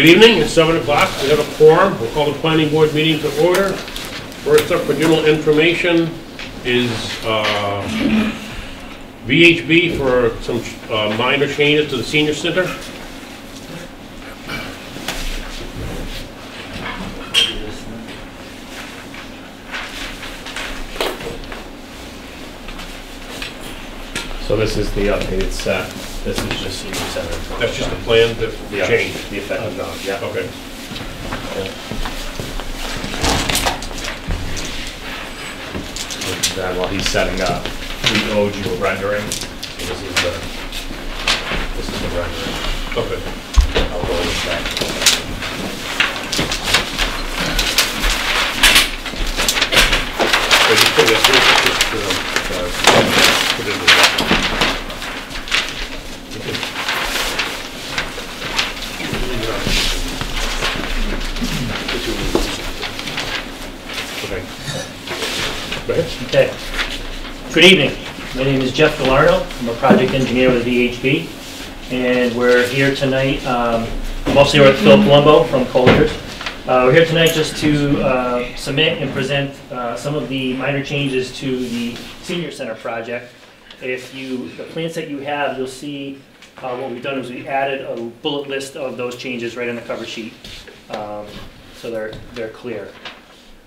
Good evening, it's seven o'clock, we have a quorum, we'll call the planning board meeting to order. First up for general information is, uh, VHB for some, uh, minor changes to the senior center. So this is the updated set. This is just senior center. That's just a plan to Yeah, change. The effective zone, yeah. Okay. Then while he's setting up, we owed you a rendering. So This is the, this is the rendering. Okay. I'll go with that. So just put that, just, just, uh, put it in the- Okay. Go ahead. Okay. Good evening. My name is Jeff Galardo. I'm a project engineer with VHB. And we're here tonight, um, I'm also here with Phil Palumbo from Colliers. Uh, We're here tonight just to uh, submit and present uh, some of the minor changes to the senior center project. If you, the plans that you have, you'll see uh, what we've done is we added a bullet list of those changes right on the cover sheet. Um, So they're, they're clear.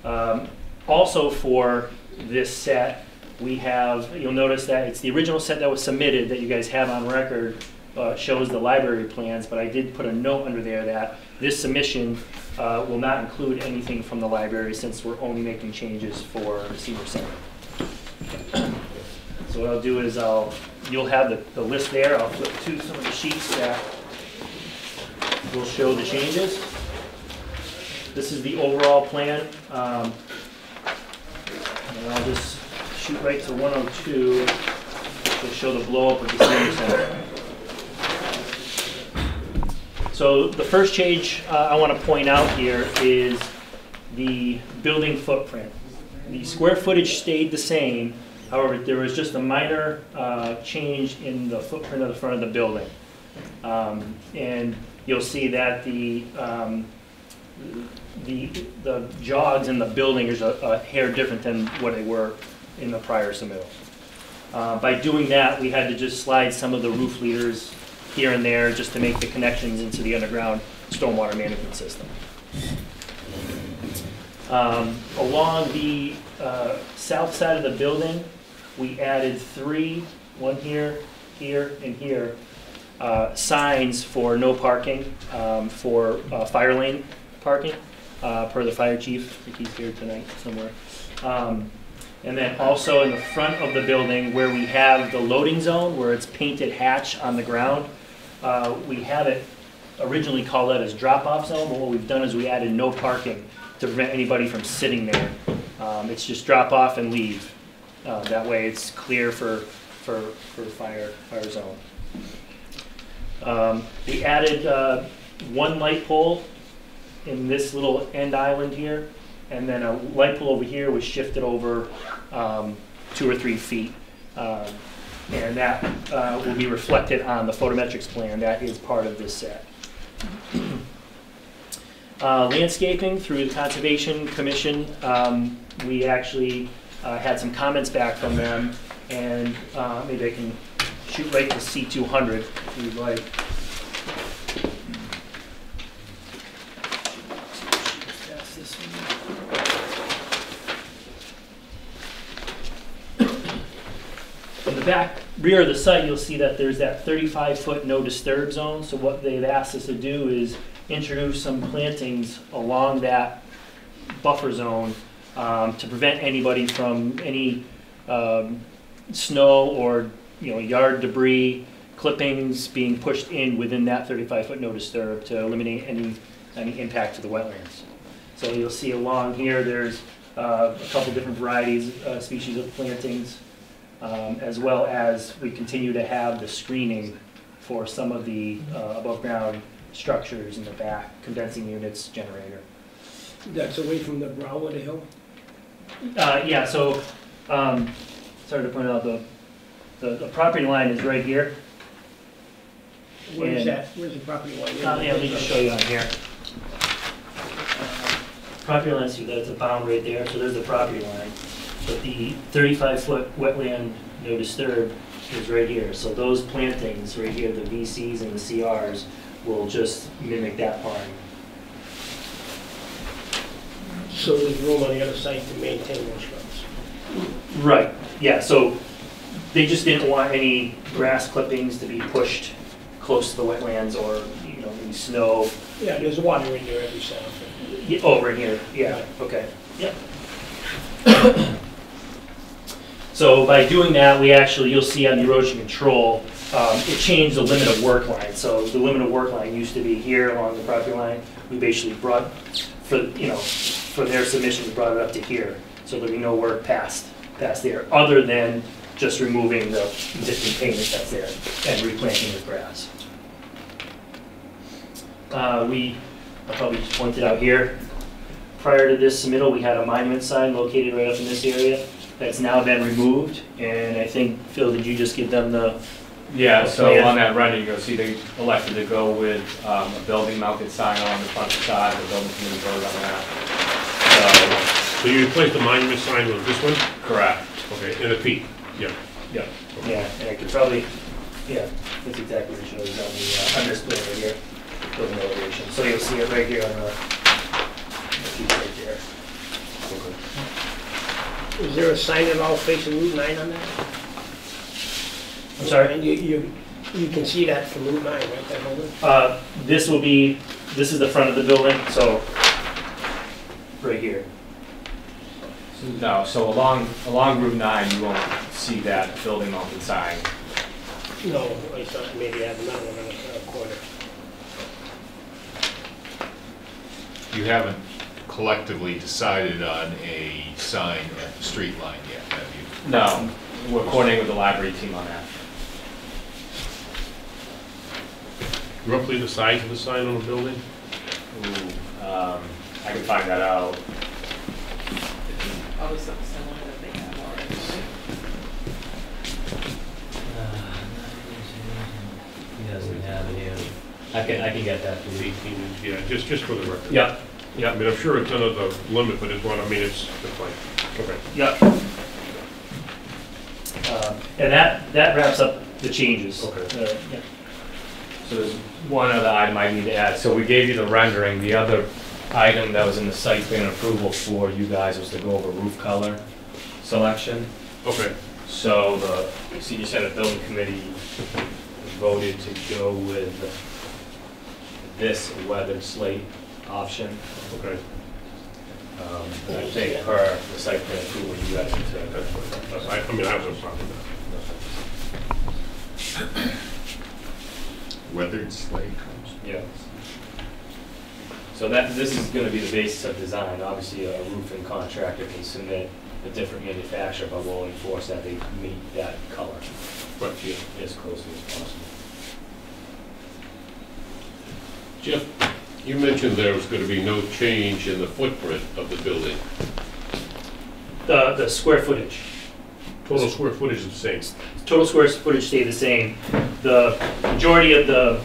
Um, Also for this set, we have, you'll notice that it's the original set that was submitted that you guys have on record, uh, shows the library plans, but I did put a note under there that this submission uh, will not include anything from the library since we're only making changes for senior center. So what I'll do is I'll, you'll have the, the list there, I'll flip to some of the sheets that will show the changes. This is the overall plan. Um, And I'll just shoot right to 102 to show the blow up of the senior center. So the first change uh, I want to point out here is the building footprint. The square footage stayed the same, however, there was just a minor uh, change in the footprint of the front of the building. Um, And you'll see that the, um, the, the jogs in the building is a, a hair different than what they were in the prior submittal. Uh, by doing that, we had to just slide some of the roof leaders here and there just to make the connections into the underground stormwater management system. Um, along the, uh, south side of the building, we added three, one here, here, and here, uh, signs for no parking, um, for, uh, fire lane parking, uh, per the fire chief, he's here tonight somewhere. Um, and then also in the front of the building where we have the loading zone, where it's painted hatch on the ground, uh, we have it originally called that as drop-off zone, but what we've done is we added no parking to prevent anybody from sitting there. Um, it's just drop off and leave. Uh, that way it's clear for, for, for fire, fire zone. Um, we added, uh, one light pole in this little end island here, and then a light pole over here was shifted over, um, two or three feet. Um, and that, uh, will be reflected on the photometrics plan, that is part of this set. Uh, landscaping through the Conservation Commission, um, we actually, uh, had some comments back from them, and, uh, maybe I can shoot right to C two hundred, if you'd like. Pass this one. In the back rear of the site, you'll see that there's that 35-foot no disturb zone. So what they've asked us to do is introduce some plantings along that buffer zone um, to prevent anybody from any um, snow or, you know, yard debris, clippings being pushed in within that 35-foot no disturb to eliminate any, any impact to the wetlands. So you'll see along here, there's uh, a couple different varieties, uh, species of plantings um, as well as we continue to have the screening for some of the uh, above-ground structures in the back, condensing units, generator. That's away from the brow of the hill? Uh, Yeah, so, um, sorry to point out, the, the the property line is right here. Where's And- that, where's the property line? Uh, yeah, let me just show you on here. Property line, see, that's a bound right there, so there's the property line. But the thirty-five foot wetland no disturb is right here, so those plantings right here, the VCs and the CRs will just mimic that pine. So there's room on the other side to maintain those shrubs. Right, yeah, so they just didn't want any grass clippings to be pushed close to the wetlands or, you know, any snow. Yeah, there's water in there every so often. Yeah, Oh, right here, yeah, okay, yep. So by doing that, we actually, you'll see on the erosion control, um, it changed the limit of work line. So the limit of work line used to be here along the property line. We basically brought, for, you know, for their submission, we brought it up to here. So there'll be no work past, past there, other than just removing the existing pavement that's there and replanting with grass. Uh, we, I'll probably just point it out here. Prior to this submittal, we had a monument sign located right up in this area that's now been removed. And I think, Phil, did you just give them the, Yeah, so Yeah. on that rendering, you'll see they elected to go with um, a building mounted sign on the front facade, the building committee voted on that. So you replaced the monument sign with this one? So, correct. Okay, and a peak, yeah. Yep. yeah, and I could probably, yeah, that's exactly what it shows on the uh, undersplit right here, building elevation. So you'll see it right here on the, the peak right there. Is there a sign at all facing Route 9 on that? I'm sorry? And you, you, you can see that from Route 9, right, that building? Uh, This will be, this is the front of the building, so, right here. No, so along, along Route 9, you won't see that building mounted sign. No, I thought maybe I have another one in the corner. You haven't collectively decided on a sign at the street line yet, have you? No, we're coordinating with the library team on that. Roughly the size of the sign on the building? Ooh, um, I can find that out. Probably something similar that they have already. He doesn't have it here. I can, I can get that for you. Eighteen, yeah, just, just for the record. Yep, I mean, I'm sure it's under the limit, but it's what, I mean, it's, it's like, okay. Yep. Uh, And that, that wraps up the changes. Okay. Uh, yeah. So there's one other item I need to add. So we gave you the rendering. The other item that was in the site plan approval for you guys was to go over roof color selection. Okay, So the senior senate building committee voted to go with this weathered slate option. okay. Um, and I think per the site plan approval, you guys need to. That's fine. That's- I, I mean, I have no problem with that. Weathered slate. Yeah. So that, this is gonna be the basis of design. Obviously, a roofing contractor can submit a different manufacturer, but we'll enforce that they meet that color. But, yeah. As closely as possible. Jeff, you mentioned there was going to be no change in the footprint of the building. The, the square footage, Total square footage is the same. total square footage stayed the same. The majority of the,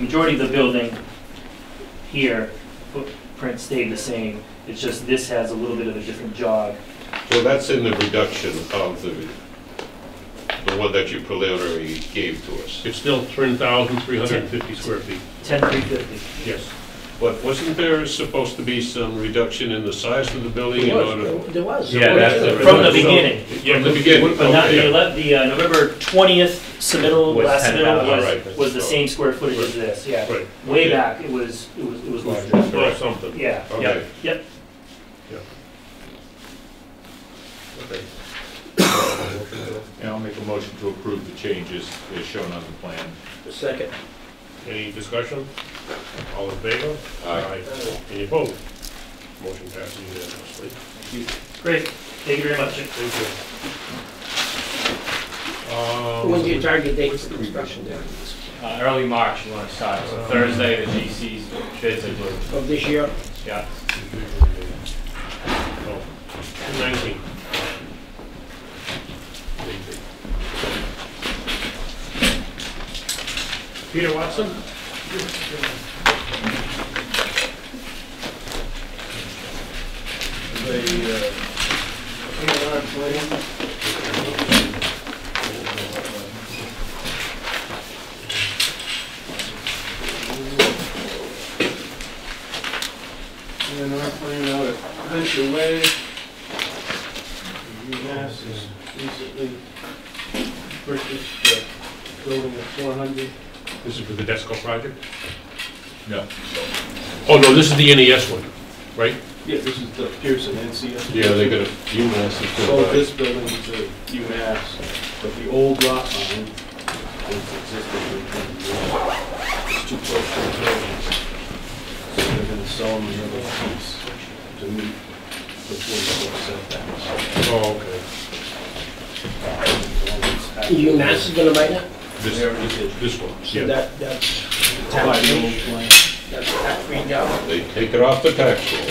majority of the building here, footprint stayed the same. It's just this has a little bit of a different jog. So that's in the reduction of the, the one that you preliminary gave to us. It's still ten thousand three hundred and fifty square feet. Ten three fifty. Yes. But wasn't there supposed to be some reduction in the size of the building in There order? was, there was. Yeah, that's the- From the beginning. From the beginning, But not, the, okay. ele- the uh, November twentieth submittal, Was last 10,000, submittal right. was, was the same square footage as this, yeah. Right. Way back, it was, it was, it was larger. Twelve something. Yeah, Okay. yep, yep. Okay. And I'll make a motion to approve the changes as shown on the plan. Second. Any discussion? All in favor? Aye. Any opposed? Motion passes unanimously. Great, thank you very much. Thank you. Um, When's your target date for construction there? Uh, early March, you want to start, so uh-huh. Thursday, the GC's bids Of this year? yeah. oh, 19. Peter Watson? And our plan has recently purchased building at four hundred. This is for the Desco project? No. Oh, no, this is the NCS one, right? Yeah, this is the Pearson NCS. Yeah, they got a few masses So to this building is a UMass, but the old rock line is existing. It's too close to the buildings. So they're gonna sell them the other piece to meet the forty-foot setbacks. Oh, okay. UMass is gonna buy that? This, this, this one, So yeah. that, that's By tax the free, old that's a tax free job. They take it off the tax rolls.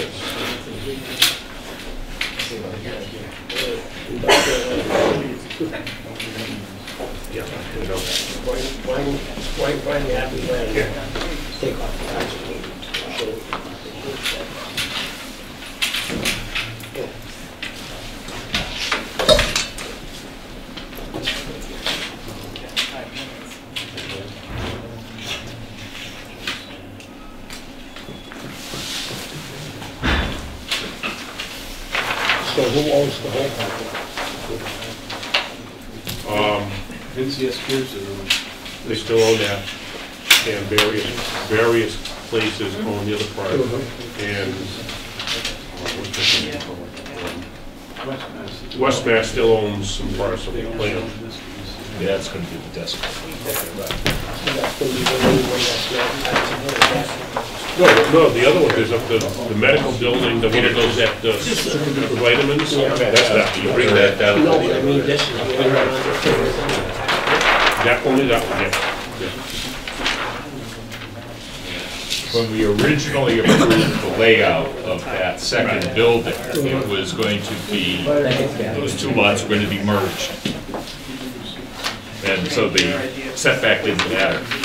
Yeah. Why, why, why, why you have to take off the tax free? So who owns the whole property? Um, NCS Pearson, they still own that, and various, various places own the other part, and, uh, what's this one called? Um, West Mass. Still owns some parts of the They land. Yeah, that's gonna be the desk. So that's gonna be the only one that's not taxable. No, no, the other one is up the, the medical building, the one that goes at uh, the vitamins, that's that. You bring that down. No, I mean, this is the only one. That, only that one, yeah. When we originally approved the layout of that second building, it was going to be, those two lots were going to be merged. And so the setback didn't matter.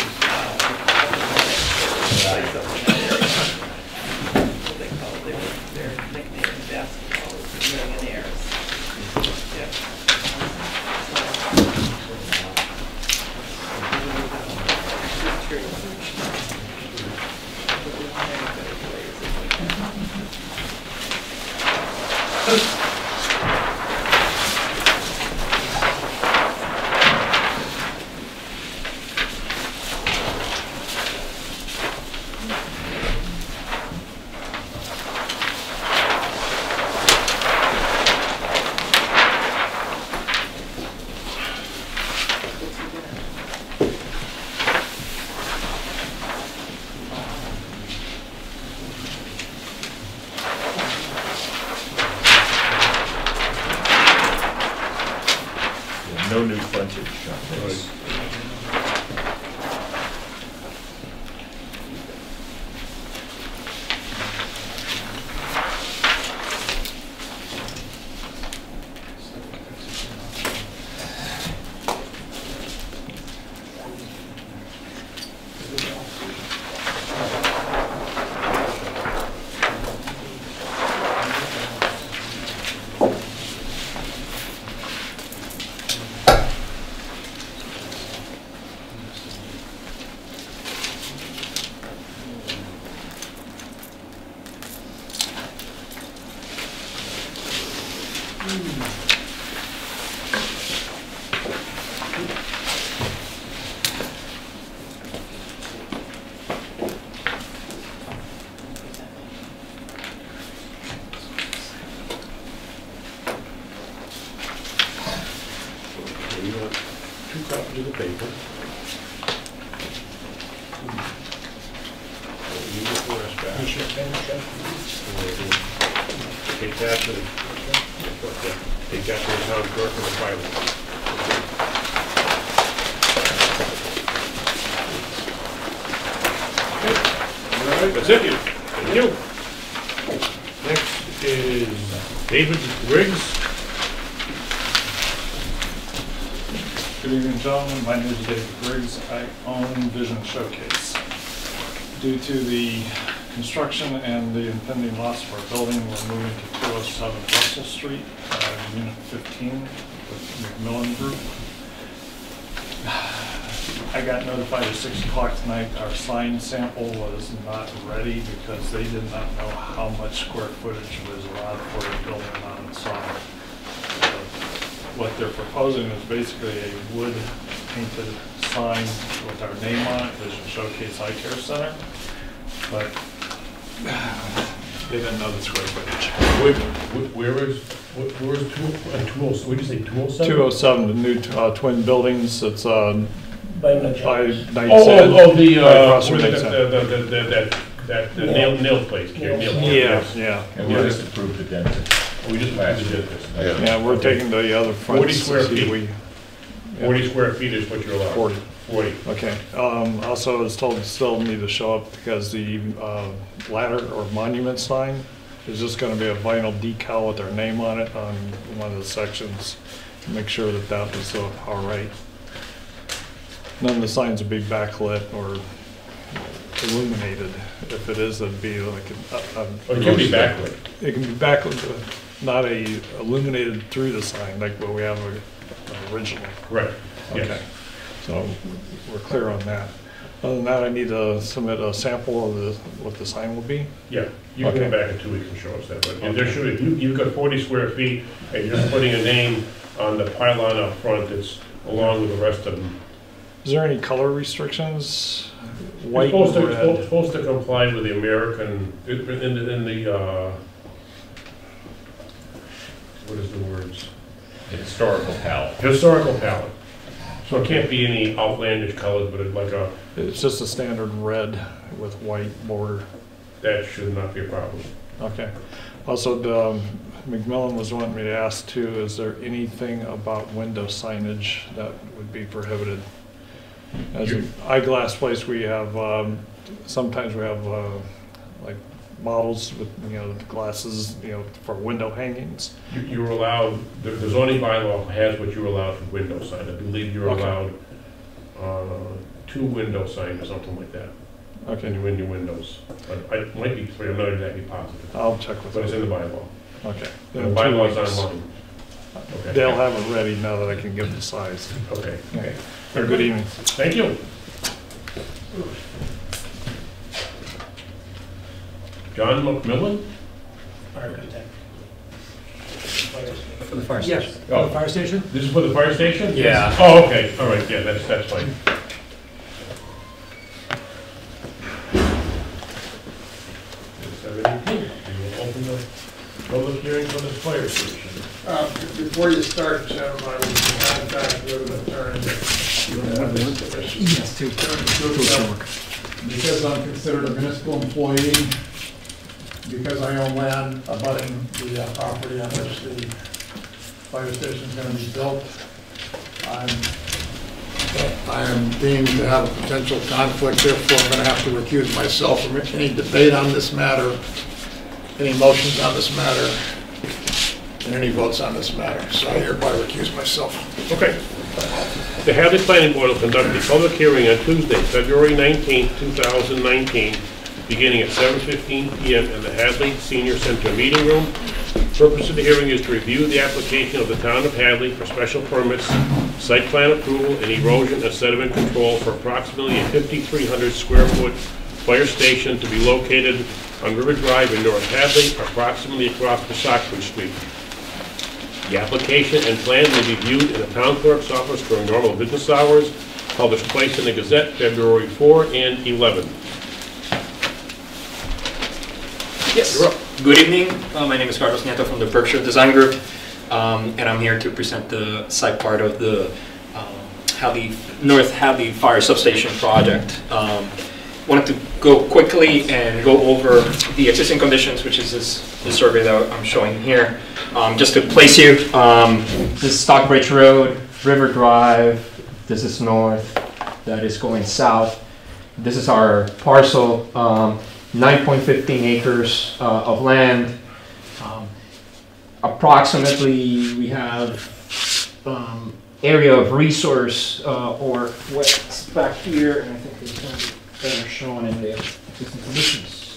To the construction and the impending loss of our building, we're moving to 207 Russell Street, uh, Unit 15, with McMillan Group. I got notified at 6 o'clock tonight, our sign sample was not ready because they did not know how much square footage was allowed for a building on sign. Uh, What they're proposing is basically a wood painted sign with our name on it, Vision Showcase Eye Care Center. But they didn't know the square footage. Wait, wh- Where is, wh- where is two, uh, two oh, what did you say, two oh seven? 207, the new uh, twin buildings, it's uh, By the by judge. Knight's Oh, Inn. oh, oh, the, Right uh, across from the, Knight's the, the, the, the- that, that, the nail, nail place, Karen, nail. Yeah, yeah. And we just approved the dentist. We just last did year. this. Yeah. Yeah, we're taking the other fronts. 40 square feet. we- Forty square feet is what you're allowed. 40. Forty. Okay, um, also I was told still need to show up because the, uh, ladder or monument sign is just gonna be a vinyl decal with our name on it on one of the sections. Make sure that that is uh, all right. None of the signs will be backlit or illuminated. If it is, it'd be like a. a- it can be backlit. It can be backlit, but not a illuminated through the sign like what we have uh, originally. Right, Okay, yes. So we're clear on that. Other than that, I need to submit a sample of the, what the sign will be. Yeah, you can come Okay. back in two weeks and show us that, but there should, you, you've got forty square feet, and you're putting a name on the pylon up front that's along with the rest of them. Is there any color restrictions? You're White supposed and to, supposed- red? supposed to comply with the American, in the, in the, uh, what is the words? Historical palette. Historical palette. So it can't be any outlandish colors, but it's like a, It's just a standard red with white border. that should not be a problem. Okay. Also, the, um, McMillan was wanting me to ask too, is there anything about window signage that would be prohibited? As an eyeglass place, we have, um, sometimes we have, uh, like models with, you know, glasses, you know, for window hangings. You- You're allowed, the the zoning bylaw has what you're allowed for window sign. I believe you're Okay. allowed uh, two window signs or something like that Okay, your, in your windows. But I, might be I'm not exactly positive, I'll check with but it's in the bylaw. Okay. The In two bylaw's weeks. online. Okay. They'll have it ready now that I can give the size. Okay, Okay. Have a Good evening. thank you. John McMillan? Architect. For the fire station. Yes, station. Oh. fire station? This is for the fire station? Yeah. Oh, okay, all right, yeah, that's, that's fine. Seven eighteen, we will open the public hearing for the fire station. Uh, Before you start, Jim, I was in contact with an attorney. Yes, two. Because I'm considered a municipal employee, because I own land abutting the uh, property on which the fire station is gonna be built, I'm, I am deemed to have a potential conflict, therefore I'm gonna have to recuse myself from any debate on this matter, any motions on this matter, and any votes on this matter, so I hereby recuse myself. Okay. The Hadley Planning Board will conduct a public hearing on Tuesday, February 19, 2019, beginning at 7:15 PM in the Hadley Senior Center Meeting Room. Purpose of the hearing is to review the application of the town of Hadley for special permits, site plan approval, and erosion and sediment control for approximately a 5,300 square foot fire station to be located on River Drive in North Hadley, approximately across Coxsackie Street. The application and plan may be viewed in the town clerk's office during normal business hours, published twice in the Gazette, February 4 and 11. Yes. Good evening. Uh, My name is Carlos Nieto from the Berkshire Design Group, um, and I'm here to present the site part of the um, Hadley, North Hadley Fire Substation project. Um, Wanted to go quickly and go over the existing conditions, which is this the survey that I'm showing here. Um, Just to place you, um, this is Stockbridge Road, River Drive, this is north, that is going south. This is our parcel, um, 9.15 acres uh, of land. Um, Approximately, we have um, area of resource uh, or what's back here, and I think it's going to be better shown in the existing conditions.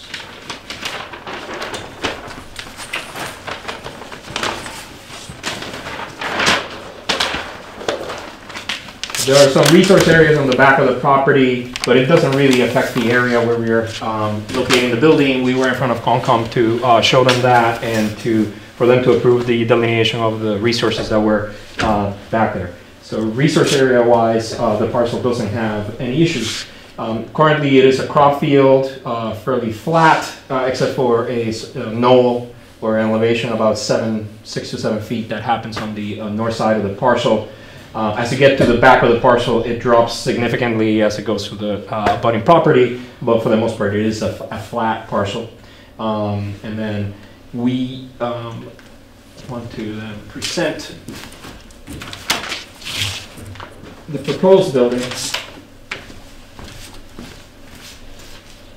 There are some resource areas on the back of the property, but it doesn't really affect the area where we're um, locating the building. We were in front of Concom to uh, show them that and to, for them to approve the delineation of the resources that were uh, back there. So resource area wise, uh, the parcel doesn't have any issues. Um, Currently, it is a crop field, uh, fairly flat, uh, except for a knoll or an elevation about seven, six to seven feet that happens on the uh, north side of the parcel. Uh, As you get to the back of the parcel, it drops significantly as it goes to the uh, abutting property, but for the most part, it is a flat parcel. Um, And then we um, want to then present the proposed building.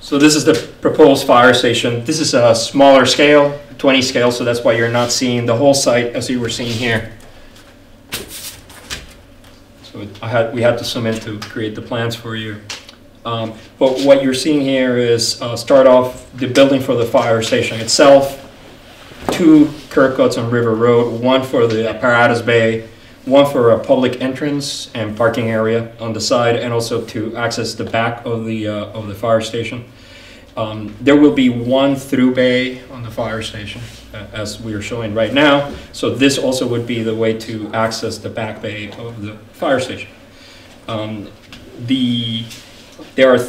So this is the proposed fire station. This is a smaller scale, 20 scale, so that's why you're not seeing the whole site as you were seeing here. So I had, we had to submit to create the plans for you. Um, But what you're seeing here is, uh, start off the building for the fire station itself, two curb cuts on River Road, one for the apparatus bay, one for a public entrance and parking area on the side, and also to access the back of the, uh, of the fire station. Um, There will be one through bay on the fire station, as we are showing right now. So this also would be the way to access the back bay of the fire station. Um, The, there are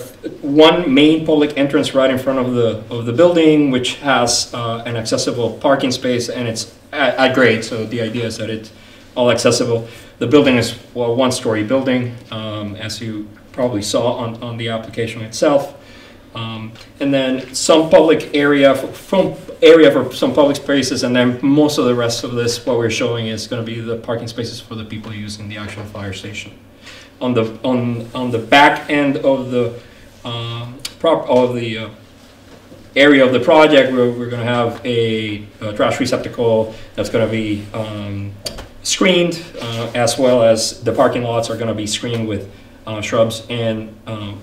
one main public entrance right in front of the, of the building, which has uh, an accessible parking space, and it's at at grade, so the idea is that it's all accessible. The building is, well, one-story building, um, as you probably saw on, on the application itself. Um, And then some public area, from, area for some public spaces, and then most of the rest of this, what we're showing is gonna be the parking spaces for the people using the actual fire station. On the, on, on the back end of the, um, prop, of the, uh, area of the project, we're, we're gonna have a, uh trash receptacle that's gonna be, um, screened, uh, as well as the parking lots are gonna be screened with, uh, shrubs and, um,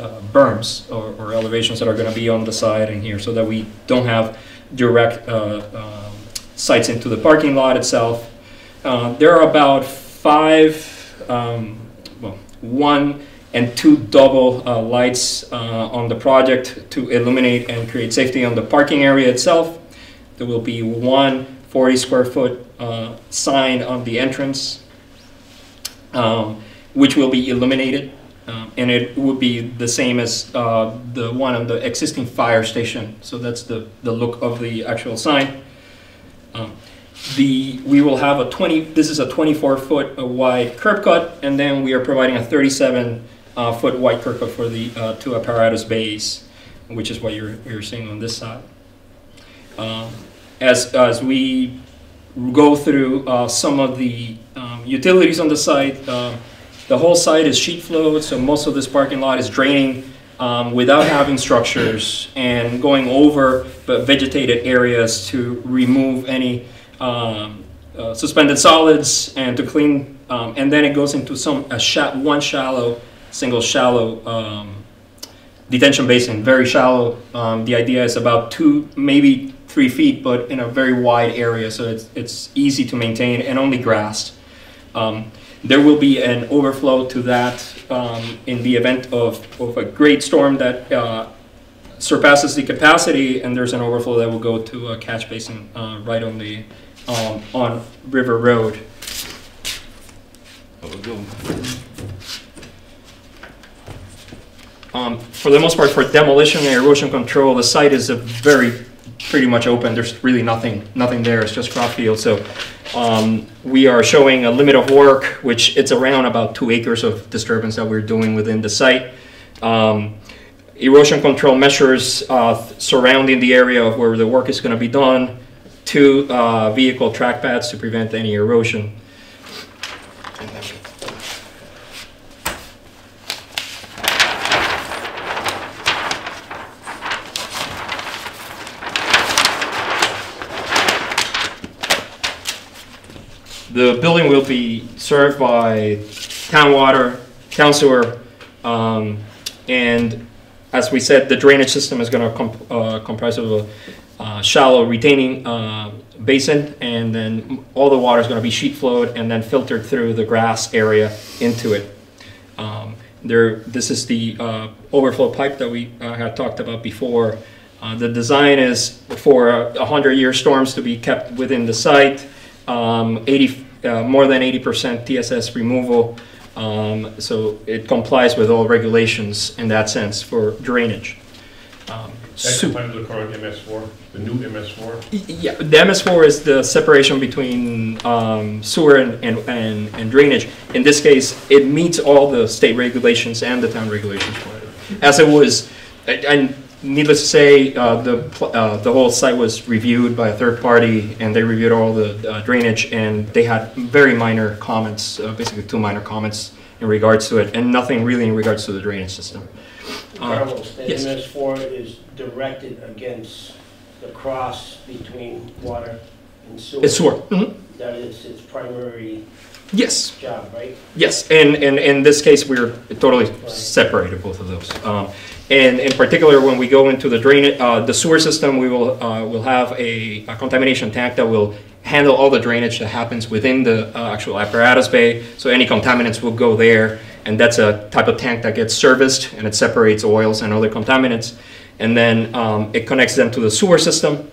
uh, berms or, or elevations that are gonna be on the side and here, so that we don't have direct, uh, um, sights into the parking lot itself. Uh, there are about five, um, well, one and two double uh, lights uh, on the project to illuminate and create safety on the parking area itself. There will be one 40 square foot sign on the entrance, um, which will be illuminated. Um, and it would be the same as uh, the one on the existing fire station. So that's the, the look of the actual sign. Um, the, we will have a 20, this is a 24 foot wide curb cut, and then we are providing a 37 uh, foot wide curb cut for the uh, two apparatus bays, which is what you're, you're seeing on this side. Um, as, as we go through uh, some of the um, utilities on the site, uh, the whole site is sheet flowed, so most of this parking lot is draining um, without having structures and going over but vegetated areas to remove any um, uh, suspended solids and to clean, um, and then it goes into some, a one shallow, single shallow um, detention basin, very shallow. Um, the idea is about two, maybe three feet, but in a very wide area, so it's, it's easy to maintain and only grassed. Um, there will be an overflow to that um, in the event of, of a great storm that uh, surpasses the capacity, and there's an overflow that will go to a catch basin uh, right on the um, on River Road. Um, for the most part, for demolition and erosion control, the site is a very pretty much open. There's really nothing nothing there. It's just crop field. So um, we are showing a limit of work, which it's around about two acres of disturbance that we're doing within the site. Um, erosion control measures uh, surrounding the area of where the work is going to be done, two uh, vehicle track pads to prevent any erosion. The building will be served by town water, town sewer, um, and as we said, the drainage system is gonna comp- uh, comprise of a uh, shallow retaining uh, basin, and then all the water is gonna be sheet flowed and then filtered through the grass area into it. Um, There, this is the uh, overflow pipe that we uh, had talked about before. Uh, The design is for 100-year storms to be kept within the site, um, 80, uh, more than 80% TSS removal. Um, So it complies with all regulations in that sense for drainage. Um, That complies with the current MS4, the new MS4? yeah, the MS4 is the separation between um, sewer and, and, and and drainage. In this case, it meets all the state regulations and the town regulations for it. As it was, and needless to say, uh, the, uh, the whole site was reviewed by a third party, and they reviewed all the uh, drainage, and they had very minor comments, uh, basically two minor comments in regards to it, and nothing really in regards to the drainage system. Uh, Carlos, the yes. MS4 is directed against the cross between water and sewer. It's sewer. Mhm. That is its primary Yes. job, right? Yes, and, and in this case, we're totally separated, both of those. Um, And in particular, when we go into the drain, uh, the sewer system, we will, uh, will have a a contamination tank that will handle all the drainage that happens within the uh, actual apparatus bay. So any contaminants will go there, and that's a type of tank that gets serviced, and it separates oils and other contaminants. And then um, it connects them to the sewer system,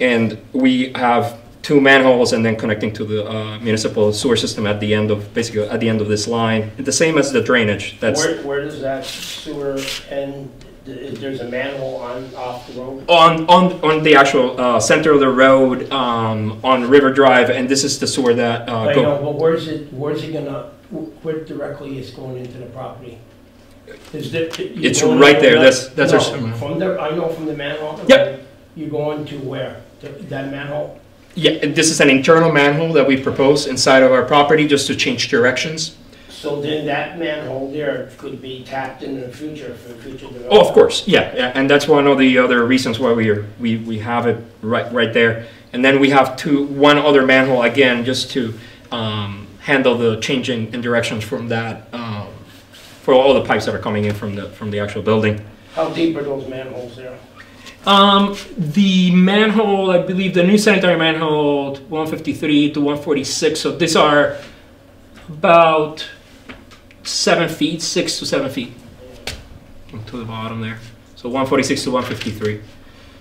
and we have two manholes and then connecting to the uh, municipal sewer system at the end of, basically at the end of this line. The same as the drainage, that's Where, where does that sewer end? There's a manhole on, off the road? on, on, on the actual uh, center of the road um, on River Drive, and this is the sewer that uh, I know, but where's it, where's it gonna, where directly is going into the property? Is? It's right there. That's- that's our No, sewer. From the, I know from the manhole. Yep. You're going to where? To That manhole? Yeah, this is an internal manhole that we propose inside of our property just to change directions. So then that manhole there could be tapped in the future for future development? Oh, of course, yeah, yeah, and that's one of the other reasons why we are, we, we have it right, right there. And then we have two, one other manhole, again, just to, um, handle the changing in directions from that, um, for all the pipes that are coming in from the, from the actual building. How deep are those manholes there? Um, the manhole, I believe, the new sanitary manhole, 153 to 146, so these are about seven feet, six to seven feet to the bottom there. So 146 to 153.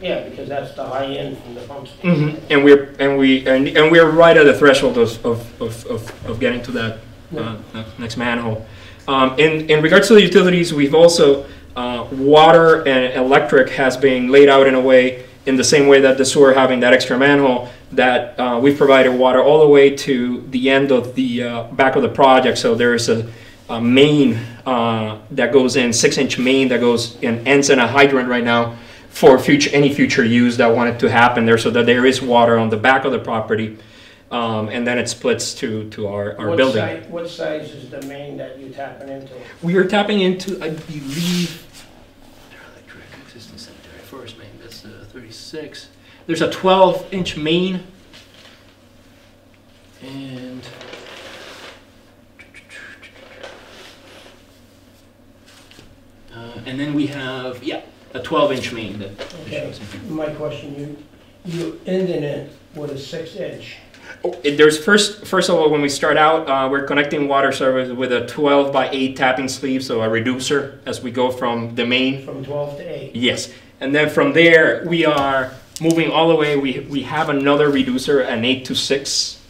Yeah, because that's the high end from the pump station. hmm And we're and we and, and we're right at the threshold of of, of, of, of getting to that uh, that next manhole. Um, in in regards to the utilities, we've also uh, water and electric has been laid out in a way in the same way that the sewer having that extra manhole that uh, we've provided water all the way to the end of the uh, back of the project. So there is a, a main uh, that goes in six inch main that goes and ends in a hydrant right now for future any future use that wanted to happen there, so that there is water on the back of the property, um, and then it splits to to our, our What building. si- What size is the main that you're tapping into? We are tapping into, I believe, electric existing sanitary force main. That's 36. There's a 12 inch main, and uh, and then we have yeah a 12 inch main that. that Okay, shows in here. my question, you, you ended it with a six inch. Oh, There's first, first of all, when we start out, uh, we're connecting water service with a 12 by 8 tapping sleeve, so a reducer as we go from the main. From 12 to 8. Yes, and then from there, we are moving all the way, we, we have another reducer, an 8 to 6.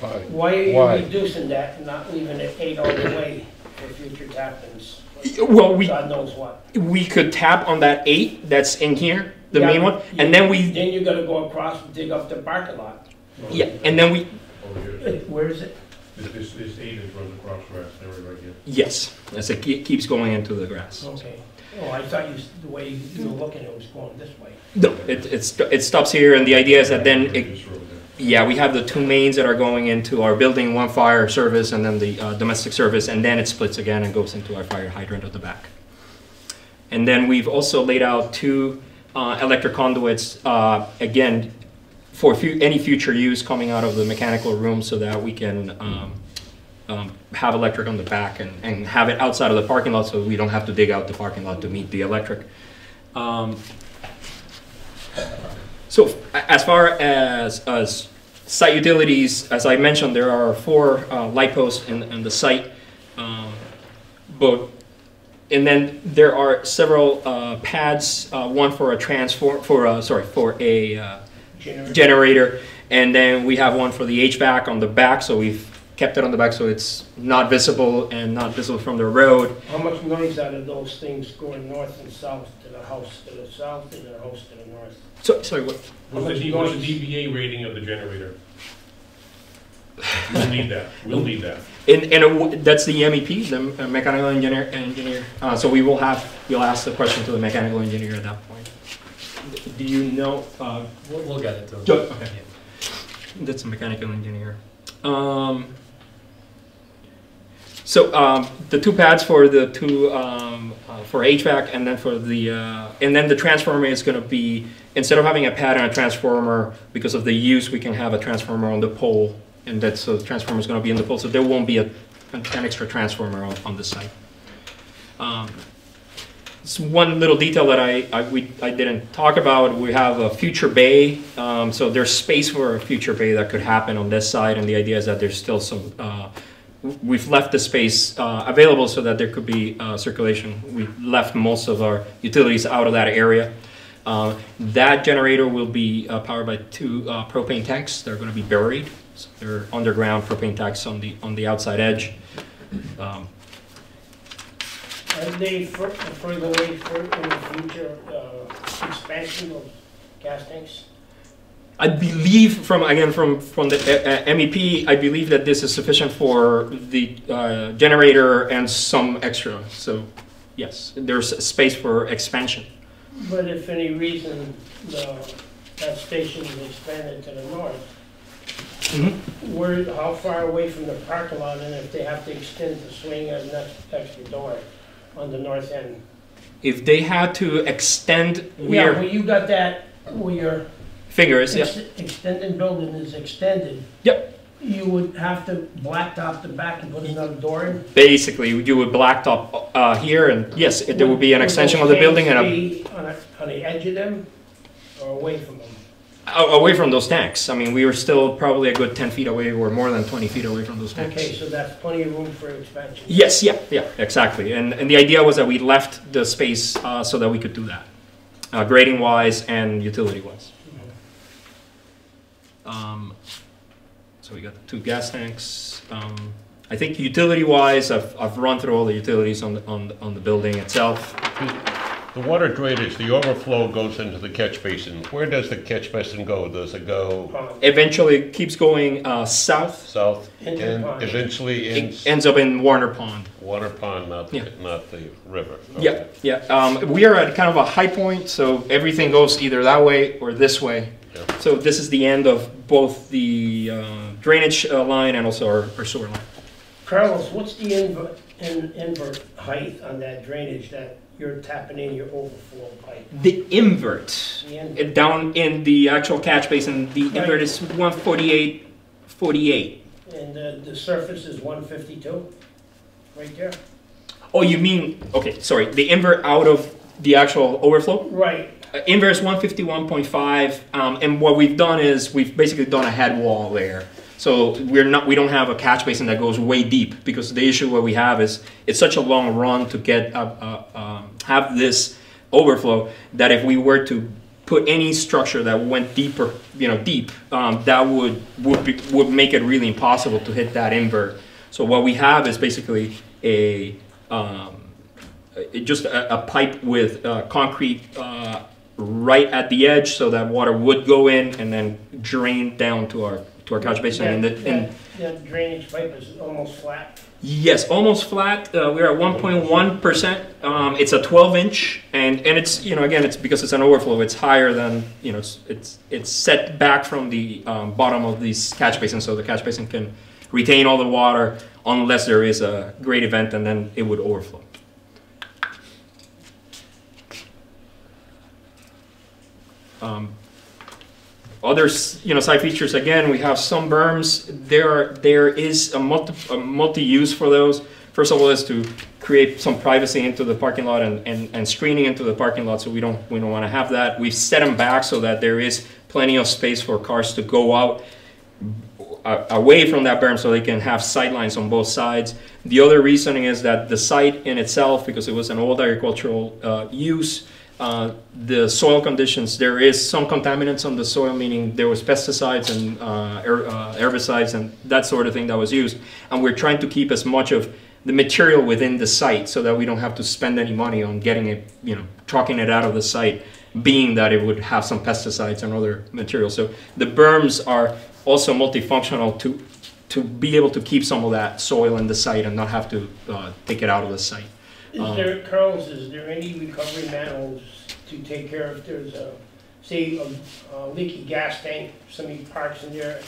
Why are Why? you reducing that and not leaving it 8 all the way for future tappings? Well, we, God knows what. we could tap on that 8 that's in here, the Yeah, main one, you- and then we, Then you gotta go across and dig up the parking lot. yeah, and then we, Uh, Where is it? This, this, this eight inch runs across grass, there, right here. yes, as it keeps going into the grass. Okay. Oh, I thought you, the way you were looking, it was going this way. No, it, it's, it stops here, and the idea is that then it, yeah, we have the two mains that are going into our building, one fire service and then the uh, domestic service, and then it splits again and goes into our fire hydrant at the back. And then we've also laid out two uh, electric conduits, uh, again, for fu- any future use coming out of the mechanical room so that we can um, um, have electric on the back and, and have it outside of the parking lot so we don't have to dig out the parking lot to meet the electric. Um, so as far as, as site utilities, as I mentioned, there are four uh, light posts in, in the site. Um, But, and then there are several uh, pads, uh, one for a transform, for, a- sorry, for a uh, Generator. generator. And then we have one for the HVAC on the back, so we've kept it on the back so it's not visible and not visible from the road. How much noise out of those things going north and south to the house to the south and the house to the north? So, sorry, what? What's the, D- what's the DBA rating of the generator? We'll need that, we'll need that. And, and it w- that's the MEP, the uh, mechanical engineer, engineer. Uh, so we will have, we'll ask the question to the mechanical engineer at that point. Do you know, uh, We'll, we'll get it to Jo- them. okay. That's a mechanical engineer. Um, so um, the two pads for the two um, uh, for HVAC and then for the uh, and then the transformer is going to be instead of having a pad and a transformer because of the use we can have a transformer on the pole and that's so the transformer is going to be in the pole so there won't be a, an extra transformer on, on the site. Um, it's one little detail that I, I, we, I didn't talk about. We have a future bay, um, so there's space for a future bay that could happen on this side, and the idea is that there's still some. Uh, we've left the space uh, available so that there could be uh, circulation. We left most of our utilities out of that area. Uh, that generator will be uh, powered by two uh, propane tanks. They're going to be buried. So they're underground propane tanks on the on the outside edge. Um, Are they fur- further away for in the future, uh, expansion of gas tanks? I believe from, again, from, from the uh, uh, MEP, I believe that this is sufficient for the uh, generator and some extra. So, yes, there's space for expansion. But if any reason the, that station is expanded to the north, where, how far away from the parking lot, and if they have to extend the swing as an extra door on the north end? If they had to extend Yeah, where well, you got that, where your fingers, yeah. extended building is extended. Yep. You would have to blacktop the back and put another door in? Basically, you would blacktop uh, here, and yes, there would be an extension of the building and a, be On a- on the edge of them, or away from them? a- away from those tanks. I mean, we were still probably a good 10 feet away, or more than 20 feet away from those tanks. Okay, so that's plenty of room for expansion? Yes, yeah, yeah, exactly. And, and the idea was that we left the space uh, so that we could do that, uh, grading wise and utility wise. Um, so we got the two gas tanks. Um, I think utility wise, I've, I've run through all the utilities on the, on, the- on the building itself. The water drainage, the overflow goes into the catch basin. Where does the catch basin go? Does it go Eventually it keeps going uh, south, south Into the and pond. eventually in it ends up in Warner Pond. Water Pond, not, Yeah. not the river? Yeah, Okay. yeah. Um, we are at kind of a high point, so everything goes either that way or this way. Yeah. So this is the end of both the uh, drainage uh, line and also our, our sewer line. Carlos, what's the invert, in- invert height on that drainage that you're tapping in your overflow pipe? The invert, The invert, down in the actual catch basin, the Right. invert is 148, 48. And the, the surface is one fifty-two, right there? Oh, you mean, okay, sorry, the invert out of the actual overflow? Right, Inverse 151.5, um, and what we've done is we've basically done a head wall there. So we're not, we don't have a catch basin that goes way deep because the issue what we have is it's such a long run to get uh, uh, um, have this overflow that if we were to put any structure that went deeper, you know, deep, um, that would would be, would make it really impossible to hit that invert. So what we have is basically a um, just a, a pipe with uh, concrete uh, right at the edge so that water would go in and then drain down to our to our catch basin. And, the, and that, that drainage pipe is almost flat. yes, almost flat. Uh, we're at 1.1 percent. Um, it's a 12 inch, and and it's you know again it's because it's an overflow. It's higher than you know it's it's, it's set back from the um, bottom of these catch basins, so the catch basin can retain all the water unless there is a great event, and then it would overflow. Um, Others, you know, side features, again, we have some berms. There, there is a multi, a multi-use for those. First of all, is to create some privacy into the parking lot and, and, and screening into the parking lot, so we don't, we don't want to have that. We've set them back so that there is plenty of space for cars to go out away from that berm so they can have sight lines on both sides. The other reasoning is that the site in itself, because it was an old agricultural uh, use, uh, the soil conditions, there is some contaminants on the soil, meaning there was pesticides and uh, her- uh, herbicides and that sort of thing that was used. And we're trying to keep as much of the material within the site so that we don't have to spend any money on getting it, you know, trucking it out of the site, being that it would have some pesticides and other materials. So the berms are also multifunctional to, to be able to keep some of that soil in the site and not have to uh, take it out of the site. Is Um, there, Carlos, is there any recovery manholes to take care of, there's a, say, a- a leaky gas tank, somebody parks in there?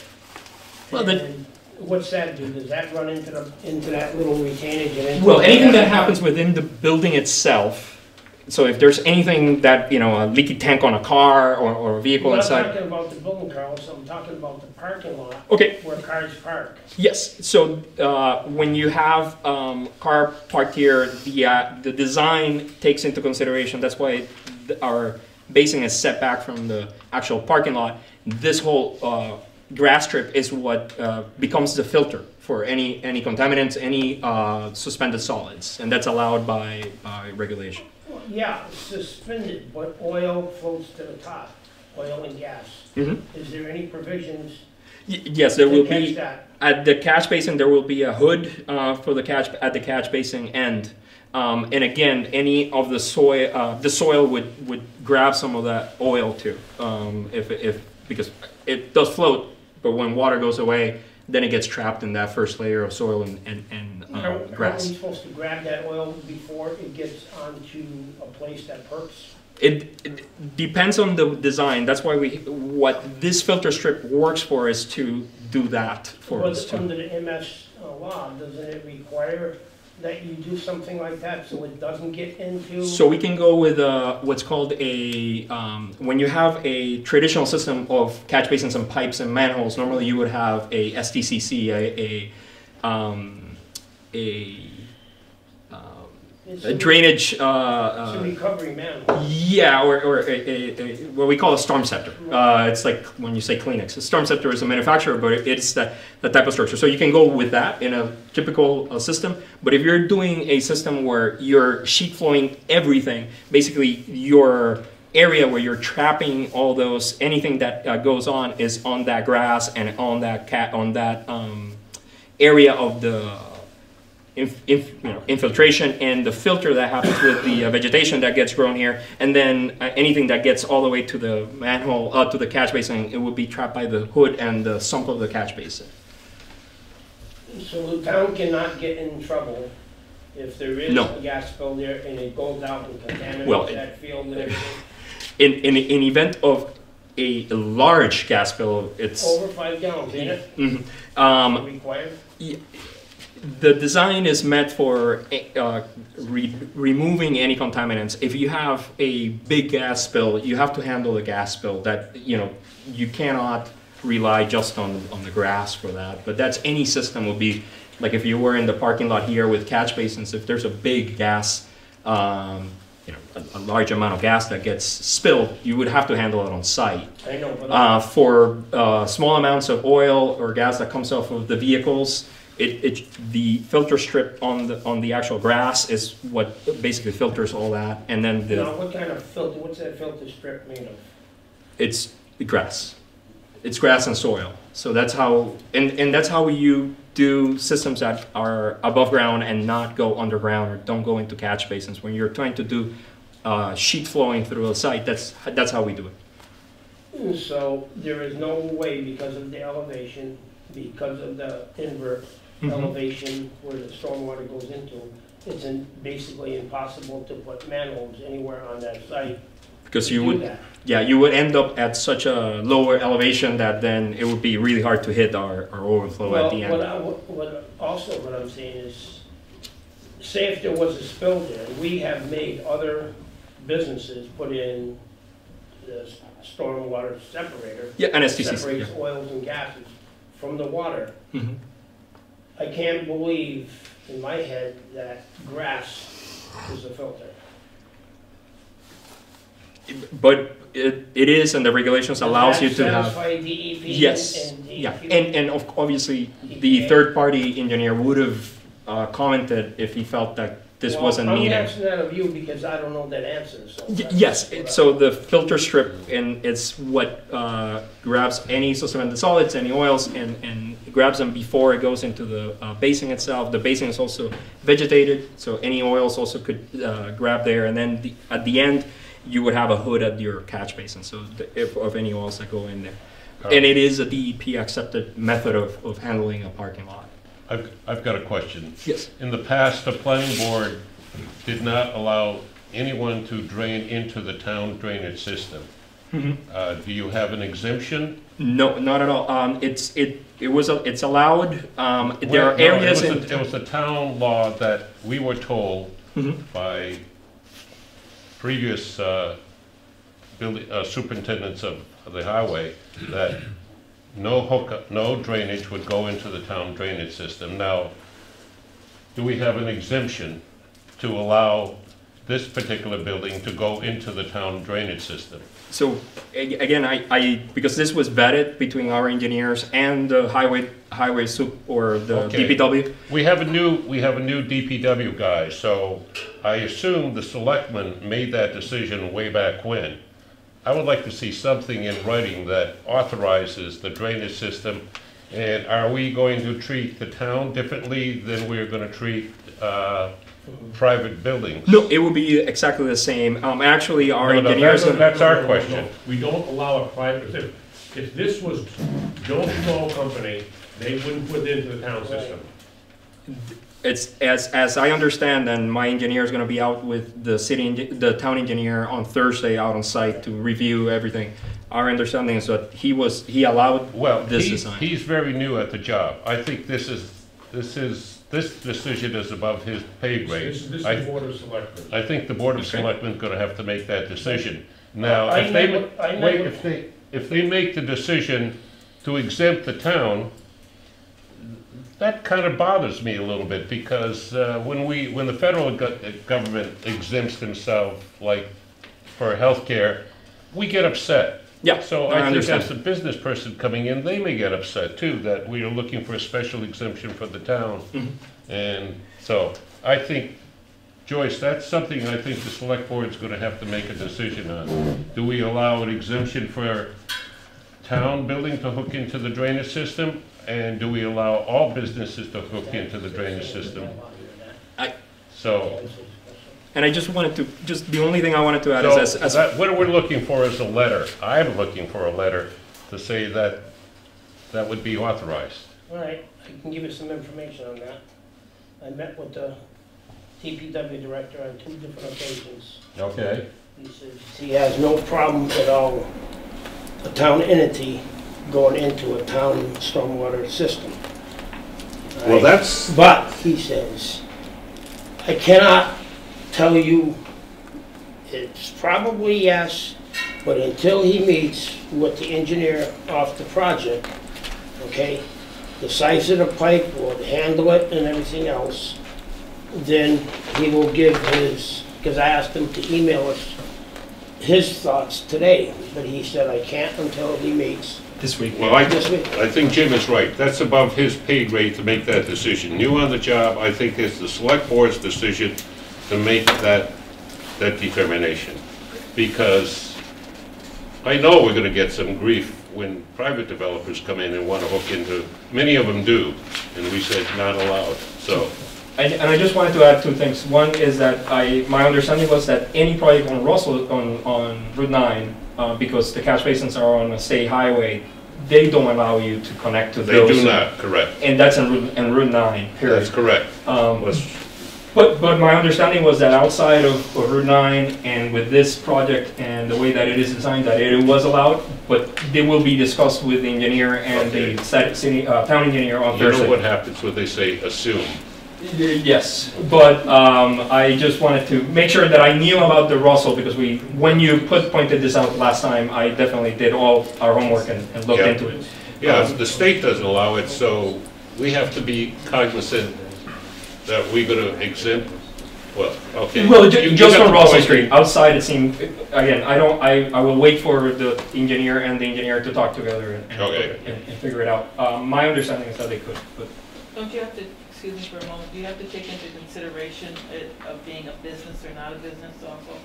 Well, the- and What's that do? Does that run into the, into that little retainage and into? Well, anything that happens within the building itself, so if there's anything that, you know, a leaky tank on a car or, or a vehicle I'm not inside. talking about the building, Carlos, I'm talking about the parking lot Okay, where cars park. Yes, so uh, when you have um, car parked here, the, uh, the design takes into consideration, that's why our basing is set back from the actual parking lot. This whole uh, grass strip is what uh, becomes the filter for any, any contaminants, any uh, suspended solids, and that's allowed by, by regulation. Yeah, suspended, but oil floats to the top, oil and gas. Mhm. Is there any provisions Y- Yes, there will be. that? At the catch basin, there will be a hood uh, for the catch at the catch basin end. Um, and again, any of the soil, uh, the soil would, would grab some of that oil too, um, if, if because it does float, but when water goes away, then it gets trapped in that first layer of soil and, and, and uh, how are grass. we supposed to grab that oil before it gets onto a place that perks? It, it depends on the design. That's why we what this filter strip works for is to do that for us But under the MS law, doesn't it require that you do something like that so it doesn't get into? So we can go with uh, what's called a, um, when you have a traditional system of catch basins and pipes and manholes, normally you would have a SDCC, a, a, um, a, a drainage, uh, uh, recovery man. yeah, or, or a, a, a, what we call a Stormceptor. Uh, it's like when you say Kleenex. A Stormceptor is a manufacturer, but it's that, that type of structure. So you can go with that in a typical uh, system. But if you're doing a system where you're sheet flowing everything, basically your area where you're trapping all those anything that uh, goes on is on that grass and on that cat on that um, area of the inf, inf, you know, infiltration and the filter that happens with the uh, vegetation that gets grown here, and then uh, anything that gets all the way to the manhole, uh, to the catch basin, it will be trapped by the hood and the sump of the catch basin. So the town cannot get in trouble if there is No. a gas spill there and it goes out and contaminates it- that field and everything? In, in, in event of a large gas spill, it's Over five gallons, ain't it? Mhm. um, Required? The design is meant for uh, re- removing any contaminants. If you have a big gas spill, you have to handle the gas spill. That you know you cannot rely just on on the grass for that. But that's any system would be like if you were in the parking lot here with catch basins. If there's a big gas. Um, you know, a, a large amount of gas that gets spilled, you would have to handle it on site. I know, but Uh, for uh, small amounts of oil or gas that comes off of the vehicles, it, it, the filter strip on the, on the actual grass is what basically filters all that, and then now, the, what kind of filter, what's that filter strip made of? it's grass. It's grass and soil. So that's how, and, and that's how you do systems that are above ground and not go underground or don't go into catch basins. When you're trying to do uh, sheet flowing through a site, that's, that's how we do it. So there is no way because of the elevation, because of the invert. Elevation where the stormwater goes into, it's in- basically impossible to put manholes anywhere on that site. Because to you do would, that. Yeah, you would end up at such a lower elevation that then it would be really hard to hit our, our overflow at the what end. I, what, also what I'm saying is, say if there was a spill there, we have made other businesses put in the s- stormwater separator. Yeah, NSTCs, Separates oils and gases from the water. Mhm. I can't believe in my head that grass is a filter. But it, it is, and the regulations allows you to have. Does that satisfy DEP? Yes, and- and yeah, and, and of- obviously, the third-party engineer would have uh, commented if he felt that this Well, wasn't needed. I'm asking that of you because I don't know that answer, so. Y- that's Yes, what it- I- so the filter strip, and it's what uh, grabs any suspended solids, any oils, and, and grabs them before it goes into the uh, basin itself. The basin is also vegetated, so any oils also could uh, grab there, and then the, at the end, you would have a hood at your catch basin, so the, if, of any oils that go in there. And it is a DEP accepted method of, of handling a parking lot. I've, I've got a question. Yes. In the past, the planning board did not allow anyone to drain into the town drainage system. Mhm. Uh, do you have an exemption? No, not at all. Um, it's it it was a, it's allowed. Um, there Well, are no, areas It in. was, a- it was a town law that we were told Mhm. by previous uh, building, uh, superintendents of of the highway that no hook, no drainage would go into the town drainage system. Now, do we have an exemption to allow this particular building to go into the town drainage system? So a- again, I, I because this was vetted between our engineers and the highway highway sup or the Okay. DPW. We have a new, we have a new DPW guy, so I assume the selectmen made that decision way back when. I would like to see something in writing that authorizes the drainage system. And are we going to treat the town differently than we're gonna treat, uh, private buildings? No, it will be exactly the same. Um, actually, our No, no, engineers. that's- that's our question. no. We don't allow a private, if, if this was Joe Schmo Company, they wouldn't put it into the town system. It's as as I understand, and my engineer is going to be out with the city, the town engineer on Thursday out on site to review everything. Our understanding is that he was he allowed Well, this he- design. he's very new at the job. I think this is, this is, this decision is above his pay grade. This is, this I- is Board of Selectmen. I think the Board of Okay. Selectmen gonna have to make that decision. Uh, now, I if they, never- I wait, never- if they, if they make the decision to exempt the town, that kind of bothers me a little bit, because uh, when we, when the federal go- government exempts themselves, like for healthcare, we get upset. Yeah, So I I think understand. as a business person coming in, they may get upset too, that we are looking for a special exemption for the town. Mhm. And so I think, Joyce, that's something I think the select board is gonna have to make a decision on. Do we allow an exemption for town building to hook into the drainage system? And do we allow all businesses to hook into the drainage system? I- So, And I just wanted to just the only thing I wanted to add is as, as that, what we're looking for is a letter. I'm looking for a letter to say that that would be authorized. All right, I can give you some information on that. I met with the DPW director on two different occasions. Okay. He says he has no problem at all, a town entity going into a town stormwater system. Well, right? that's, But, he says, I cannot tell you, it's probably yes, but until he meets with the engineer off the project, okay, the size of the pipe will handle it and everything else, then he will give his, because I asked him to email us his thoughts today, but he said I can't until he meets this week. well, I, this week. I think Jim is right. That's above his pay grade to make that decision. New on the job, I think it's the select board's decision to make that, that determination. Because I know we're gonna get some grief when private developers come in and wanna hook into, many of them do, and we said not allowed, so. And, and I just wanted to add two things. One is that I, my understanding was that any project on Russell, on, on Route 9, uh, because the catch basins are on a state highway, they don't allow you to connect to They those. do not, correct. And that's in Route, in Route 9, That's correct. Um, but, but my understanding was that outside of, of Route 9 and with this project and the way that it is designed, that it was allowed, but they will be discussed with the engineer and the Okay. site- city, uh, town engineer on You know what happens when they say assume? Yes, but um, I just wanted to make sure that I knew about the Russell because we, when you put, pointed this out last time, I definitely did all our homework and and looked Yeah. into it. Yeah, the state doesn't allow it, so we have to be cognizant that we're gonna exempt, well, okay. Well, You- ju- you just got on the Russell point. Street, outside it seemed, again, I don't, I, I will wait for the engineer and the engineer to talk together and- and, Okay. and and figure it out. Um, My understanding is that they could, but Don't you have to, excuse me for a moment, do you have to take into consideration it of being a business or not a business also?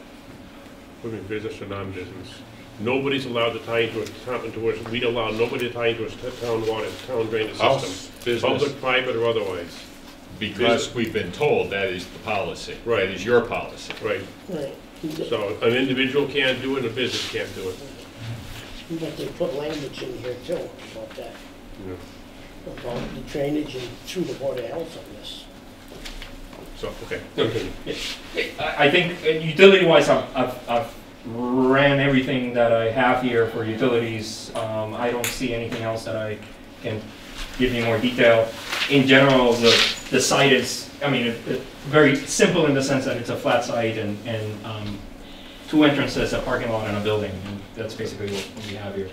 mean business or non-business. Nobody's allowed to tie into a town, into a, we'd allow nobody to tie into a town water, town drainage House, system. business. Public, private, or otherwise. Because we've been told that is the policy. Right. That is your policy. Right. Right. So an individual can't do it, and a business can't do it. But they put language in here too about that, Yeah. About the drainage and through the Board of Health on this. So, okay. Okay. I I think uh, utility-wise, I've, I've, I've ran everything that I have here for utilities. Um, I don't see anything else that I can give you more detail. In general, the, the site is, I mean, it, it, very simple in the sense that it's a flat site and, and, um, two entrances, a parking lot and a building, and that's basically what we have here.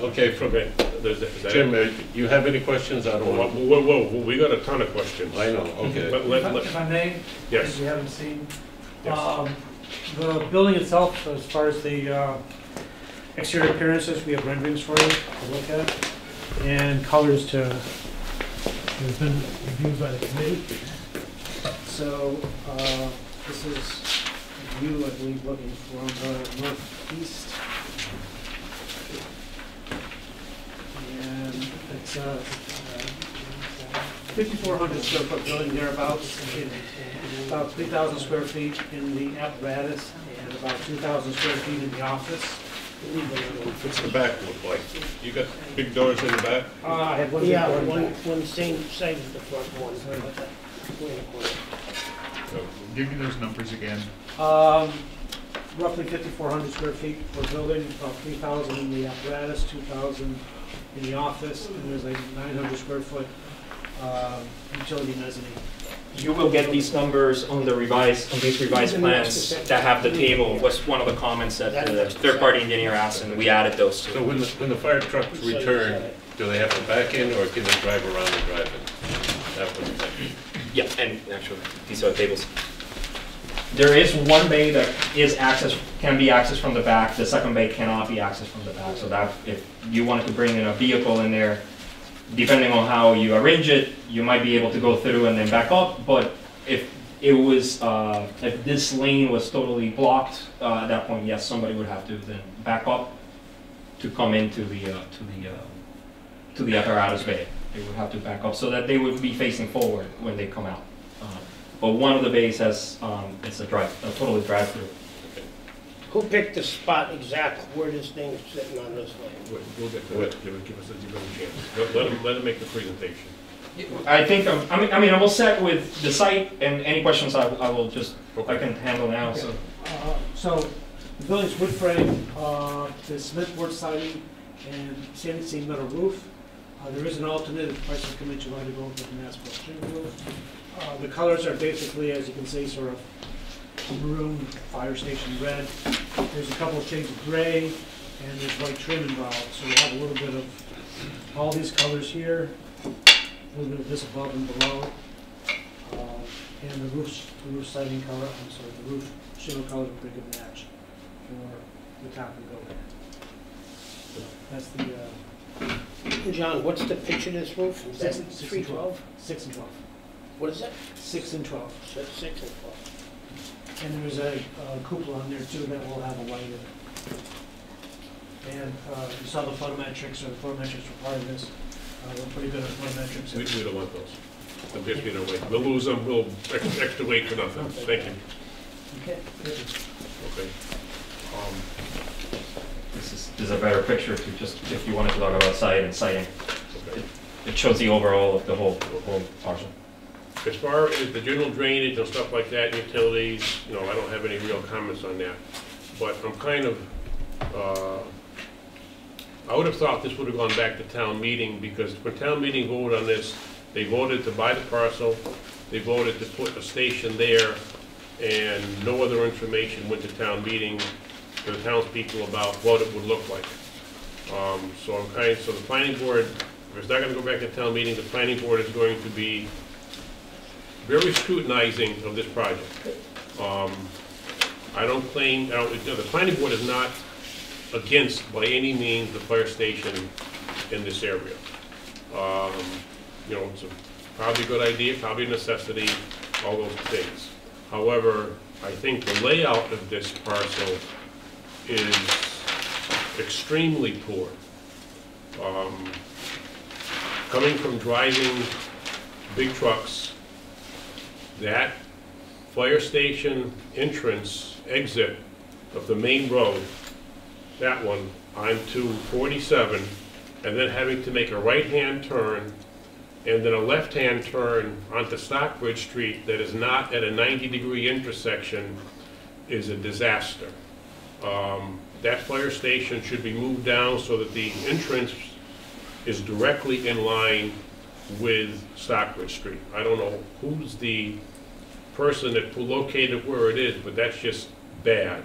Okay, from, Okay, there's, is that Jim, it? uh, you have any questions? I don't Whoa, want, whoa, whoa, whoa, we got a ton of questions. I know, okay. Let, let, If let, I may? yes, If you haven't seen. yes. Um, The building itself, as far as the uh, exterior appearances, we have renderings for you to look at, and colors to, have been reviewed by the committee. So, uh, this is a view, I believe, looking from the northeast. And it's a fifty-four hundred square foot building thereabouts, about three thousand square feet in the apparatus, and about two thousand square feet in the office. What's the back look like? You got big doors in the back? Uh, I have one big Yeah, door in the one, back. one same side as the front one. Way in the corner. Give me those numbers again. Um, roughly fifty-four hundred square feet per building, about three thousand in the apparatus, two thousand in the office, and there's a nine hundred square foot, um, utility mezzanine. You will get these numbers on the revised, on these revised plans that have the table, was one of the comments that the third-party engineer asked, and we added those So to. when the, when the fire trucks return, do they have to back in or can they drive around and drive in? That was the Yeah, and actually, these are the tables. There is one bay that is accessed, can be accessed from the back, the second bay cannot be accessed from the back, so that, if you wanted to bring in a vehicle in there, depending on how you arrange it, you might be able to go through and then back up, but if it was, uh, if this lane was totally blocked, uh, at that point, yes, somebody would have to then back up to come into the, uh, to the, uh, to the apparatus bay. They would have to back up so that they would be facing forward when they come out. But one of the bays has, um, it's a drive, a totally drive-through. Who picked the spot exactly where this thing's sitting on this land? We'll- We'll get to that, give, give us a, give us a chance. Let, let him, let him make the presentation. I think, I'm- I mean, I mean, I'm all set with the site and any questions I, I will just, I can handle now, so. Uh, So, the building's wood frame, uh, the cement board siding, and standing seam metal roof. Uh, There is an alternate, if prices come in, you want to go with an asphalt shingle roof. Uh, The colors are basically, as you can see, sort of maroon, fire station red. There's a couple of shades of gray, and there's white trim involved, so we have a little bit of all these colors here, a little bit of this above and below. Uh, And the roof, the roof siding color, I'm sorry, the roof shingle color is a pretty good match for the top of the building. So that's the, uh, John, what's the pitch of this roof? Is that Six- six and three twelve? six and twelve. What is that? Six and twelve. Six, six and twelve. And there's a uh, cupola on there too that will have a light in it. And uh, you saw the photometrics, or the photometrics were part of this. Uh, We're pretty good at photometrics. We, we don't want those. They'll just get away. We'll lose them, we'll, ex- extra weight for nothing. Thank you. Okay, good. Okay. Um, This is, this is a better picture to just, if you wanted to talk about site and siting. okay. It shows the overall of the whole, the whole parcel. As far as the general drainage and stuff like that, utilities, you know, I don't have any real comments on that. But I'm kind of, uh, I would have thought this would have gone back to town meeting, because when town meeting voted on this, they voted to buy the parcel, they voted to put a station there, and no other information went to town meeting to the townspeople about what it would look like. Um, so I'm kind, so the planning board, if it's not gonna go back to town meeting, the planning board is going to be very scrutinizing of this project. Um, I don't claim, I don't, the planning board is not against by any means the fire station in this area. Um, you know, it's a probably a good idea, probably a necessity, all those things. However, I think the layout of this parcel is extremely poor. Um, Coming from driving big trucks, that fire station entrance, exit of the main road, that one, onto 47, and then having to make a right-hand turn, and then a left-hand turn onto Stockbridge Street that is not at a 90-degree intersection is a disaster. Um, That fire station should be moved down so that the entrance is directly in line with Stockbridge Street. I don't know who's the person that located where it is, but that's just bad.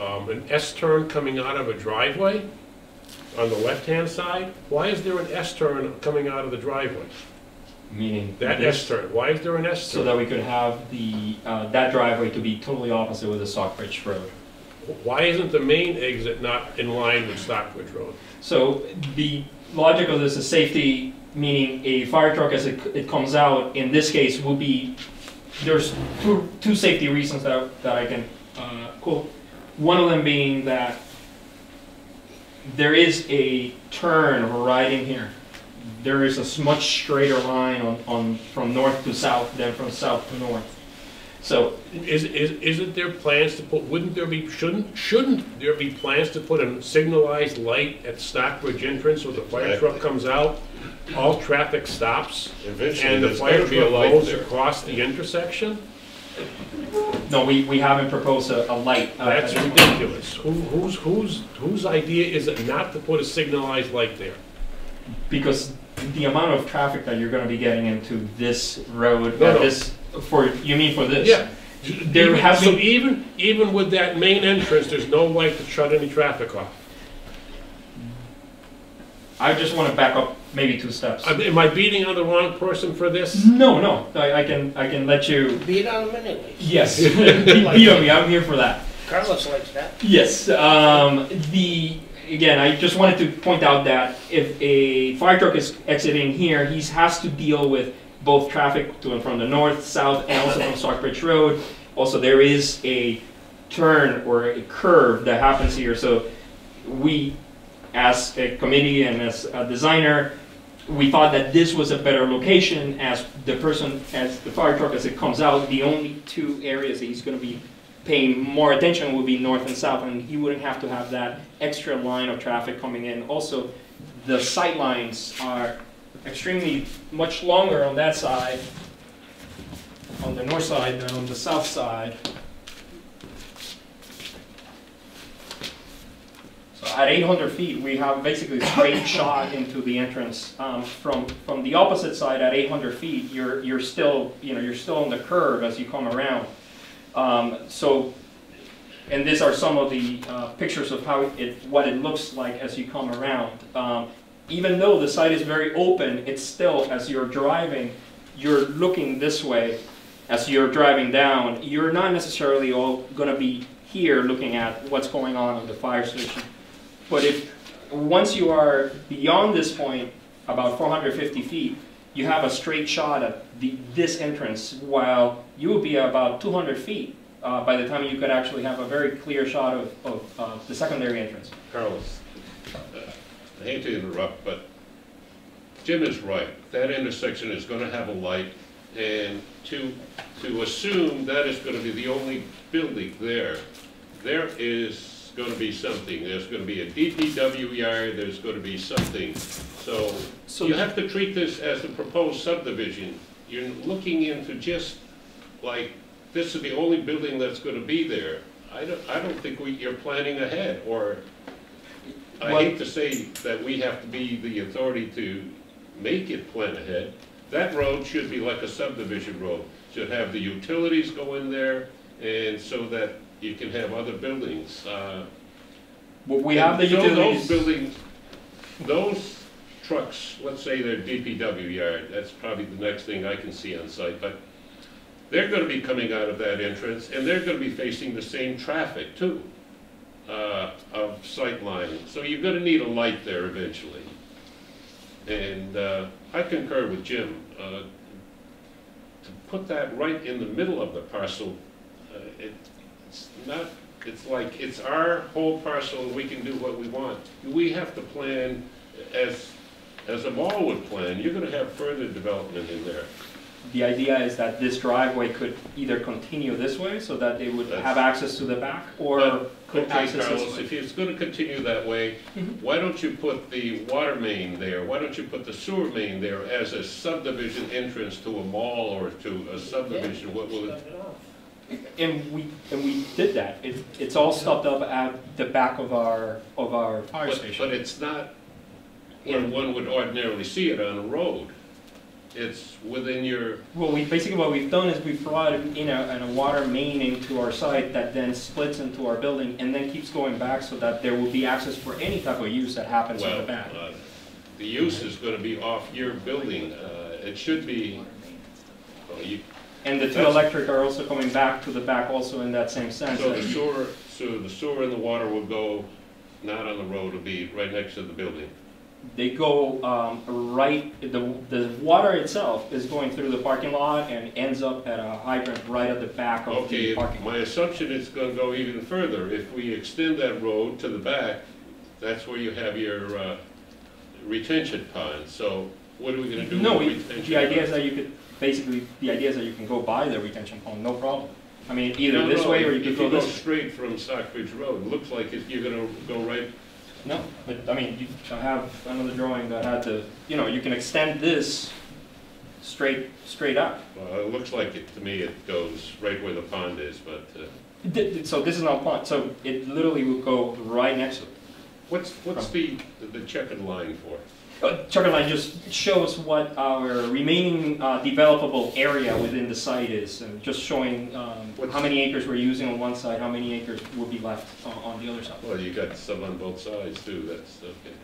Um, An S-turn coming out of a driveway on the left-hand side, why is there an S-turn coming out of the driveway? Meaning. That S-turn, why is there an S-turn? So that we could have the, uh, that driveway to be totally opposite with the Stockbridge Road. Why isn't the main exit not in line with Stockbridge Road? So the logic of this is safety, meaning a fire truck as it, it comes out, in this case, will be, there's two, two safety reasons that, that I can, uh, quote. One of them being that there is a turn or riding here. There is a much straighter line on, on, from north to south than from south to north. So Is, is, isn't there plans to put, wouldn't there be, shouldn't, shouldn't there be plans to put a signalized light at Stockbridge entrance so the fire truck comes out, all traffic stops, Eventually, and the there's fire gotta be a truck light goes there. across the intersection? No, we, we haven't proposed a, a light. uh, That's ridiculous. Who, whose, whose, whose idea is it not to put a signalized light there? Because the amount of traffic that you're gonna be getting into this road, No, uh, no. this, for, you mean for this? Yeah. There Even- has So been- even, even with that main entrance, there's no light to shut any traffic off. I just wanna back up maybe two steps. Am I beating on the wrong person for this? No, no, I, I can, I can let you, Beat on them anyways. yes, beat beat on me, I'm here for that. Carlos likes that. Yes, um, the, again, I just wanted to point out that if a fire truck is exiting here, he has to deal with both traffic to and from the north, south, and also from Stockbridge Road. Also, there is a turn or a curve that happens here, so we, as a committee and as a designer, we thought that this was a better location as the person, as the fire truck, as it comes out, the only two areas that he's gonna be paying more attention would be north and south, and he wouldn't have to have that extra line of traffic coming in. Also, the sight lines are extremely much longer on that side, on the north side than on the south side. So at 800 feet, we have basically a straight shot into the entrance. Um, from from the opposite side, at 800 feet, you're you're still you know you're still on the curve as you come around. Um, so, and these are some of the uh, pictures of how it what it looks like as you come around. Um, even though the site is very open, it's still as you're driving, you're looking this way. As you're driving down, you're not necessarily all going to be here looking at what's going on at the fire station. But if, once you are beyond this point, about 450 feet, you have a straight shot at the, this entrance, while you would be about 200 feet uh, by the time you could actually have a very clear shot of, of uh, the secondary entrance. Carlos, I hate to interrupt, but Jim is right. That intersection is gonna have a light, and to, to assume that is gonna be the only building there, there is gonna be something. There's gonna be a DPW yard, there's gonna be something. So, So you have to treat this as a proposed subdivision. You're looking into just, like, this is the only building that's gonna be there. I don't, I don't think we, you're planning ahead, or I Well- hate to say that we have to be the authority to make it plan ahead. That road should be like a subdivision road, should have the utilities go in there, and so that you can have other buildings. uh, Well, We have the so utilities. Those buildings, those trucks, let's say they're DPW yard, that's probably the next thing I can see on site, but they're gonna be coming out of that entrance, and they're gonna be facing the same traffic too, uh, of sight line. So you're gonna need a light there eventually. And, uh, I concur with Jim, uh, to put that right in the middle of the parcel, uh, it, it's not, it's like, it's our whole parcel, and we can do what we want. We have to plan as, as a mall would plan, you're gonna have further development in there. The idea is that this driveway could either continue this way so that they would That's- have access to the back or But, could okay, access Carlos, this way. if it's gonna continue that way, Mhm. why don't you put the water main there? Why don't you put the sewer main there as a subdivision entrance to a mall or to a subdivision? What will it, Cut it off. And we, and we did that. It, it's all stuffed up at the back of our, of our fire but, station. but it's not where one would ordinarily see it on a road. It's within your, Well, we, basically what we've done is we've provided, you know, a water main into our site that then splits into our building and then keeps going back so that there will be access for any type of use that happens in the back. uh, the use is gonna be off your building. Uh, It should be, well, you, And the two that's- electric are also coming back to the back also in that same sense. So the sewer, so the sewer and the water will go not on the road, it'll be right next to the building. They go um, right, the, the water itself is going through the parking lot and ends up at a hydrant right at the back of Okay, the parking lot. my assumption is gonna go even further. If we extend that road to the back, that's where you have your uh, retention pond. So what are we gonna do with No, the we- retention? the idea is pond? that you could, basically, the idea is that you can go by the retention pond, no problem. I mean, either No, this no, way or you could go straight from Stockbridge Road, it looks like you're gonna go right, No, but I mean, you, I have another drawing that had to, you know, you can extend this straight, straight up. well, it looks like it, to me, it goes right where the pond is, but uh, So this is not pond, so it literally will go right next to it. what's, what's the, the checkered line for? Uh, Checkered line just shows what our remaining uh, developable area within the site is, and just showing um, how many acres we're using on one side, how many acres will be left on- on the other side. Well, you got some on both sides too, that's, okay.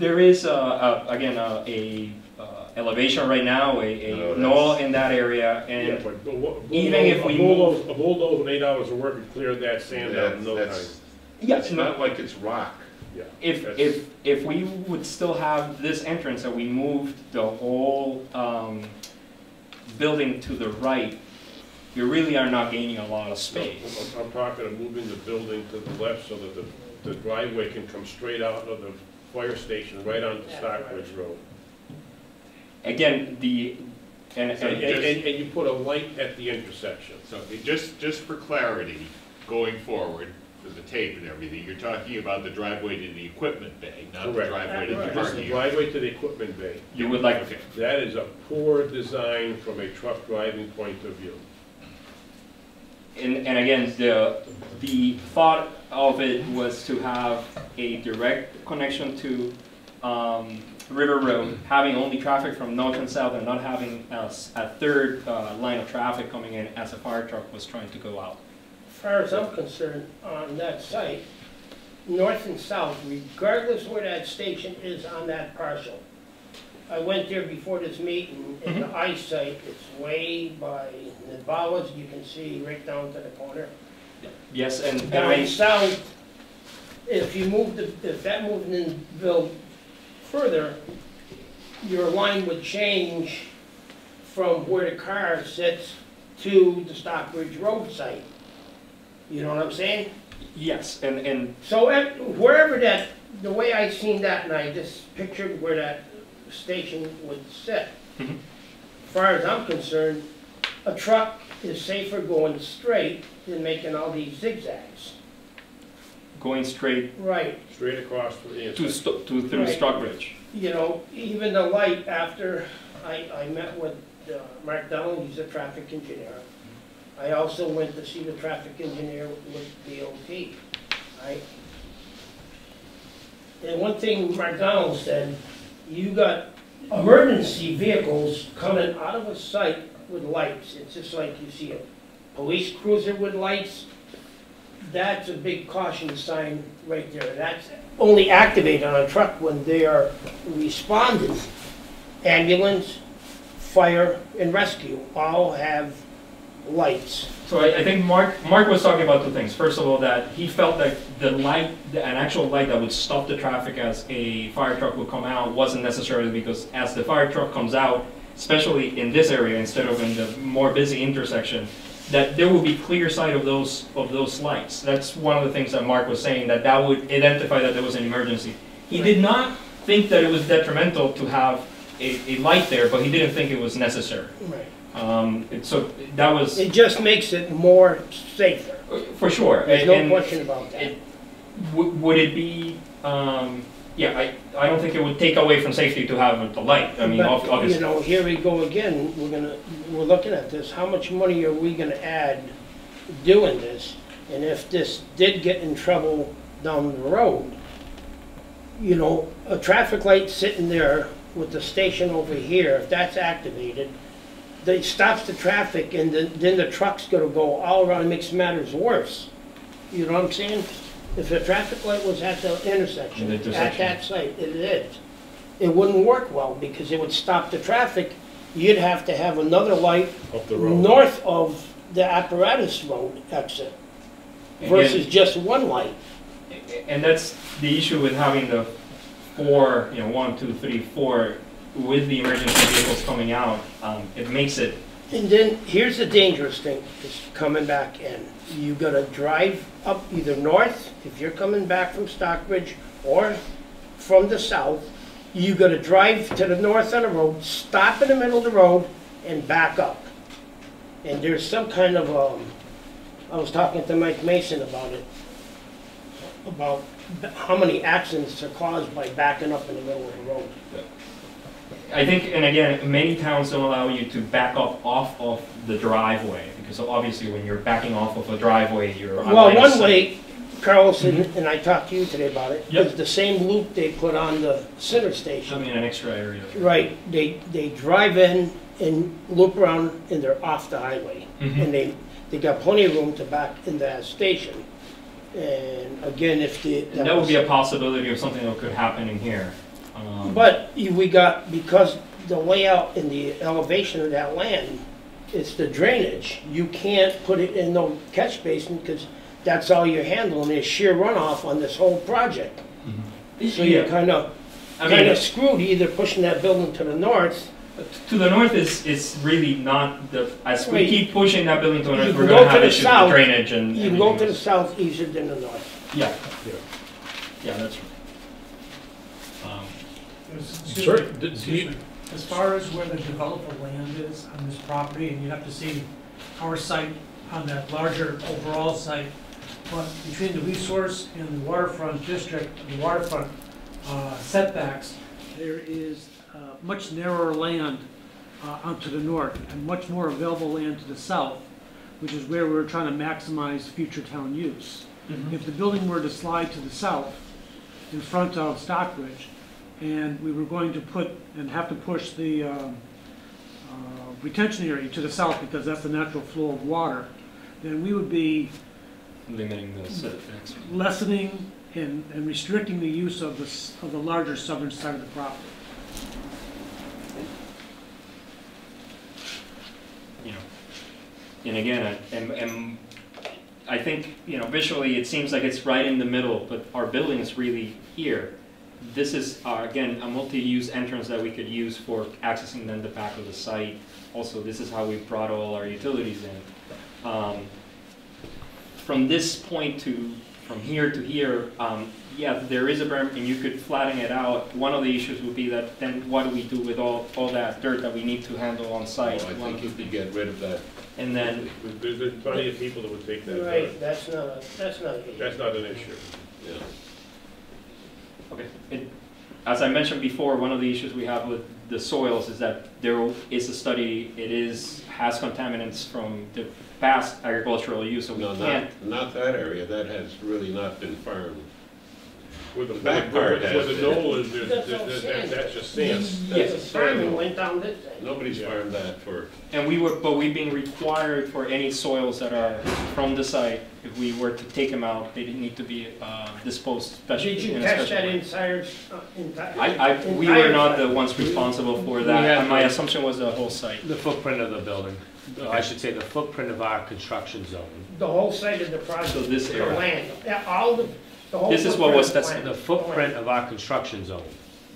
There is, uh, uh, again, uh, a uh, elevation right now, a No, a that's- knoll in that area, Yeah, and but a wa- even if we A bulldoze, a bulldoze and eight hours of work and clear that sand out in no time. That's, yes, it's no- not like it's rock. Yeah. if, That's- if, if we would still have this entrance and we moved the whole um, building to the right, you really are not gaining a lot of space. I'm I'm talking of moving the building to the left so that the the driveway can come straight out of the fire station right onto Stockbridge Road. Again, the, and, And, and and, and you put a light at the intersection. So it- just, just for clarity, going forward, for the tape and everything, you're talking about the driveway to the equipment bay, not the Correct. driveway to the This is the parking area. driveway to the equipment bay. you would like, Okay. That is a poor design from a truck driving point of view. and, and again, the, the thought of it was to have a direct connection to um, River Road, having only traffic from north and south and not having a, s- a third uh, line of traffic coming in as a fire truck was trying to go out. As far as I'm concerned, on that site, north and south, regardless where that station is on that parcel. I went there before this meeting, and the mm-hmm. eyesight, it's way by Nidballa's, you can see right down to the corner. Yes, and, and Down I, south, if you move the, if that moved in, further, your line would change from where the car sits to the Stockbridge Road site. You know what I'm saying? yes, and, and So eh, wherever that, the way I seen that, and I just pictured where that station would sit. Mhm. As far as I'm concerned, a truck is safer going straight than making all these zigzags. going straight Right, Straight across from the to, intersection. Sto- to, through Right. Stockbridge. you know, even the light after, I, I met with uh, Mark Dillon, he's a traffic engineer. I also went to see the traffic engineer with DOT. And one thing McDonald said, you got emergency vehicles coming out of a site with lights. It's just like you see a police cruiser with lights. That's a big caution sign right there. That's only activated on a truck when they are responding. Ambulance, fire, and rescue all have lights. So I, I think Mark, Mark was talking about two things. First of all, that he felt that the light, an actual light that would stop the traffic as a fire truck would come out wasn't necessarily because as the fire truck comes out, especially in this area instead of in the more busy intersection, that there will be clear sight of those, of those lights. That's one of the things that Mark was saying, that that would identify that there was an emergency. He did not think that it was detrimental to have a, a light there, but he didn't think it was necessary. Right. Um, it- so that was, It just makes it more safer. for sure. There's And- no and question about that. it- Would, it be, um, yeah, I, I don't think it would take away from safety to have the light. I mean, But, ob- You know, here we go again, we're gonna, we're looking at this, how much money are we gonna add doing this? And if this did get in trouble down the road, you know, a traffic light sitting there with the station over here, if that's activated, they stops the traffic and then, then the truck's gonna go all around, it makes matters worse. You know what I'm saying? If the traffic light was at the intersection, The at intersection. that site, it is it wouldn't work well because it would stop the traffic. You'd have to have another light Up the road. north of the apparatus road exit versus just one light. And that's the issue with having the four, you know, one, two, three, four, with the emergency vehicles coming out, um, it makes it, And then here's the dangerous thing, is coming back in. You gotta drive up either north, if you're coming back from Stockbridge, or from the south. You gotta drive to the north on the road, stop in the middle of the road, and back up. And there's some kind of, um, I was talking to Mike Mason about it, about how many accidents are caused by backing up in the middle of the road. I think, and again, many towns don't allow you to back up off of the driveway, because obviously when you're backing off of a driveway, you're. on Well, line of one sight. way, Carlson, and I talked to you today about it, Yep. is the same loop they put on the center station. I station. mean, an extra area. Right, they, they drive in and loop around and they're off the highway. Mhm. And they, they got plenty of room to back in that station. And again, if the. And that would be a possibility of something that could happen in here. Um, But you- we got, because the layout and the elevation of that land, it's the drainage. You can't put it in no catch basin because that's all you're handling is sheer runoff on this whole project. So you're Yeah. kind of, I kind mean, of screwed, either pushing that building to the north. to the north is, is really not the, as we Wait. keep pushing that building to the You north, can we're go gonna to have the issues with south. drainage and. You can go to everything the else. south easier than the north. Yeah. Yeah, that's right. Um, Excuse Sir, me, excuse me. As far as where the developer land is on this property, and you have to see our site on that larger overall site, but between the resource and the waterfront district, the waterfront uh, setbacks, there is uh, much narrower land uh, out to the north, and much more available land to the south, which is where we're trying to maximize future town use. If the building were to slide to the south, in front of Stockbridge, and we were going to put, and have to push the um, uh, retention area to the south because that's the natural flow of water, then we would be Limiting the setbacks. lessening and and restricting the use of the, of the larger southern side of the property. you know, and again, I- and, and I think, you know, visually, it seems like it's right in the middle, but our building is really here. This is, uh, again, a multi-use entrance that we could use for accessing then the back of the site. Also, this is how we brought all our utilities in. Um, From this point to, from here to here, um, yeah, there is a berm, and you could flatten it out. One of the issues would be that, then what do we do with all, all that dirt that we need to handle on site? Well, I think you could get rid of that. And then, There's, there's plenty of people that would take that. Right, dirt. that's not, a that's not. a- That's not an issue. Yeah. Okay. It- As I mentioned before, one of the issues we have with the soils is that there is a study, it is, has contaminants from the past agricultural use, so we No, can't. not, not that area, that has really not been farmed. Where the, Back where part the- where the knoll is, there's- That's all there's- sand. that's just sand. There's a That's farming sand. went down this thing. Nobody's farmed that for, And we were, but we've been required for any soils that are from the site, if we were to take them out, they didn't need to be uh, disposed specially. Did you in a test special that way. entire, uh, entire? I, I, we were not the ones responsible for We that, have and my assumption was the whole site. The footprint of the building, or I should say the footprint of our construction zone. The whole site of the project? So this The area. land, yeah, all the, the whole. This is what was the tested. The footprint of our construction zone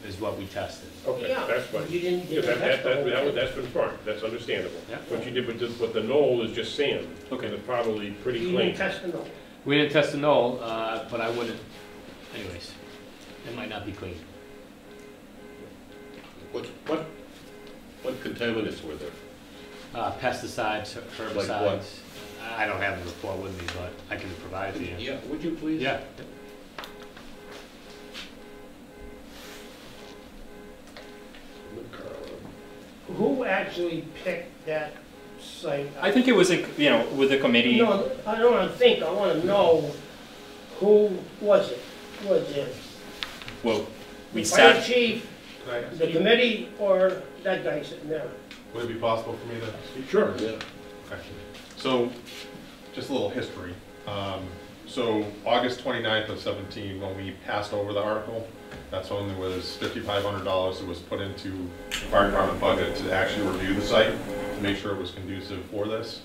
is what we tested. Okay, Yeah, that's fine. You didn't, you Yeah, didn't that, test that, the that, that was- thing. that's been farmed, that's understandable. Yeah. What you did, with the, but the knoll is just sand. Okay. And it's probably pretty You clean. didn't test the knoll. We didn't test the knoll, uh, but I wouldn't, anyways, it might not be clean. what, what, what contaminants were there? Uh, pesticides, Like what? herbicides. I don't have the report with me, but I can provide it to you. Yeah, would you please? Yeah. Who actually picked that site? I think it was, a you know, with the committee. No, I don't wanna think, I wanna know who was it? Was it Well, we the fire sat, chief, the committee, or that guy sitting there? Would it be possible for me to? Sure. Yeah. Okay. So, just a little history. Um, So, August 29th of 17, when we passed over the article, that's there was $5,500 that was put into the fire department budget to actually review the site, to make sure it was conducive for this.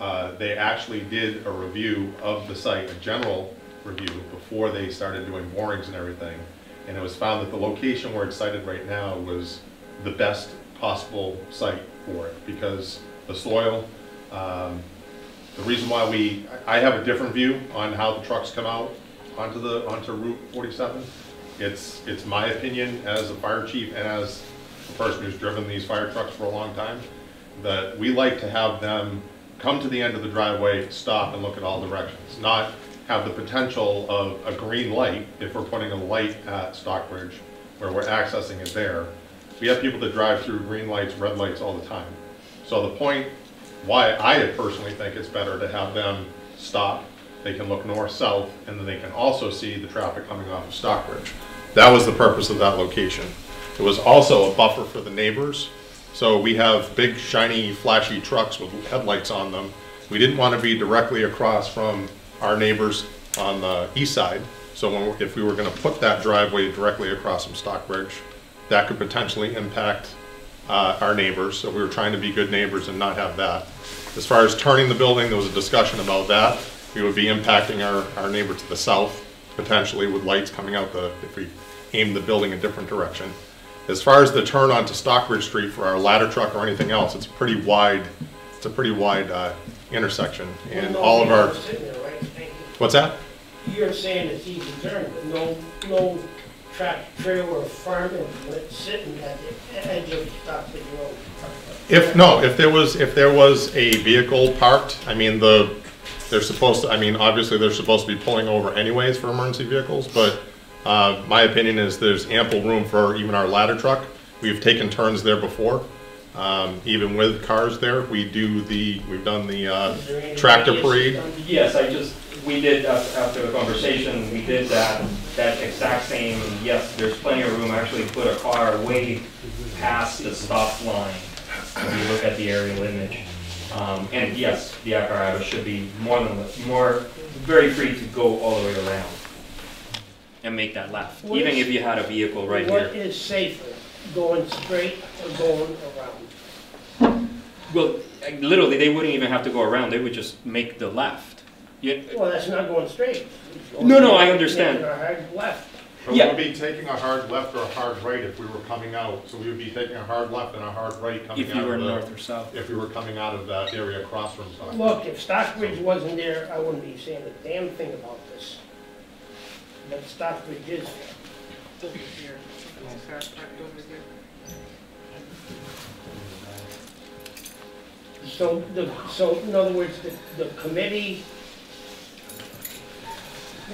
Uh, They actually did a review of the site, a general review, before they started doing borings and everything. And it was found that the location where it's sited right now was the best possible site for it, because the soil, um, the reason why we, I have a different view on how the trucks come out onto the, onto Route 47. It's, it's my opinion as a fire chief and as a person who's driven these fire trucks for a long time, that we like to have them come to the end of the driveway, stop and look at all directions, not have the potential of a green light, if we're putting a light at Stockbridge, where we're accessing it there. We have people that drive through green lights, red lights all the time. So the point why I personally think it's better to have them stop, they can look north-south, and then they can also see the traffic coming off of Stockbridge. That was the purpose of that location. It was also a buffer for the neighbors, so we have big shiny flashy trucks with headlights on them. We didn't want to be directly across from our neighbors on the east side, so when, if we were gonna put that driveway directly across from Stockbridge, that could potentially impact uh, our neighbors, so we were trying to be good neighbors and not have that. As far as turning the building, there was a discussion about that. We would be impacting our, our neighbor to the south, potentially with lights coming out the, if we aim the building a different direction. As far as the turn onto Stockbridge Street for our ladder truck or anything else, it's pretty wide, it's a pretty wide uh, intersection. And all of our, there, right? What's that? You're saying it's easy turn, but no, no tractor trailer or farm implement sitting at the edge of Stockbridge Road. If, no, if there was, if there was a vehicle parked, I mean, the, they're supposed to, I mean, obviously, they're supposed to be pulling over anyways for emergency vehicles, but, uh, my opinion is there's ample room for even our ladder truck. We've taken turns there before, um, even with cars there, we do the, we've done the, uh, Is there any tractor parade. yes, I just, we did, after the conversation, we did that, that exact same, yes, there's plenty of room, actually put a car way past the stop line, if you look at the aerial image. Um, and yes, the apparatus should be more than, more, very free to go all the way around and make that left, What even is- if you had a vehicle right What What is safer, going straight or going around? Well, literally, they wouldn't even have to go around, they would just make the left. You- Well, that's not going straight. Going No, no, I understand. making a hard left. But we would be taking a hard left or a hard right if we were coming out, so we would be taking a hard left and a hard right coming If out you of were the- north or south. If we were coming out of that area across from Stockbridge. Look, if Stockbridge wasn't there, I wouldn't be saying a damn thing about this. But Stockbridge is, Over here, this car parked over here. so the, so in other words, the, the committee,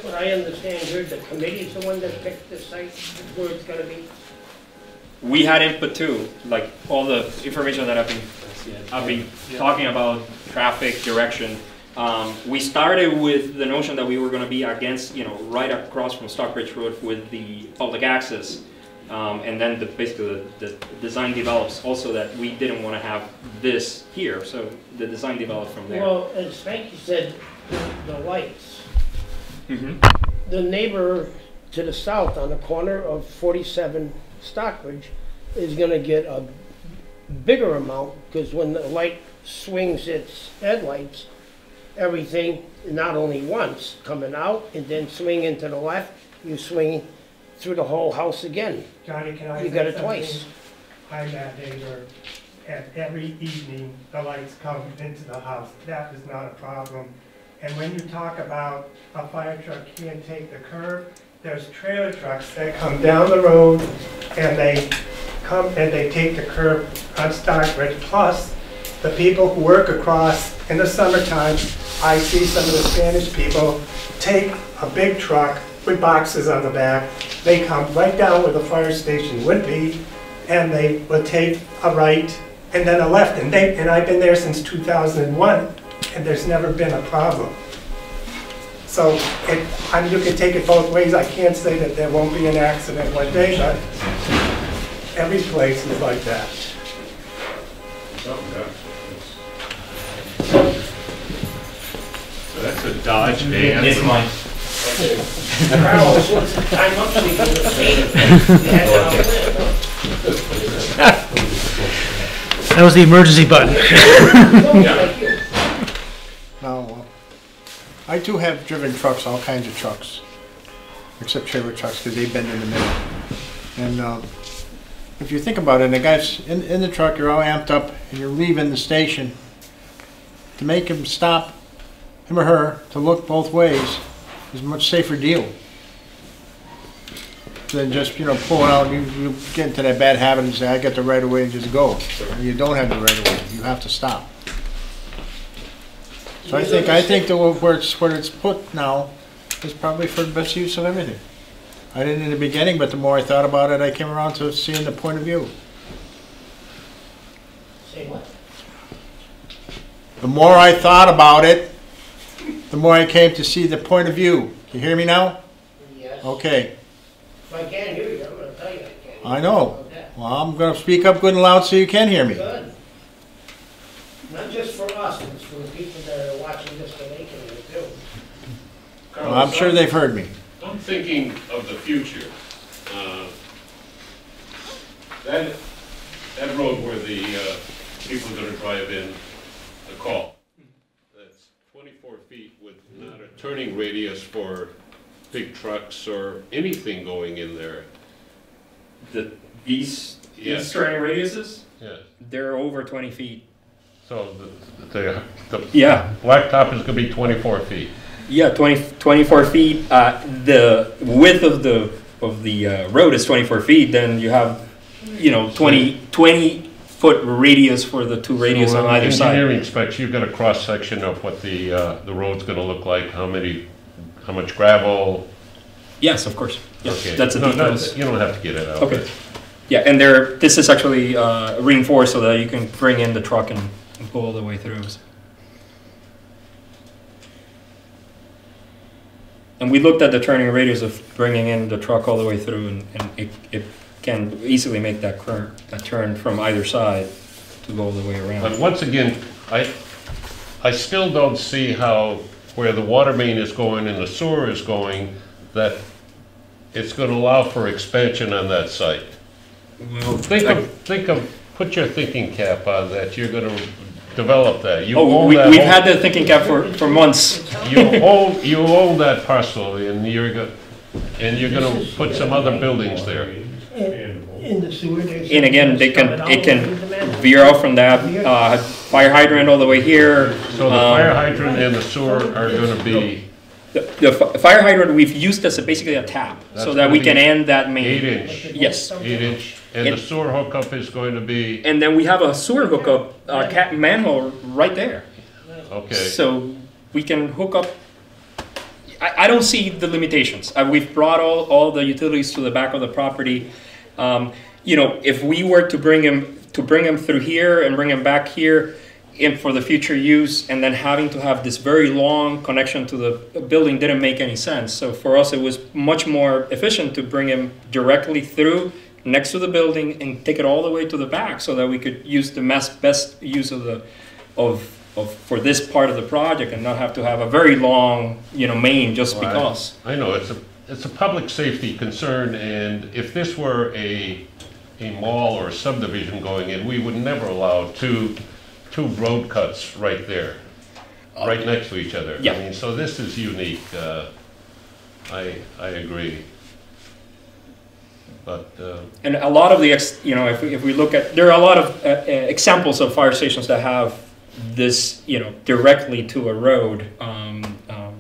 what I understand here, the committee's the one that picked the site where it's gonna be? We had input too, like all the information that I've been, I've been talking about, traffic, direction. Um, we started with the notion that we were gonna be against, you know, right across from Stockbridge Road with the public access. Um, and then the, basically the, the design develops also that we didn't wanna have this here, so the design developed from there. Well, as Frankie said, the lights. The neighbor to the south on the corner of 47 Stockbridge is gonna get a bigger amount, because when the light swings its headlights, everything, not only once, coming out and then swing into the left, you swing through the whole house again. Johnny, can I You got it twice. I'm that neighbor, and every evening, the lights come into the house. That is not a problem. And when you talk about a fire truck can't take the curb, there's trailer trucks that come down the road, and they come and they take the curb on Stockbridge. Plus, the people who work across in the summertime, I see some of the Spanish people take a big truck with boxes on the back. They come right down where the fire station would be, and they will take a right and then a left. And they, and I've been there since 2001, and there's never been a problem. So it, I mean, you can take it both ways. I can't say that there won't be an accident one day, but every place is like that. So that's a Dodge van. It's mine. Carlos, what's the time up so you can see it? You had it on there. That was the emergency button. Uh, I too have driven trucks, all kinds of trucks, except trailer trucks, because they bend in the middle. And uh, if you think about it, and the guy's in, in the truck, you're all amped up, and you're leaving the station, to make him stop, him or her, to look both ways, is a much safer deal than just, you know, pulling out, you, you get into that bad habit and say, I got the right of way and just go. You don't have the right of way, you have to stop. So I think, I think that where it's, where it's put now is probably for the best use of everything. I didn't in the beginning, but the more I thought about it, I came around to seeing the point of view. Say what? The more I thought about it, the more I came to see the point of view. You hear me now? Yes. Okay, If I can't hear you, I'm gonna tell you I can't. I know. Okay. Well, I'm gonna speak up good and loud so you can hear me. Good. Not just for us, it's for the people that are watching this, so they can hear too. Well, I'm sure they've heard me. I'm thinking of the future. Uh, That, that road where the uh, people to drive in, the call, that's 24 feet with not a turning radius for big trucks or anything going in there. The, these, Yeah. these turning radiuses, Yeah. they're over 20 feet. So the, the, the Yeah. blacktop is gonna be 24 feet. Yeah, 20, 24 feet. Uh, the width of the of the uh, road is 24 feet. Then you have, you know, 20, 20 foot radius for the two radius So, on uh, either side. Engineering specs, you've got a cross-section of what the, uh, the road's gonna look like, how many, how much gravel. Yes, of course. Yeah, Okay. that's the No, details. You don't have to get it out. Okay. Yeah, and there. This is actually uh, reinforced so that you can bring in the truck and, and go all the way through. And we looked at the turning radius of bringing in the truck all the way through, and, and it, it can easily make that turn, that turn from either side to go all the way around. But once again, I, I still don't see how, where the water main is going and the sewer is going, that it's gonna allow for expansion on that site. Well, Think of, think of, put your thinking cap on that, you're gonna develop that. You Oh, own we, that we've whole- had the thinking cap for, for months. You own, you own that parcel and you're go, and you're gonna put some other buildings there. In in the sewer, there's. And again, they can, coming it can through veer out from that, uh, fire hydrant all the way here. So the um, fire hydrant and the sewer are gonna be The, the fi- fire hydrant we've used as a, basically a tap, so that we gonna can be end that main. eight inch, Yes, eight inch, and the sewer hookup is going to be, and then we have a sewer hookup, uh, cat manhole right there. okay. So we can hook up, I, I don't see the limitations. Uh, we've brought all, all the utilities to the back of the property. Um, you know, if we were to bring him, to bring him through here and bring him back here, in for the future use, and then having to have this very long connection to the building didn't make any sense. So for us, it was much more efficient to bring him directly through next to the building and take it all the way to the back, so that we could use the best best use of the of of for this part of the project and not have to have a very long you know main just Well, I- because. I know, it's a, it's a public safety concern, and if this were a, a mall or a subdivision going in, we would never allow two, two road cuts right there, right next to each other. Yeah. I mean, so this is unique, uh, I, I agree. But, uh, And a lot of the, ex, you know, if we, if we look at, there are a lot of uh, uh, examples of fire stations that have this, you know, directly to a road, um, um,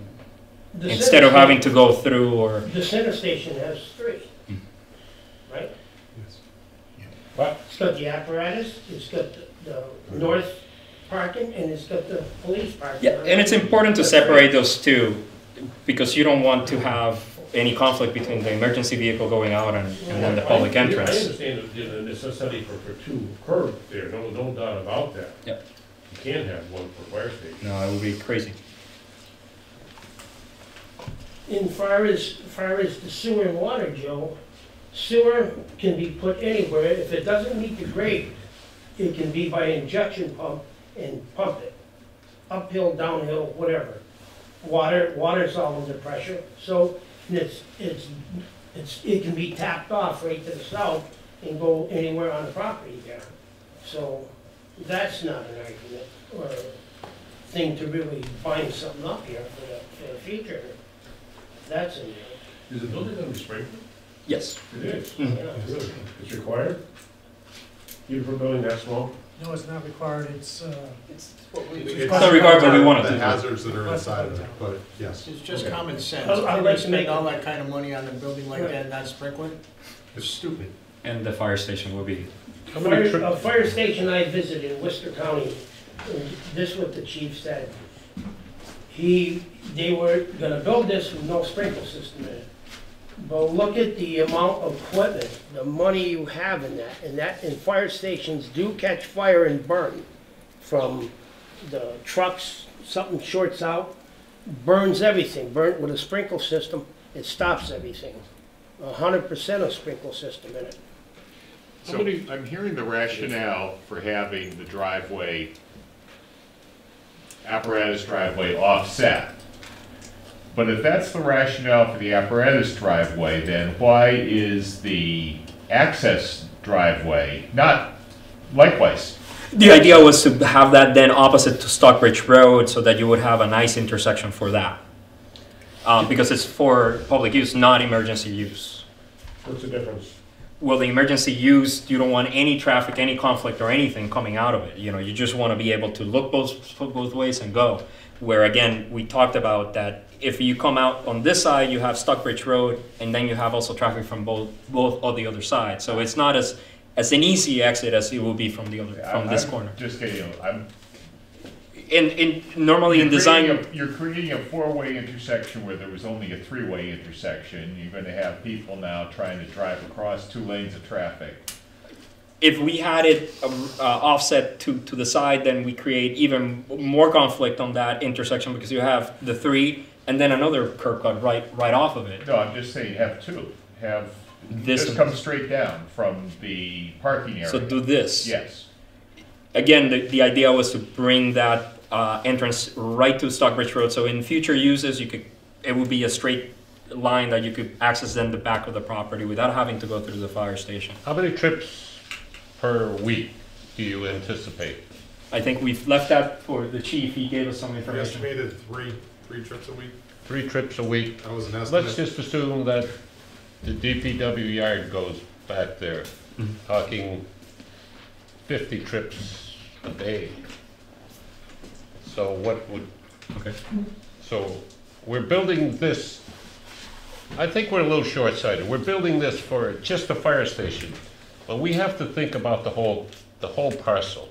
instead of having to go through or, The center station has three, right? What? It's got the apparatus, it's got the, the north parking, and it's got the police parking. yeah, and it's important to separate those two, because you don't want to have any conflict between the emergency vehicle going out and, and then the public I- I entrance. understand the the necessity for, for two curbs there, no, no doubt about that. Yep. You can't have one for fire station. No, it would be crazy. In far as, far as the sewer and water, Joe, sewer can be put anywhere. If it doesn't meet the grade, it can be by injection pump and pump it. Uphill, downhill, whatever. Water, water's all under pressure, so it's, it's, it's, it can be tapped off right to the south and go anywhere on the property there. So that's not an argument or thing to really find something up here for the, for the future. That's in there. Is the building gonna be sprinkled? Yes. It is? Mm-hmm. Yeah. It's required? Even for a building that small? No, it's not required, it's, uh, It's what we. It's not required, but we want it The to. hazards that are inside of it, but yes. It's just common sense. I'd- I'd would to spend make- all that kind of money on a building like that and not sprinkle it? It's stupid. And the fire station will be, how many Fire- trips? A fire station I visited in Worcester County, and this is what the chief said. He, they were gonna build this with no sprinkler system in it. But look at the amount of equipment, the money you have in that, and that, and fire stations do catch fire and burn. From the trucks, something shorts out, burns everything, burnt with a sprinkle system, it stops everything. A hundred percent of sprinkle system in it. So I'm hearing the rationale for having the driveway, apparatus driveway offset. But if that's the rationale for the apparatus driveway, then why is the access driveway not likewise? the idea was to have that then opposite to Stockbridge Road so that you would have a nice intersection for that. Um, because it's for public use, not emergency use. What's the difference? Well, the emergency use, you don't want any traffic, any conflict or anything coming out of it. You know, you just want to be able to look both, both ways and go. Where again, we talked about that if you come out on this side, you have Stockbridge Road and then you have also traffic from both, both on the other side. So it's not as, as an easy exit as it will be from the other, from this I'm corner. Just getting, I'm. In, in, normally in design, a- You're creating a four-way intersection where there was only a three-way intersection. You're gonna have people now trying to drive across two lanes of traffic. if we had it um, uh, offset to, to the side, then we create even more conflict on that intersection because you have the three and then another curb cut right, right off of it. No, I'm just saying, have two, have, This just one. come straight down from the parking area. So do this. Yes. Again, the, the idea was to bring that uh, entrance right to Stockbridge Road. So in future uses, you could, it would be a straight line that you could access then the back of the property without having to go through the fire station. How many trips per week do you anticipate? I think we've left that for the chief. He gave us some We information. estimated three, three trips a week. Three trips a week? That was an estimate. Let's just assume that the DPW yard goes back there, Mhm. talking fifty trips a day. So what would, Okay. so we're building this, I think we're a little short-sighted. We're building this for just a fire station, but we have to think about the whole, the whole parcel.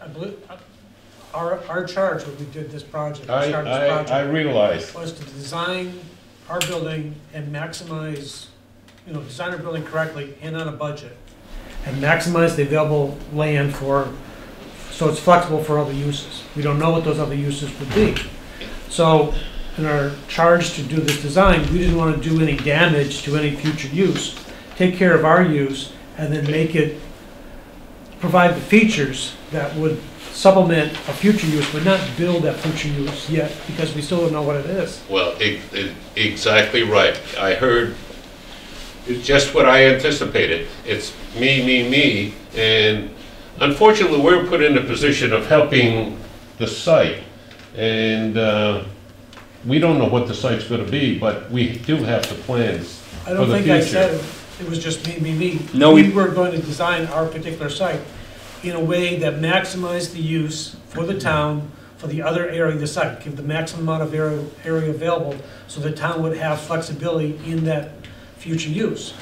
I believe, our, our charge when we did this project, I, started this I, I realize, was to design our building and maximize, you know, design our building correctly and on a budget. And maximize the available land for, so it's flexible for other uses. We don't know what those other uses would be. So, in our charge to do this design, we didn't want to do any damage to any future use. Take care of our use, and then make it, provide the features that would supplement a future use, but not build that future use yet, because we still don't know what it is. Well, e- e- exactly right. I heard it's just what I anticipated. It's me, me, me, and unfortunately, we're put in a position of helping the site. And uh, we don't know what the site's gonna be, but we do have the plans I for don't the think I future. said it was just me, me, me. No, We we- were going to design our particular site in a way that maximized the use for the town, for the other area of the site, give the maximum amount of area, area available, so the town would have flexibility in that future use.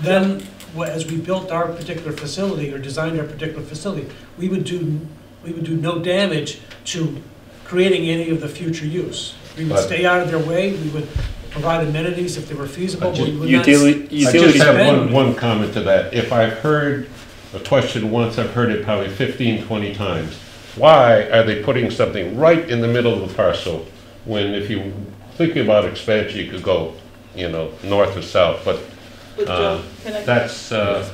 Then, wha- as we built our particular facility, or designed our particular facility, we would do, we would do no damage to creating any of the future use. We would But- stay out of their way, we would provide amenities if they were feasible, I but just- we would not. Utili- I just Utilities. have one, one comment to that. If I've heard a question once, I've heard it probably 15, 20 times. Why are they putting something right in the middle of the parcel when if you think about expansion, you could go, you know, north or south, but Uh, can I? that's, uh.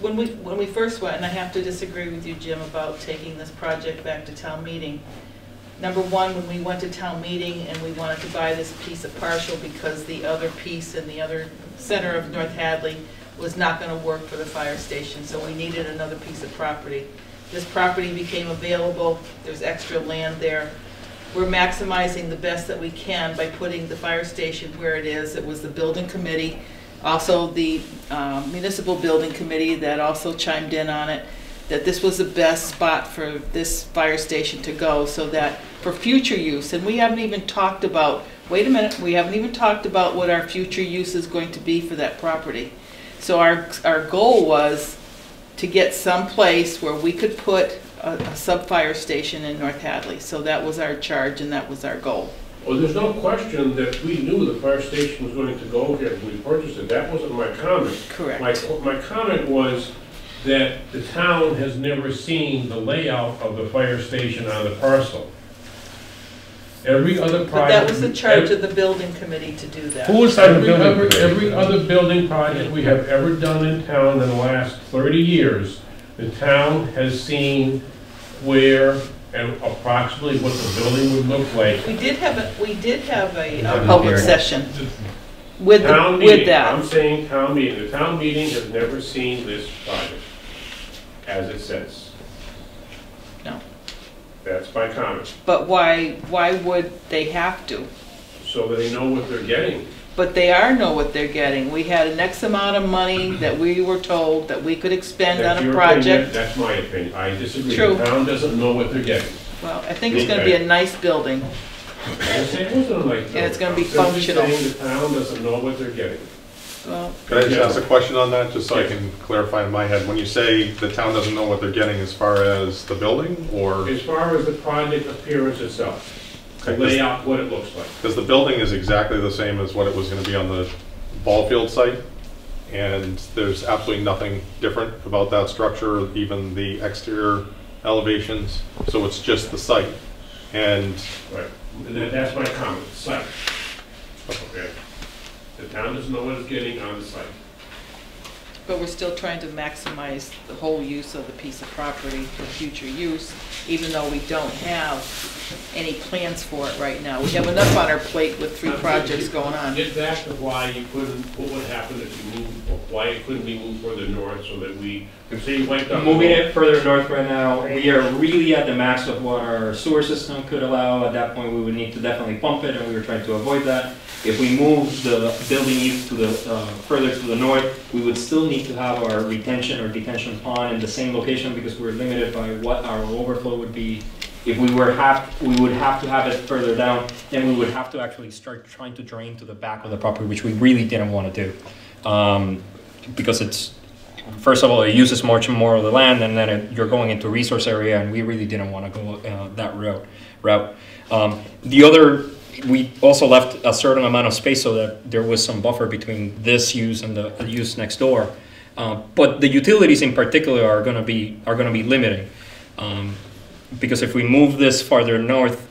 When we, when we first went, and I have to disagree with you, Jim, about taking this project back to town meeting. Number one, when we went to town meeting and we wanted to buy this piece of partial because the other piece in the other center of North Hadley was not gonna work for the fire station, so we needed another piece of property. This property became available, there's extra land there. We're maximizing the best that we can by putting the fire station where it is. It was the building committee, also the um, municipal building committee that also chimed in on it, that this was the best spot for this fire station to go, so that for future use, and we haven't even talked about, wait a minute, we haven't even talked about what our future use is going to be for that property. So our, our goal was to get some place where we could put a, a sub-fire station in North Hadley. So that was our charge and that was our goal. Well, there's no question that we knew the fire station was going to go here when we purchased it. That wasn't my comment. Correct. My, my comment was that the town has never seen the layout of the fire station on the parcel. Every other But project. that was the charge of the building committee to do that. who is on the Every building other, committee? every other building project we have ever done in town in the last thirty years, the town has seen where and approximately what the building would look like. We did have a, we did have a, have a a public session with, the- with meeting, I'm that. saying town meeting, the town meeting has never seen this project as it sits. That's my comment, But why, why would they have to? so that they know what they're getting. But they are know what they're getting. We had an X amount of money that we were told that we could expend That's on a your opinion, project. That's my opinion, I disagree. True. The town doesn't know what they're getting. Well, I think it's gonna be a nice building. It wasn't like. And it's gonna be functional. the town doesn't know what they're getting. Well, Can I just ask a question on that, just so I can clarify in my head? When you say the town doesn't know what they're getting as far as the building, or, As far as the project appearance itself, the Okay. layout, what it looks like. because the building is exactly the same as what it was gonna be on the ball field site, and there's absolutely nothing different about that structure, even the exterior elevations, so it's just the site. And Right, and that- that's my comment, site. Okay. The town doesn't know what it's getting on the site. But we're still trying to maximize the whole use of the piece of property for future use, even though we don't have any plans for it right now. We have enough on our plate with three projects going on. Get back to why you couldn't, what would happen if you moved, why it couldn't be moved further north so that we, can see you wiped out. the Moving it further north right now, we are really at the max of what our sewer system could allow. At that point, we would need to definitely pump it, and we were trying to avoid that. If we move the building use to the, uh, further to the north, we would still need to have our retention or detention pond in the same location because we're limited by what our overflow would be. If we were have, we would have to have it further down, then we would have to actually start trying to drain to the back of the property, which we really didn't want to do. Um, because it's, first of all, it uses much more of the land, and then it, you're going into resource area, and we really didn't want to go uh, that route. Route. Um, the other, we also left a certain amount of space so that there was some buffer between this use and the use next door. Uh, but the utilities in particular are going to be are going to be limiting, um, because if we move this farther north,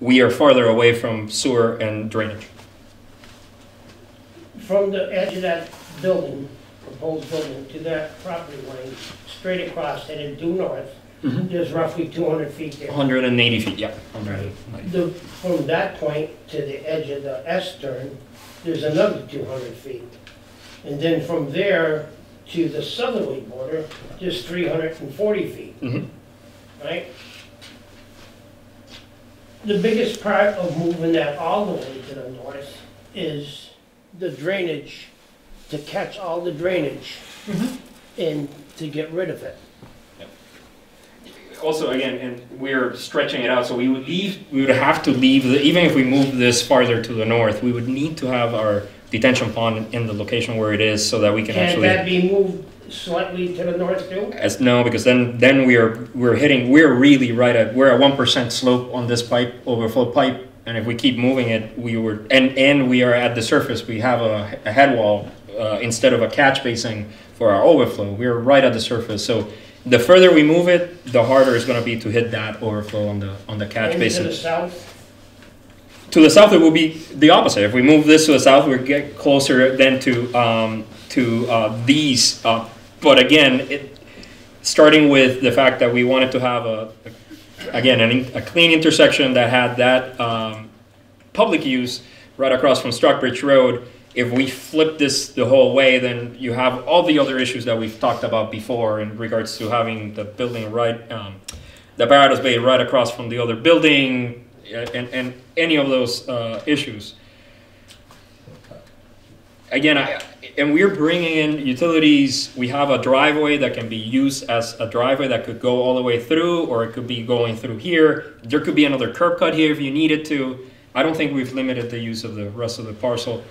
we are farther away from sewer and drainage. From the edge of that building, proposed building, to that property line, straight across, headed due north, Mhm. there's roughly 200 feet there. 180 feet, yeah. 190. The, from that point to the edge of the S turn, there's another 200 feet. And then from there to the southerly border, just 340 feet, Mhm. right? The biggest part of moving that all the way to the north is the drainage, to catch all the drainage and to get rid of it. also again, and we're stretching it out, so we would leave, we would have to leave, the- even if we move this farther to the north, we would need to have our detention pond in the location where it is so that we can Can that actually. be moved slightly to the north too? As, no, because then, then we are, we're hitting, we're really right at, we're at one percent slope on this pipe, overflow pipe. And if we keep moving it, we were, and, and we are at the surface, we have a, a head wall, uh, instead of a catch basin for our overflow, we're right at the surface, so the further we move it, the harder it's gonna be to hit that overflow on the, on the catch And basin. To the south? To the south, it will be the opposite. If we move this to the south, we get closer then to um, to uh, these. Uh, but again, it, starting with the fact that we wanted to have a, again an, a clean intersection that had that um, public use right across from Stockbridge Road. If we flip this the whole way, then you have all the other issues that we've talked about before in regards to having the building right, um, the apparatus bay right across from the other building, and, and any of those uh, issues. Again, I, and we're bringing in utilities. We have a driveway that can be used as a driveway that could go all the way through, or it could be going through here. There could be another curb cut here if you needed to. I don't think we've limited the use of the rest of the parcel.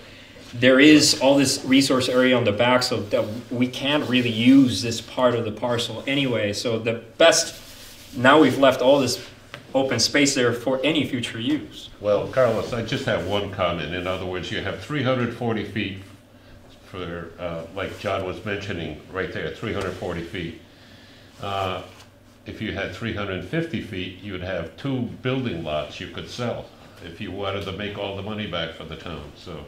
There is all this resource area on the back, so that we can't really use this part of the parcel anyway. So the best, now we've left all this open space there for any future use. Well, Carlos, I just have one comment. In other words, you have 340 feet for, uh, like John was mentioning, right there, 340 feet. Uh, If you had 350 feet, you'd have two building lots you could sell if you wanted to make all the money back for the town, so.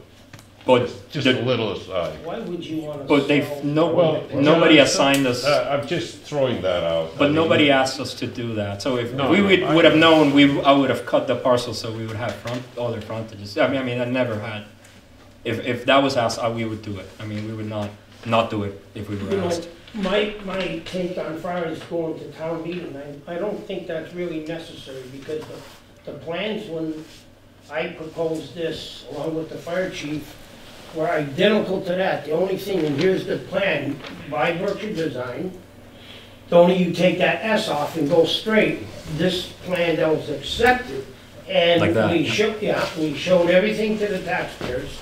But Just- Just a the- little aside. Why would you want to But they've, no, Well, nobody John, assigned us, Uh, I'm just throwing that out. I but mean, nobody asked us to do that. So if No, we would, I- would have known, we, I would have cut the parcel so we would have front, other frontages. I mean, I mean, I never had, if, if that was asked, uh, we would do it. I mean, we would not, not do it if we You were know, asked. my, my take on far as going to town meeting, I, I don't think that's really necessary, because the, the plans when I proposed this, along with the fire chief, were identical to that. The only thing, and here's the plan by Berkshire Design, only you take that S off and go straight. This plan that was accepted, and Like that. we showed, yeah, we showed everything to the taxpayers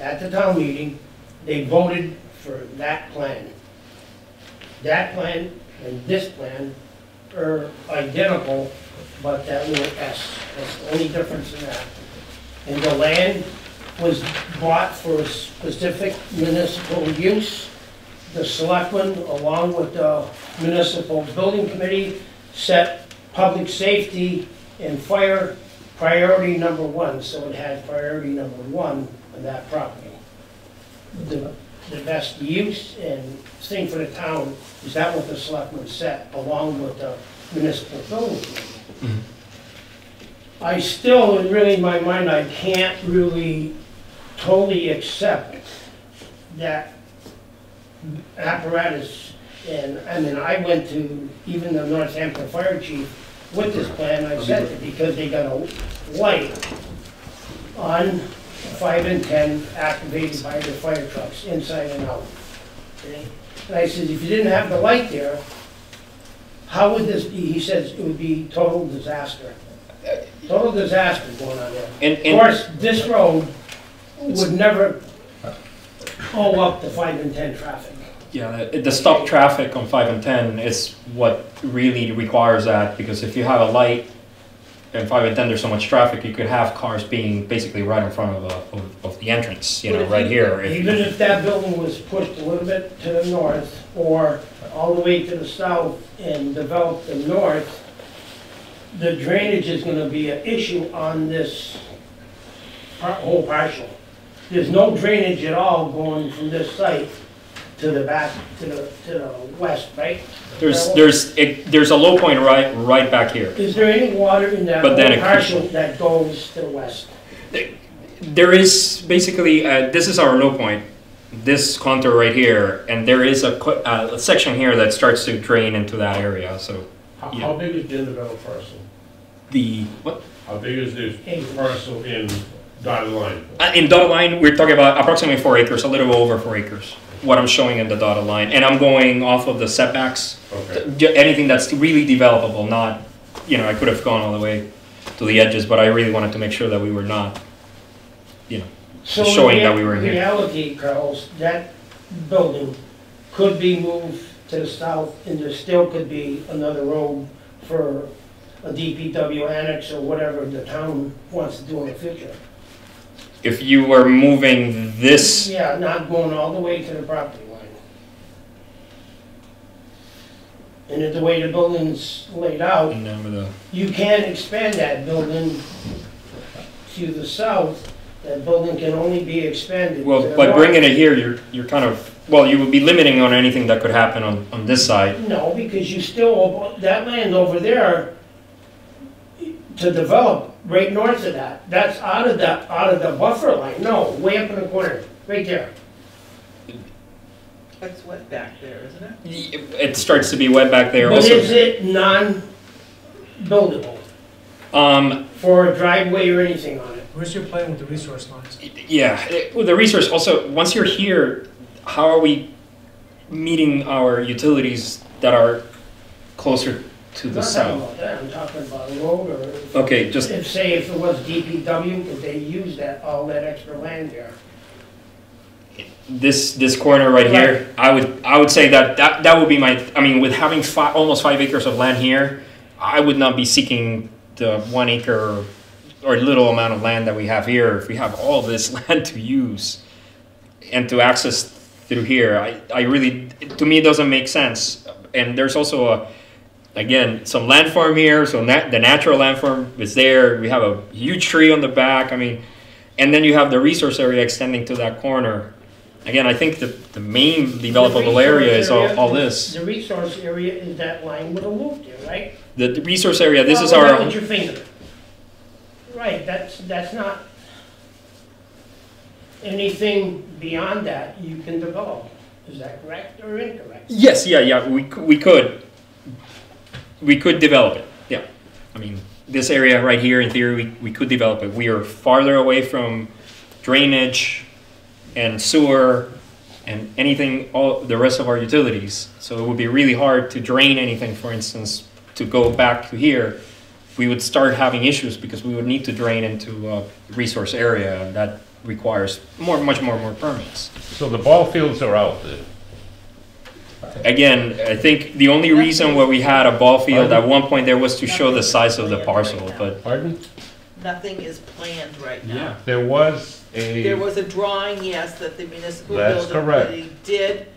at the town meeting. They voted for that plan. That plan and this plan are identical, but that little S, that's the only difference in that. And the land was bought for a specific municipal use. The selectmen, along with the municipal building committee, set public safety and fire priority number one, so it had priority number one on that property. The, the best use and thing for the town is that what the selectmen set, along with the municipal building committee. Mm-hmm. I still, really in my mind, I can't really totally accept that apparatus. And, I mean, I went to even the Northampton Fire Chief with this plan, I said it because they got a light on five and ten activated by the fire trucks, inside and out. Okay? And I said, if you didn't have the light there, how would this be? He says it would be total disaster. Uh, total disaster going on there. And, Of course, this road would never pull up the five and ten traffic. Yeah, the, stop traffic on five and ten is what really requires that, because if you have a light and five and ten, there's so much traffic, you could have cars being basically right in front of, uh, of, of the entrance, you know, right here. If- Even if that building was pushed a little bit to the north, or all the way to the south and developed the north, the drainage is gonna be an issue on this whole partial. There's no drainage at all going from this site to the back, to the, to the west, right? There's, there's, it- there's a low point right, right back here. Is there any water in that But then whole it partial creeps- that goes to the west? There is basically, uh, this is our low point, this contour right here, and there is a, qu- uh, a section here that starts to drain into that area, so. How, Yeah. how big is the undeveloped parcel? The, what? How big is this Acres. parcel in dotted line? Uh, In dotted line, we're talking about approximately four acres, a little over four acres, what I'm showing in the dotted line, and I'm going off of the setbacks. Okay. J- Anything that's really developable, not, you know, I could have gone all the way to the edges, but I really wanted to make sure that we were not, you know, So showing in that we were here. reality, Carlos, that building could be moved to the south, and there still could be another road for a DPW annex or whatever the town wants to do in the future. If you were moving this, Yeah, not going all the way to the property line. And if the way the building's laid out, and then with the, you can't expand that building to the south. That building can only be expanded to well, the by north. bringing it here, you're, you're kind of, well, you would be limiting on anything that could happen on, on this side. No, because you still, that land over there to develop right north of that, that's out of the, out of the buffer line, no, way up in the corner, right there. It's wet back there, isn't it? It starts to be wet back there But also. is it non-buildable Um, for a driveway or anything on it? Where's your plan with the resource lines? Yeah, it- with the resource, also, once you're here, how are we meeting our utilities that are closer to I'm the not talking south? about that, I'm talking about a road or. Okay, just- If, say, if it was DPW, could they use that, all that extra land there? This, this corner right here, I would, I would say that, that, that would be my, I mean, with having fi- almost five acres of land here, I would not be seeking the one acre or little amount of land that we have here, if we have all this land to use and to access through here, I, I really, to me, it doesn't make sense. And there's also a, again, some landform here, so nat- the natural landform is there, we have a huge tree on the back, I mean, and then you have the resource area extending to that corner. Again, I think the, the main developable The area is all, all this. The resource area is that line with a loop there, right? The, the resource area, this is Follow that our, With your finger. Right, that's, that's not, anything beyond that you can develop. Is that correct or incorrect? yes, yeah, yeah, we, we could, we could develop it, yeah. I mean, this area right here, in theory, we, we could develop it. We are farther away from drainage and sewer and anything, all, the rest of our utilities. So it would be really hard to drain anything, for instance, to go back to here. We would start having issues because we would need to drain into a resource area and that requires more, much more, more permits. So the ball fields are out there. Again, I think the only reason why we had a ball field at one point there was to show the size of the parcel, but. Pardon? Nothing is planned right now. Yeah. There was a. There a, was a drawing, yes, that the municipal That's building correct. committee did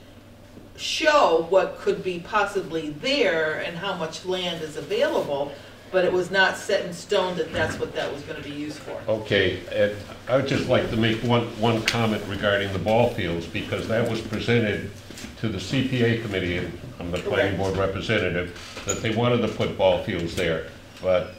show what could be possibly there and how much land is available, but it was not set in stone that that's what that was gonna be used for. okay, and I would just like to make one, one comment regarding the ball fields, because that was presented to the CPA committee, and I'm the planning board representative, that they wanted to put ball fields there. But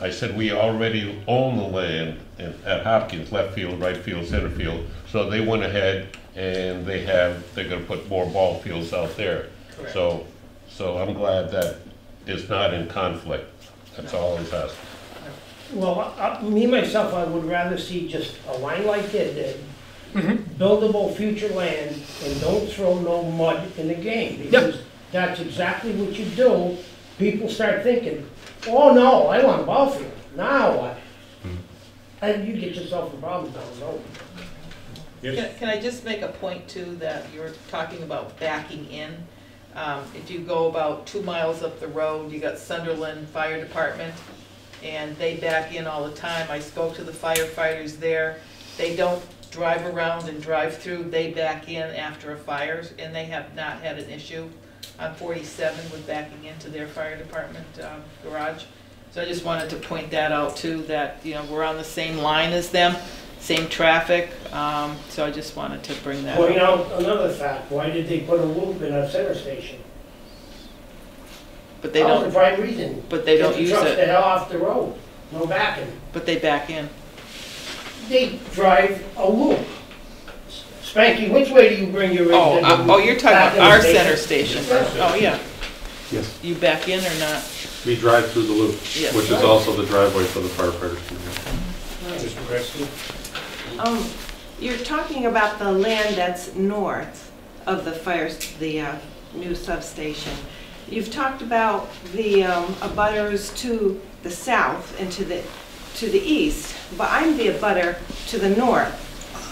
I said, we already own the land in- at Hopkins, left field, right field, center field. So they went ahead and they have, they're gonna put more ball fields out there. Correct. So, so I'm glad that it's not in conflict. That's all I was asking. Well, I- me, myself, I would rather see just a line like it, that buildable future land, and don't throw no mud in the game, because that's exactly what you do. People start thinking, oh, no, I want a ball field, now what? And you get yourself a problem down the road. Can, can I just make a point too, that you're talking about backing in? Um, if you go about two miles up the road, you got Sunderland Fire Department, and they back in all the time. I spoke to the firefighters there. They don't drive around and drive through, they back in after a fire, and they have not had an issue on 47 with backing into their fire department um, garage. So I just wanted to point that out too, that, you know, we're on the same line as them, same traffic, um, so I just wanted to bring that Point up. out another fact, why did they put a loop in a center station? But they That was the don't, prime reason. but they don't Get the use trucks the it, hell off the road, no backing. but they back in. They drive a loop. Spanky, which way do you bring your Oh, uh, oh, you're talking Back about in the our center station. Oh, yeah. Yes, You back in or not? we drive through the loop, Yes. which is also the driveway for the firefighters. Mr. Preston? Um, you're talking about the land that's north of the fire, the, uh, new substation. You've talked about the, um, abutters to the south and to the, to the east, but I'm the abutter to the north.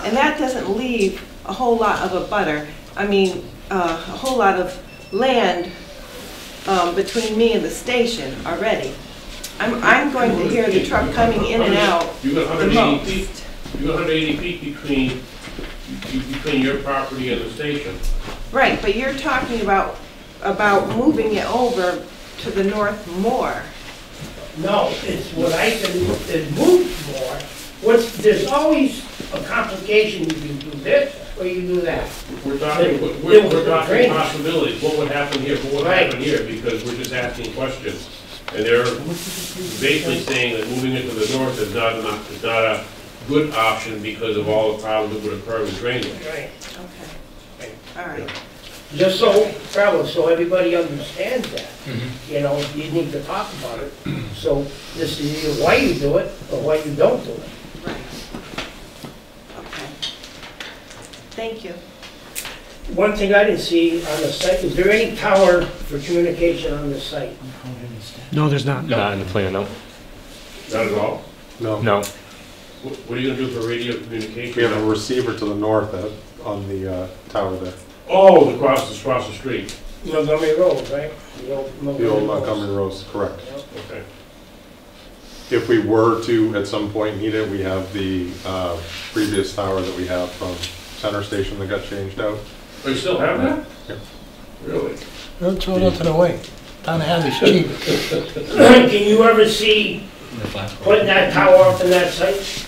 And that doesn't leave a whole lot of a butter, I mean, uh, a whole lot of land, um, between me and the station already. I'm, I'm going to hear the truck coming in and out You got the 180 most. feet, you got 180 feet between, between your property and the station. Right, but you're talking about, about moving it over to the north more. No, it's what I said, it moves more. What's, there's always a complication, you can do this or you do that. We're talking, Then- we're, then we're talking possibilities, what would happen here, what would Right. happen here, because we're just asking questions. And they're basically saying that moving it to the north is not, enough- is not a good option because of all the problems that would occur with drainage. Right. Okay. All right. Just so, fellas, so everybody understands that, you know, you need to talk about it. So this is either why you do it or why you don't do it. Right. Okay. Thank you. One thing I didn't see on the site, is there any tower for communication on the site? No, there's not. Not in the plan, no. Not at all? No, No. What what are you gonna do for radio communication? we have a receiver to the north uh, on the uh, tower there, Oh, across, across the street, Montgomery Road, right? The old the old Road. Montgomery Rose, correct. okay. If we were to at some point need it, we have the uh, previous tower that we have from Center Station that got changed out. Oh, you still have that? Yep. Really? Don't throw it to the way. Town of Hadley's cheap. Can you ever see putting that tower up in that site?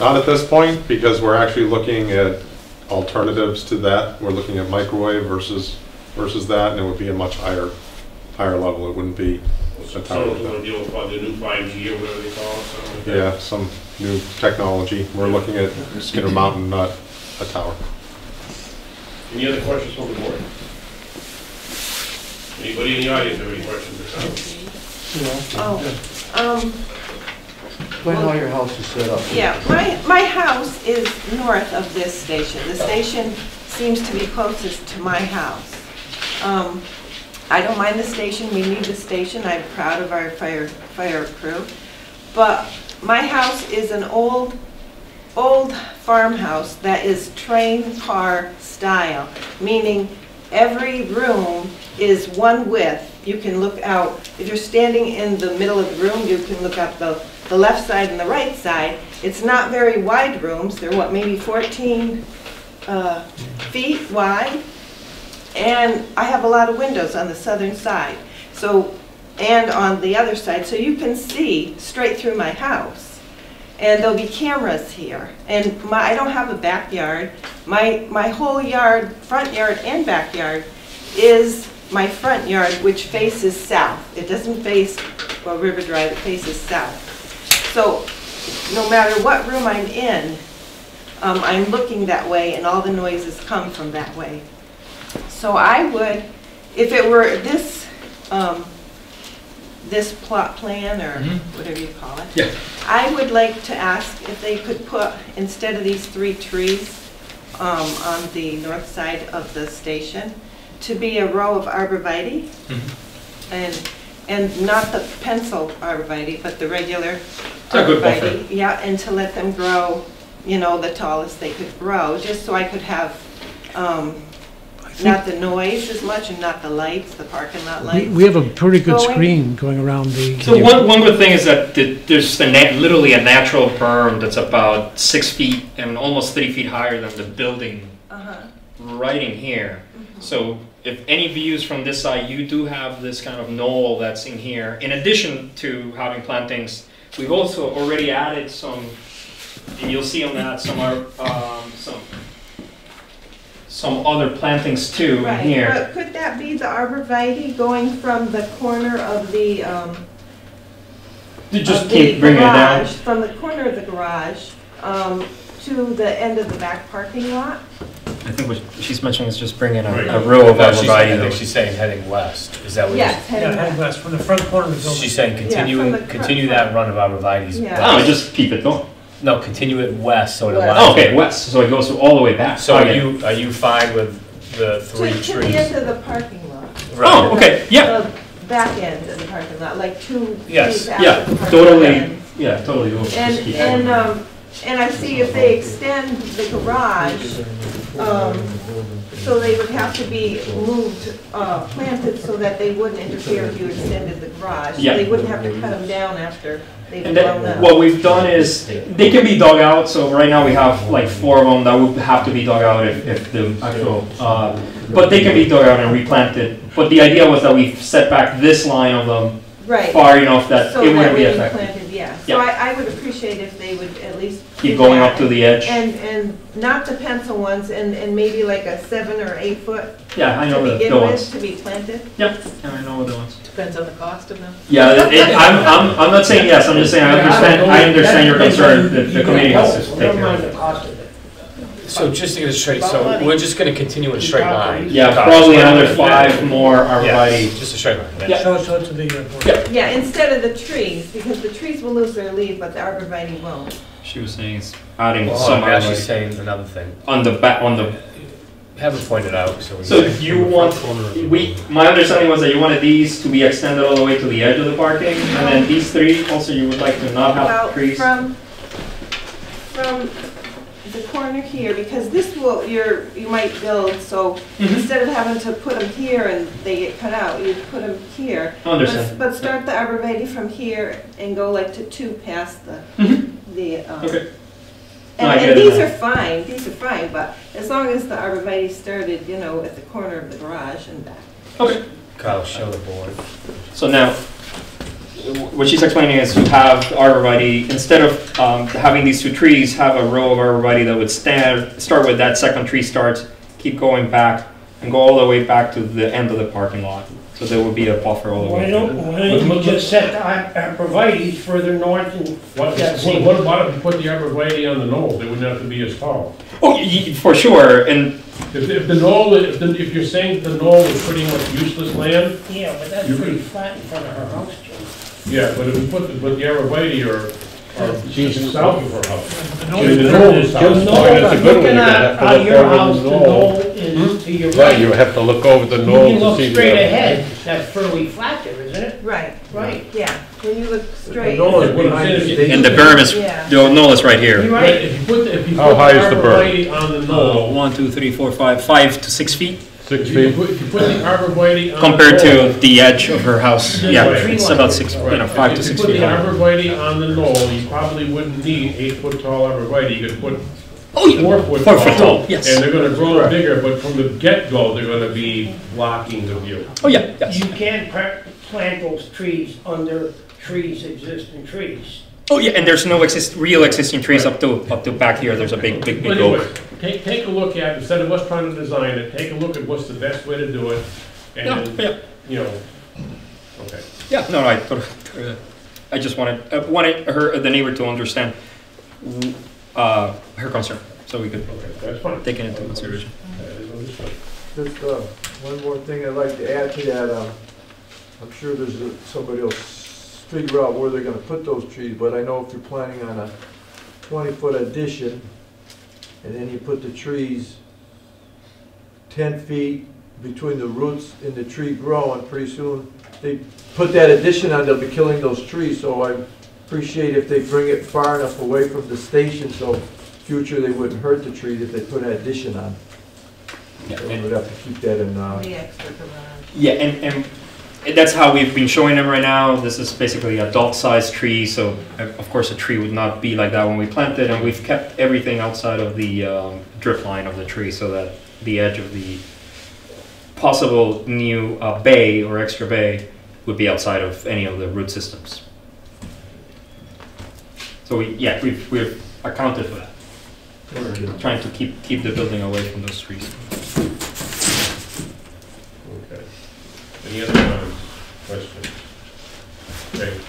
Not at this point, because we're actually looking at alternatives to that. We're looking at microwave versus, versus that, and it would be a much higher, higher level. It wouldn't be a tower. Someone's gonna deal with the new 5G or whatever they call it, something like that. Yeah, some new technology. We're looking at Skinner Mountain, not a tower. Any other questions from the board? Anybody in the audience have any questions or comments? Oh, um, Explain how your house is set up. yeah, my, my house is north of this station. The station seems to be closest to my house. Um, I don't mind the station, we need the station, I'm proud of our fire, fire crew. But my house is an old, old farmhouse that is train car style, meaning every room is one width. You can look out, if you're standing in the middle of the room, you can look out the, the left side and the right side. It's not very wide rooms, they're what, maybe 14 uh, feet wide? And I have a lot of windows on the southern side, so, and on the other side, so you can see straight through my house. And there'll be cameras here. And my, I don't have a backyard. My, my whole yard, front yard and backyard, is my front yard, which faces south. It doesn't face, well, River Drive, it faces south. So, no matter what room I'm in, um, I'm looking that way and all the noises come from that way. So I would, if it were this, um, this plot plan or whatever you call it. Yeah. I would like to ask if they could put, instead of these three trees, um, on the north side of the station, to be a row of arborvitae. And, and not the pencil arborvitae, but the regular a good arborvitae. Yeah, and to let them grow, you know, the tallest they could grow, just so I could have, um, not the noise as much and not the lights, the parking lot lights. we have a pretty good Going- screen going around the. So one, one good thing is that the- there's the na- literally a natural berm that's about six feet and almost three feet higher than the building Uh-huh. right in here. So if any views from this side, you do have this kind of knoll that's in here. In addition to having plantings, we've also already added some, and you'll see on that some, are, um, some, some other plantings too in Right, here. but could that be the arborvitae going from the corner of the, um, To Just keep bringing it down. garage, From the corner of the garage, um, to the end of the back parking lot? I think what she's mentioning is just bringing Right. a, a row of No, she's- I arborvitae. think she's saying heading west, is that what? Yes, Yeah, heading head back. west, from the front corner of the building. She's saying Yeah, continue, from the cr- continue that run of arborvitae's Yeah. Oh, just keep it going. No, continue it west, so it West. allows. Oh, okay, west, so it goes all the way back. So are Okay. you, are you fine with the To, three to the trees? end of the parking lot. Right. Oh, okay, yeah, The back end of the parking lot, like two Yes, trees after yeah, the parking lot totally, yeah, totally. We'll And, just keep and, um, and I see if they extend the garage, um, so they would have to be moved, uh, planted so that they wouldn't interfere if you extended the garage. Yeah. They wouldn't have to cut them down after they've And grown then up. what we've done is, they can be dug out, so right now we have like four of them that would have to be dug out if, if the actual, uh, but they can be dug out and replanted. But the idea was that we set back this line of them Right. far enough that So it wouldn't be affected. planted, yeah. Yeah. So I, I would appreciate if they would at least. Keep going that up to the edge. And, and not the pencil ones, and, and maybe like a seven or eight foot Yeah, I know to the, begin the with, ones. to be planted. Yep, and I know the ones. Depends on the cost of them. Yeah, it, it- I'm, I'm, I'm not saying yes, I'm just saying I understand, I understand your concern, that the committee has to take Never care mind of the cost of it. So just to get it straight, so we're just gonna continue in a straight line? Yeah, probably another five more arborvitae. Just a straight line, yeah. Yeah. Show, show it to the uh, board. Yeah. Yeah, instead of the trees, because the trees will lose their leaf, but the arborvitae won't. She was saying it's adding Well, some now she's arborvitae saying another thing. on the back, on the Have it pointed out, so we. So you want, we, my understanding was that you wanted these to be extended all the way to the edge of the parking, and then these three, also you would like to not Well, have trees? from, from the corner here, because this will, you're, you might build, so Mhm. instead of having to put them here and they get cut out, you put them here. I understand. But but start the arborvitae from here and go like to two past the, Mhm. the, um. Okay. No, I And, get and it these now. are fine, these are fine, but as long as the arborvitae started, you know, at the corner of the garage and back. Okay. Kyle, show the board. So now, what she's explaining is to have the arborvitae, instead of um, having these two trees, have a row of arborvitae that would stand, start with that second tree starts, keep going back, and go all the way back to the end of the parking lot. So there would be a buffer all the Why way. don't, why don't you just set the ar- arborvitae further north and What, that's what what about if you put the arborvitae on the knoll, they wouldn't have to be as tall? Oh, y- y- for sure, and If, if the knoll, if, the- if you're saying the knoll is pretty much useless land, Yeah, but that's You pretty could- flat in front of her house, Jim. Yeah, but if you put, the- put the arborvitae or, uh, or Jesus. south of her house. The I mean, the knoll is south. The knoll, that's a good one, looking you're gonna at, have to on look your over the house, the knoll. knoll hmm? is to your Right, you right. have to look over the You knoll can to look see the. straight ahead, that's fairly flat there, isn't it? Right, Right. yeah, when you look straight. knoll is behind the and the berm is, Yeah. the knoll is right here. You're Right, right. if you put, the- if you How high is the berm? arborvitae on the knoll, One, two, three, four, five, five to six feet Six if you feet? put, if you put the arborvitae on uh, the compared knoll- to the edge of her house. Right. Yeah, it's about six, you know, Right. five to If six you put feet the high. arborvitae on the knoll, you probably wouldn't need eight foot tall arborvitae, you could put Oh, yeah. four foot Four tall. foot tall, yes. And they're gonna grow bigger, but from the get-go, they're gonna be blocking the view. Oh, yeah, yes. You can't pra- plant those trees under trees, existing trees. Oh, yeah, and there's no exist, real existing trees up to, up to back here, there's a big, big, But big anyway, oak. take, take a look at, instead of us trying to design it, take a look at what's the best way to do it, Yeah, and, yeah. you know, okay. Yeah, no, I, totally- I just wanted, I wanted her, the neighbor to understand, uh, her concern, so we could That's fine. take it into consideration. That is understood. Just, uh, one more thing I'd like to add to that, um, I'm sure there's, a- somebody will s- figure out where they're gonna put those trees, but I know if you're planning on a twenty-foot addition, and then you put the trees ten feet between the roots and the tree growing, pretty soon, they put that addition on, they'll be killing those trees, so I appreciate if they bring it far enough away from the station, so future they wouldn't hurt the trees if they put an addition on. So we would have to keep that in, uh, The extra garage. Yeah, and, and that's how we've been showing them right now. This is basically a adult-sized tree, so uh, of course a tree would not be like that when we planted, and we've kept everything outside of the um, drip line of the tree so that the edge of the possible new uh, bay or extra bay would be outside of any of the root systems. So we, yeah, we've, we've accounted for that. We're trying to keep, keep the building away from those trees. Okay. Any other questions? Okay.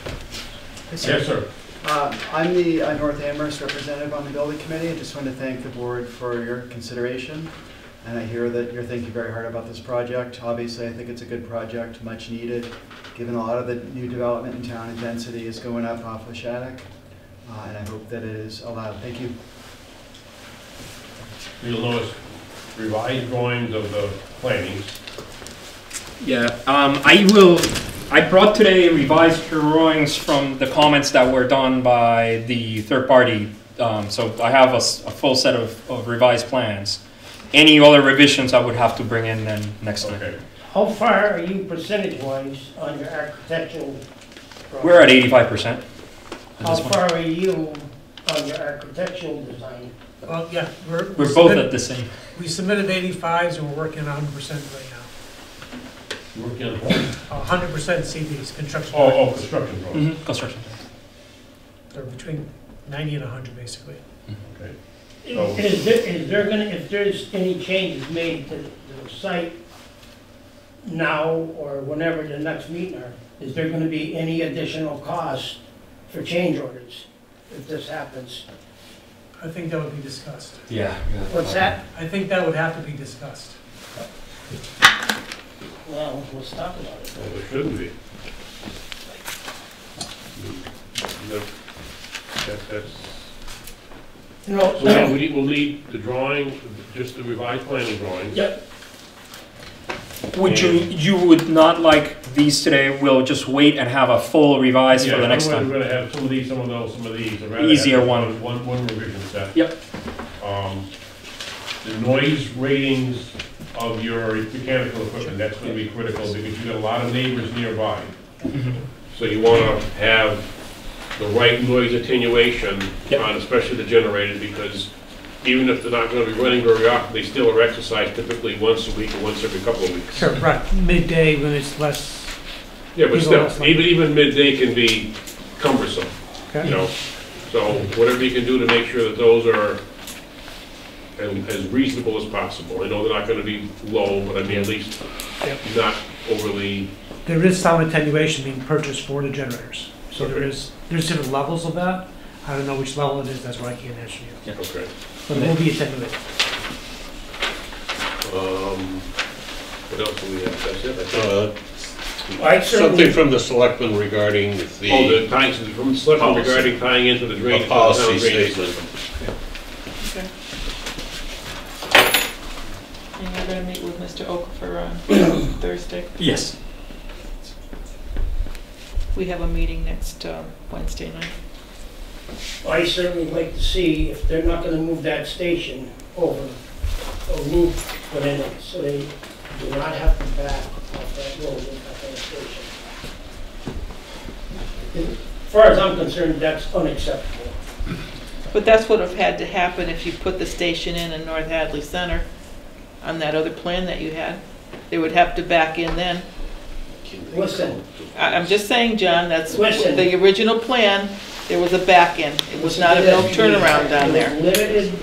Yes, sir. Uh, I'm the uh, North Amherst representative on the building committee. I just want to thank the board for your consideration. And I hear that you're thinking very hard about this project. Obviously, I think it's a good project, much needed, given a lot of the new development in town and density is going up off of Shattuck. Uh, And I hope that it is allowed. Thank you. You'll notice revised drawings of the plantings. Yeah, um, I will, I brought today revised drawings from the comments that were done by the third party. Um, so I have a full set of, of revised plans. Any other revisions I would have to bring in then next time. How far are you percentage-wise on your architectural? drawing? We're at eighty-five percent. How far are you on your architectural design? Well, yeah, we're. we We're both submit- at the same. We submitted eighty-fives and we're working hundred percent right now. Working on what? hundred percent CDs, construction. Oh, oh, documents. construction drawings. Mhm, Construction. They're between ninety and hundred, basically. Okay. Is is there, is there gonna, if there's any changes made to the site now or whenever the next meeting are, is there gonna be any additional cost for change orders if this happens? I think that would be discussed. Yeah. What's that? I think that would have to be discussed. Well, let's talk about it. Well, there shouldn't be. No, that- That's, No, so yeah, we need, we'll need the drawing, just the revised planning drawings. Yep. Would you, you would not like these today, we'll just wait and have a full revise for the next otherwise time? We're gonna have some of these, some of those, some of these. I'd rather have Easier just one. One, one revision set. Yep. Um, the noise ratings of your mechanical equipment, that's gonna be critical because you've got a lot of neighbors nearby. So you wanna have the right noise attenuation on especially the generator because even if they're not gonna be running very often, they still are exercised typically once a week or once every couple of weeks. Sure, right, midday when it's less. Yeah, but people still, even, even midday can be cumbersome, Okay. you know? So whatever you can do to make sure that those are as as reasonable as possible. I know they're not gonna be low, but I mean, at least Yep. not overly, There is some attenuation being purchased for the generators. So there is, there's different levels of that. I don't know which level it is, that's why I can't answer you. okay. But it will be attenuated. Um, what else do we have? That's it, I think. Uh, I certainly- Something from the selectmen regarding Oh, the the tying, from the selectmen Policy. regarding tying into the drainage. a policy statement. system. Okay. And you're gonna meet with Mr. Okafor on Thursday? Yes. We have a meeting next uh, Wednesday night. I certainly like to see if they're not gonna move that station over, a roof put in it, so they do not have to back off that road and cut that station. As far as I'm concerned, that's unacceptable. But that's what would have had to happen if you put the station in in North Hadley Center on that other plan that you had. They would have to back in then. Listen, I, I'm just saying, John, that's Listen. the original plan, there was a back in. It was not a no turnaround down there. Limited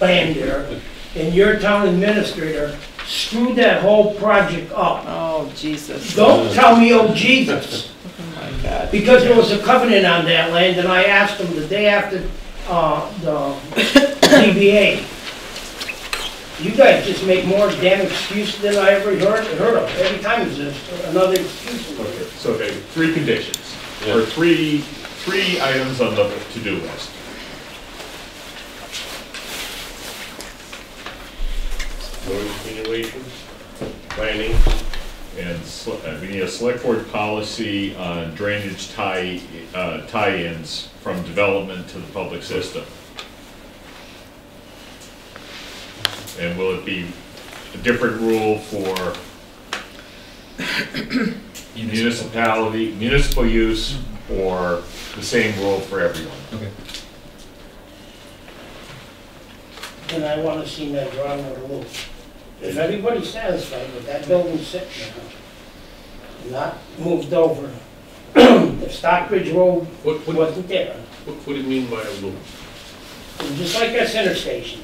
land there, and your town administrator screwed that whole project up. Oh, Jesus. Don't tell me, oh Jesus. Oh, my God. Because there was a covenant on that land, and I asked them the day after, uh, the ZBA. You guys just make more damn excuses than I ever heard, heard of. Every time there's a- another excuse. Okay, so, okay, three conditions, or three, three items on the to-do list. Noise attenuation, planning, And uh, we need a select board policy on drainage tie, uh, tie-ins from development to the public system. And will it be a different rule for municipality, municipal use, or the same rule for everyone. Okay. And I wanna see that drawing of the roof. If everybody's satisfied with that building sitting there, not moved over, if Stockbridge Road What, what, wasn't there, what what do you mean by a loop? just like that center station.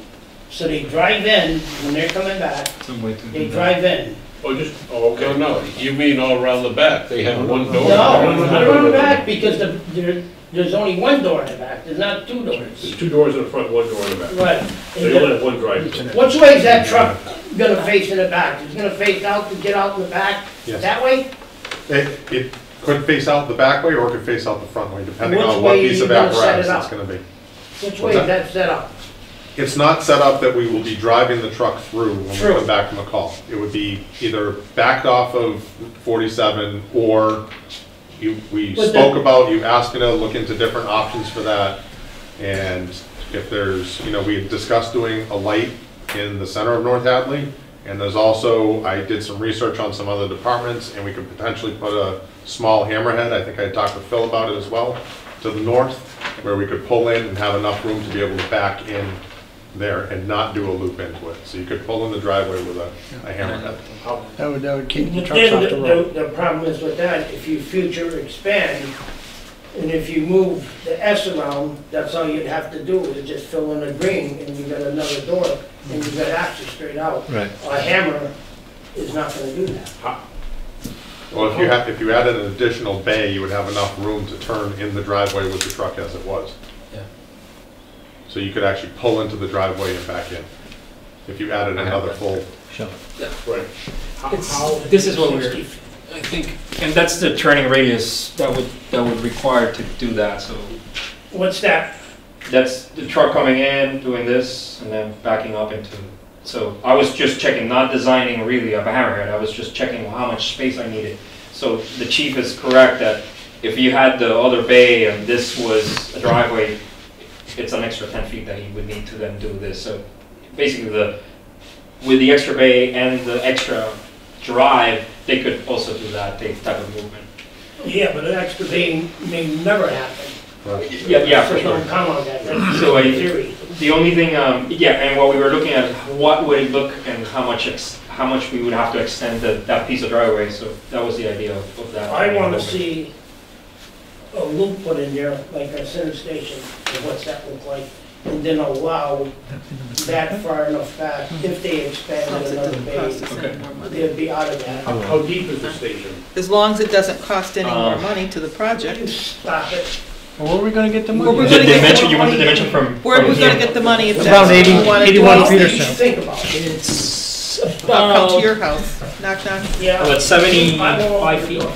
So they drive in, when they're coming back, Some way to they do that. drive in. Oh, just, oh, No, okay. no, you mean all around the back, they have one door. No, not around the back, because the, there, there's only one door in the back, there's not two doors. There's two doors in the front, one door in the back. Right. So you only have one drive. Which way is that truck gonna face in the back? Is it gonna face out to get out in the back? Yes. That way? It, it could face out the back way or it could face out the front way, depending Which on what way piece you of gonna set apparatus it it's up? gonna be. Which way is that? that set up? It's not set up that we will be driving the truck through when we True. come back from a call. It would be either backed off of 47 or you, we But spoke about, you asked to look into different options for that. And if there's, you know, we had discussed doing a light in the center of North Hadley. And there's also, I did some research on some other departments and we could potentially put a small hammerhead, I think I talked with Phil about it as well, to the north, where we could pull in and have enough room to be able to back in there and not do a loop into it. So you could pull in the driveway with a, a hammerhead. That would, that would keep the But trucks then off the road. the, the, the problem is with that, if you future expand, and if you move the S around, that's all you'd have to do is just fill in a green and you got another door and you got access straight out. Right. A hammer is not gonna do that. Well, if you had, if you added an additional bay, you would have enough room to turn in the driveway with the truck as it was. Yeah. So you could actually pull into the driveway and back in, if you added another full. Shunt. Yeah, right. It's, this is what we're, I think, and that's the turning radius that would, that would require to do that, so. What's that? That's the truck coming in, doing this, and then backing up into, so I was just checking, not designing really a hammerhead, I was just checking how much space I needed. So the chief is correct that if you had the other bay and this was a driveway, it's an extra ten feet that he would need to then do this, so basically the, with the extra bay and the extra drive, they could also do that type of movement. Yeah, but an extra bay may never happen. Yeah, yeah, for sure. on that, that's So I, theory. the only thing, um, yeah, and what we were looking at, what would it look and how much, ex- how much we would have to extend that, that piece of driveway, so that was the idea of, of that. I wanna see a loop put in there, like a center station, and what's that look like? And then allow that far enough back, if they expanded another bay, they'd be out of that. How, how deep is the station? As long as it doesn't cost any more Um, money to the project. Stop it. Well, where are we gonna get the Where money? we're The gonna get dimension, you want the dimension from? Where are we from gonna here? get the money if About that's what 80 you wanna do? 81 feet or so. Think about it. It's come to your house, knock, knock. Yeah. It's seventy-five feet, Okay.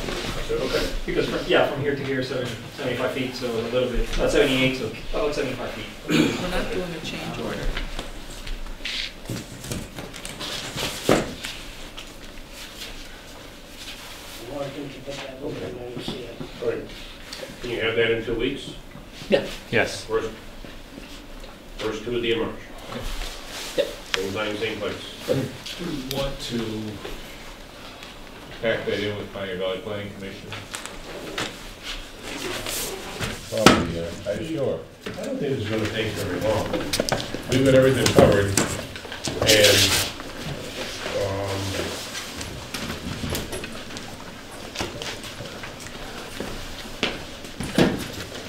Because from, yeah, from here to here, seventy-five feet, so a little bit, that's seventy-eight, so about seventy-five feet. We're not doing a change order. Why can't you put that loop in there and see it? All right. Can you have that in two weeks? Yeah. Yes. First, first Tuesday in March? Yep. Same time, same place. Do you want to pack that in with Pioneer Valley Planning Commission? Probably, yeah, I'm sure. I don't think it's gonna take very long. We've got everything covered, and, um,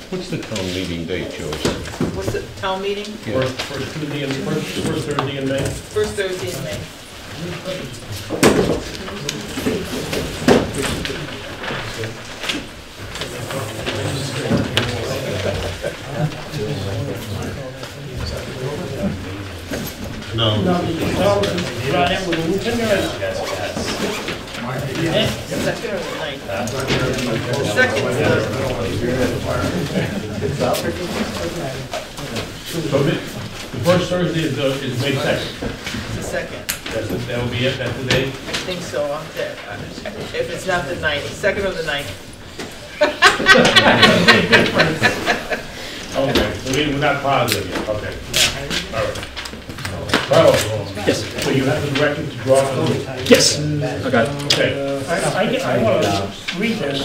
What's the town meeting date, Joyce? What's the town meeting? first, first Tuesday in, first, first Thursday in May? First Thursday in May. No. No, did you tell them, you brought in with Newton or? Yeah? Second or the ninth? Second. So the, the first Thursday is, uh, is May second. The second. That's, that'll be it, that's the day? I think so, I'm dead. If it's not the ninth, second or the ninth. Okay, so we- we're not positive yet, okay. All right. Carlos? Yes. Please. you have the direction to draw it? Yes, I got it. Okay. I, I get- I want to read this.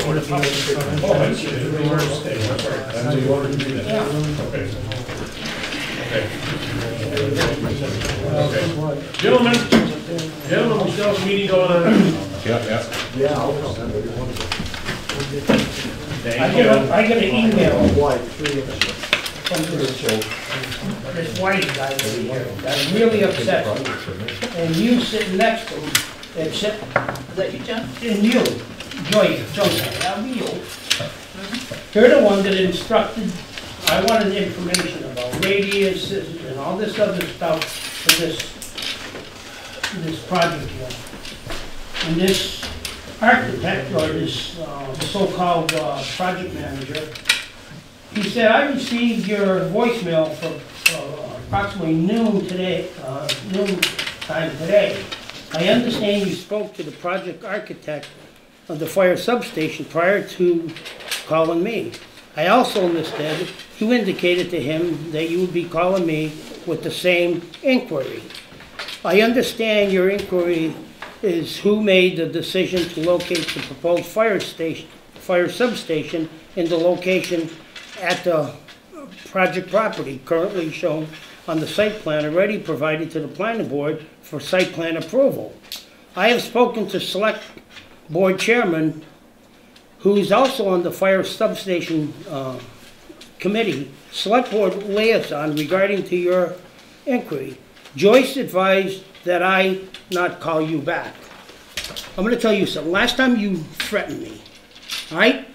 Oh, I see. The reverse thing, that's right. That's what you to do that. Okay. Okay. Gentlemen, gentlemen, we still have a meeting going on. Yeah, yeah. I Thank get a, you. I get an email White, three inches. from this, this white guy over here, that really upset me. And you sitting next to him, except, Is that you, John? and you, Joyce, Joyce, that'll be you. You're the one that instructed, I wanted information about radiuses and all this other stuff for this, this project here. And this architect, or this uh, so-called uh, project manager, he said, I received your voicemail from uh, approximately noon today, uh, noon time today. I understand you spoke to the project architect of the fire substation prior to calling me. I also understood you indicated to him that you would be calling me with the same inquiry. I understand your inquiry is who made the decision to locate the proposed fire station, fire substation in the location at the project property currently shown on the site plan already provided to the planning board for site plan approval. I have spoken to select board chairman, who's also on the fire substation, uh, committee, select board liaison regarding to your inquiry. Joyce advised that I not call you back. I'm gonna tell you something, last time you threatened me, all right,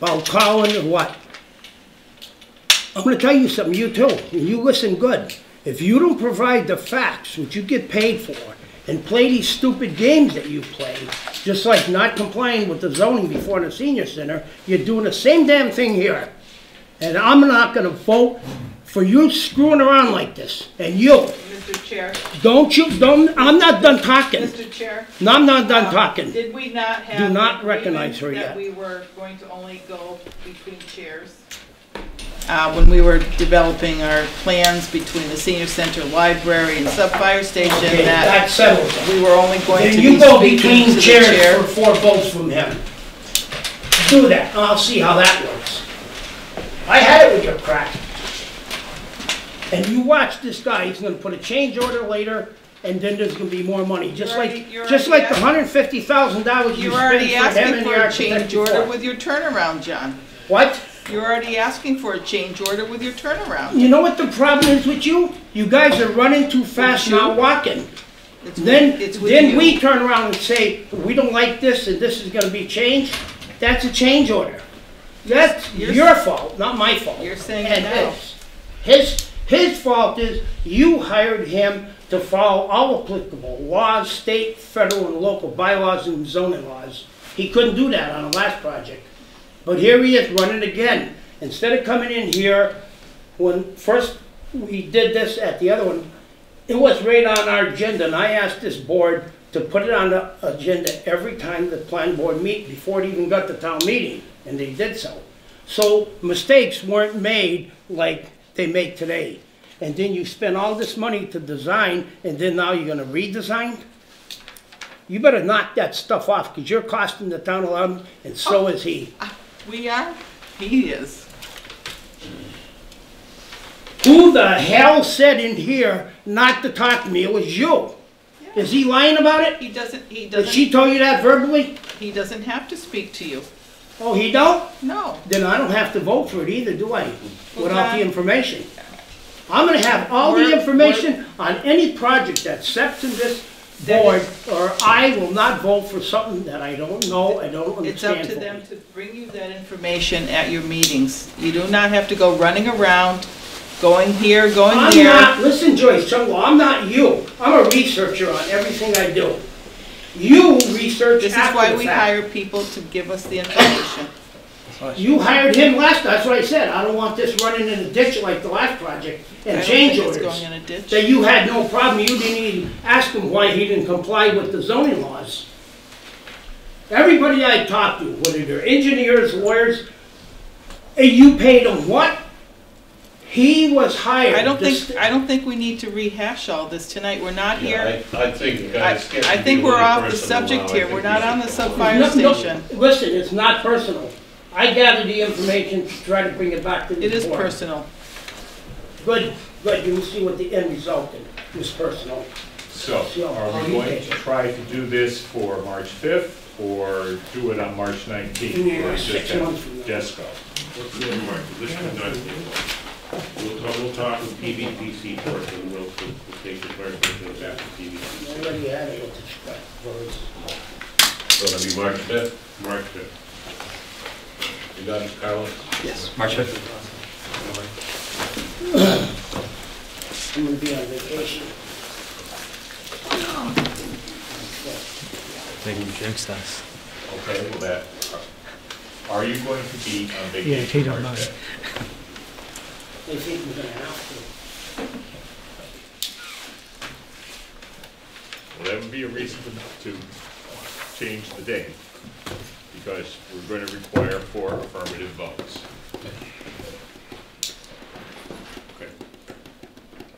about calling or what? I'm gonna tell you something, you too, you listen good. If you don't provide the facts, which you get paid for, and play these stupid games that you play, just like not complying with the zoning before the senior center, you're doing the same damn thing here. And I'm not gonna vote for you screwing around like this, and you. Mr. Chair, Don't you, don't, I'm not done talking. Mr. Chair. No, I'm not done um, talking. Did we not have? Do not an recognize her agreement yet. That we were going to only go between chairs? Uh, when we were developing our plans between the senior center, library, and sub-fire station, Okay, that that settles it. we were only going to Then be you go speaking between to the chairs chair. for four votes from him. Do that, and I'll see how that works. I had it with your crap. And you watch this guy, he's gonna put a change order later, and then there's gonna be more money, just You're already- like, you're just already like the asking- hundred and fifty thousand dollars you You're spent already for him asking and for the a architect change order before. with your turnaround, John. What? You're already asking for a change order with your turnaround. You know what the problem is with you? You guys are running too fast, With you? not walking. It's with- Then, it's with then you. we turn around and say, we don't like this and this is gonna be changed. That's a change order. That's You're- your fault, not my fault. You're saying And it now. his. His, his fault is you hired him to follow all applicable laws, state, federal, and local bylaws and zoning laws. He couldn't do that on the last project. But here he is running again. Instead of coming in here, when first we did this at the other one, it was right on our agenda, and I asked this board to put it on the agenda every time the plan board meet, before it even got to town meeting, and they did so. So mistakes weren't made like they make today. And then you spend all this money to design, and then now you're gonna redesign? You better knock that stuff off, because you're costing the town a lot, and so oh. is he. We are, he is. Who the hell said in here not to talk to me? It was you. Is he lying about it? He doesn't, he doesn't. Did she tell you that verbally? he doesn't have to speak to you. Oh, he don't? No. Then I don't have to vote for it either, do I? Without the information. I'm gonna have all the We're- information on any project that's set to this board, or I will not vote for something that I don't know, I don't understand. It's up to for. them to bring you that information at your meetings. You do not have to go running around, going here, going there. I'm here. not, listen Joyce, Chunglo, I'm not you. I'm a researcher on everything I do. You research This is after why the we fact. hire people to give us the information. You hired him last, that's what I said, I don't want this running in a ditch like the last project I and don't change think it's orders. going in a ditch. That you had no problem, you didn't even ask him why he didn't comply with the zoning laws. Everybody I talked to, whether they're engineers, lawyers, and you paid them what? He was hired. I don't This- think, I don't think we need to rehash all this tonight, we're not here. I, I think you I. I think we're off the subject now. Here, we're not should on the go sub-fire No, no, station. Listen, it's not personal. I gathered the information to try to bring it back to the board. It is personal. Good, good, you will see what the end result is, It was personal. So, are we going to try to do this for March 5th, or do it on March 19th? Yeah, or just six have months from now. Desco? Let's do it, Mark, this is done. We'll talk, we'll talk with PVPC first, and we'll, we'll take the clarification back to You PVPC. already had it with the spec, words. So that'll be March fifth? March fifth. You got it, Carlos? Yes, March 5th. I'm gonna be on vacation. Think you jinxed us. Okay, well that, are you going to be on vacation? Yeah, he don't March know. 5th? They think we're gonna have to. Well, that would be a reason to, to change the date, because we're going to require four affirmative votes. Okay.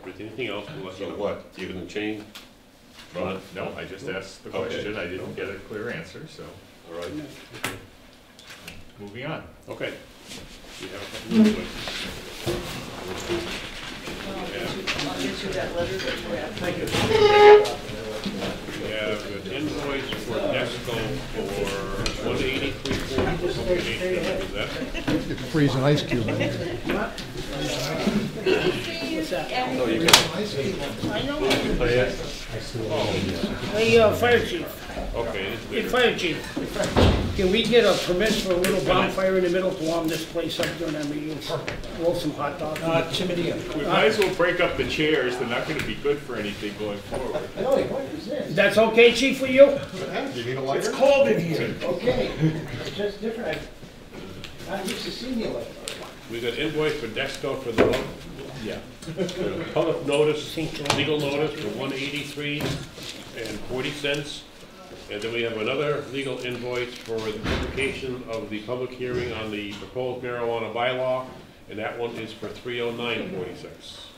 With anything else, we'll let you So know. what, you gonna change? Well, no, I just asked the Okay. question, I didn't get a clear answer, so, All right. moving on. Okay. You have a couple minutes. I'll get you- I'll get you that letter that you have. We have an invoice for Desco for one eighty-three forty. Is that? Freeze an ice cube in there. What's that? No, you can. I know. Oh, yeah. Hey, uh, fire chief, Okay, it's hey, bigger. fire chief, can we get a permit for a little bonfire in the middle to warm this place up during our meetings? Roll some hot dogs. Uh, chimney in. We might as well break up the chairs, they're not gonna be good for anything going forward. Ellie, what is this? That's okay, chief, for you? Do you need a lighter? It's cold in here. Okay, it's just different. I'm not used to seeing you like that. We got invoice for Desco for the, Yeah. the public notice, legal notice for one eighty-three and forty cents. And then we have another legal invoice for the publication of the public hearing on the proposed marijuana bylaw, and that one is for three oh nine forty-six.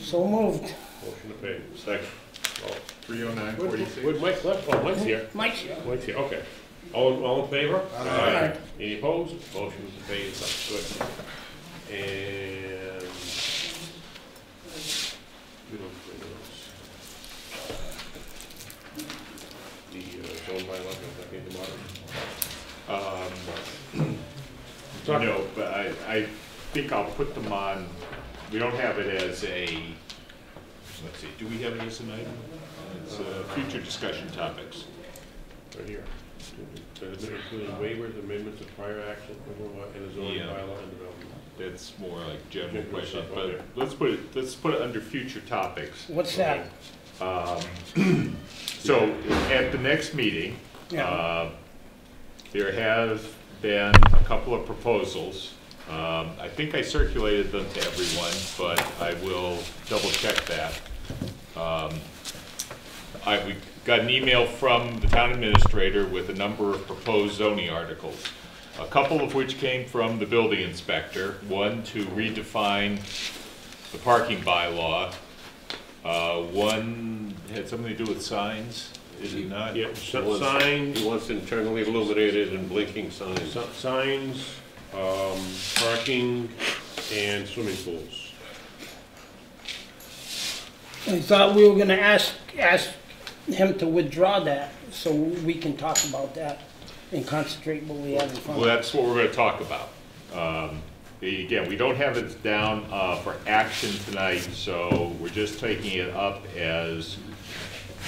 So moved. Motion to pay, second. All- Three oh nine Where'd forty-six. where'd Mike left? Oh, Mike's here. Mike's here. Mike's here, okay. All, all in favor? Aye. Any opposed? Motion to pay is up, good. And. We don't pay those. The zone bylaw, is that in the bottom? Um, No, but I, I think I'll put them on, we don't have it as a, let's see, do we have it as an item? It's uh, future discussion topics. Right here. Including waivers, amendments of prior action, and the zoning Yeah. bylaw and development. That's more like general General questions, stuff, but okay. let's put it, let's put it under future topics. What's that? Um, So, at the next meeting, Yeah. uh, there have been a couple of proposals. Um, I think I circulated them to everyone, but I will double check that. Um, I, we got an email from the town administrator with a number of proposed zoning articles. A couple of which came from the building inspector, one to redefine the parking bylaw. Uh, one had something to do with signs, is it not? Yeah, s- signs, He wants internally illuminated and blinking signs. Si- Signs, um, parking, and swimming pools. I thought we were gonna ask, ask him to withdraw that, so we can talk about that and concentrate what we have in front Well, of us. that's what we're gonna talk about. Um, the- Again, we don't have it down uh, for action tonight, so we're just taking it up as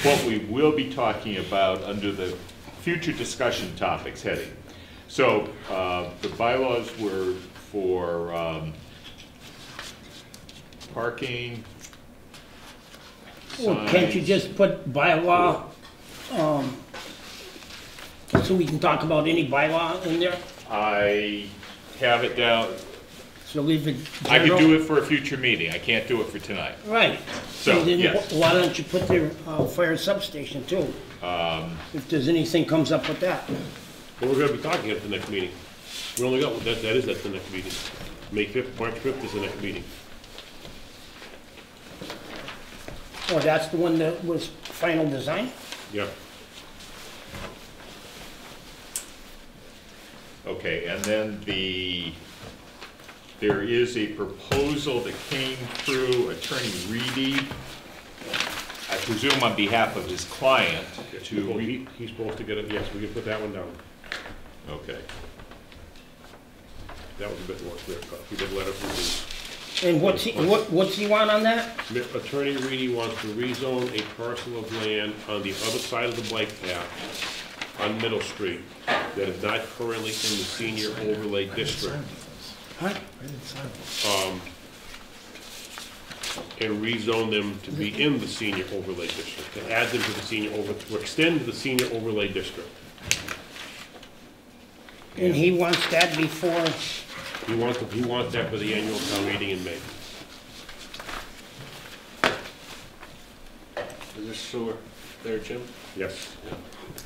what we will be talking about under the future discussion topics heading. So uh, the bylaws were for um, parking, Well, can't you signs. just put bylaw, um, so we can talk about any bylaw in there? I have it down, So leave it I could do it for a future meeting, I can't do it for tonight. Right. So, then yes. Why don't you put the uh, fire substation too, Um, if there's anything comes up with that? But we're gonna be talking at the next meeting. We only got, that, that is at the next meeting. May fifth, March fifth is the next meeting. Oh, that's the one that was final design? Yeah. Okay, and then the, there is a proposal that came through Attorney Reedy, I presume on behalf of his client, to, Well, re- he- He's supposed to get it, yes, we can put that one down. okay. That was a bit more clear cut. He did letter from the And what's he, what, what's he want on that? Attorney Reedy wants to rezone a parcel of land on the other side of the bike path on Middle Street that is not currently in the senior overlay district. Huh? Um, and rezone them to be in the senior overlay district, to add them to the senior over, to extend the senior overlay district. And he wants that before, He wants, he wants that for the annual town meeting in May. Is there sewer there, Jim? Yes.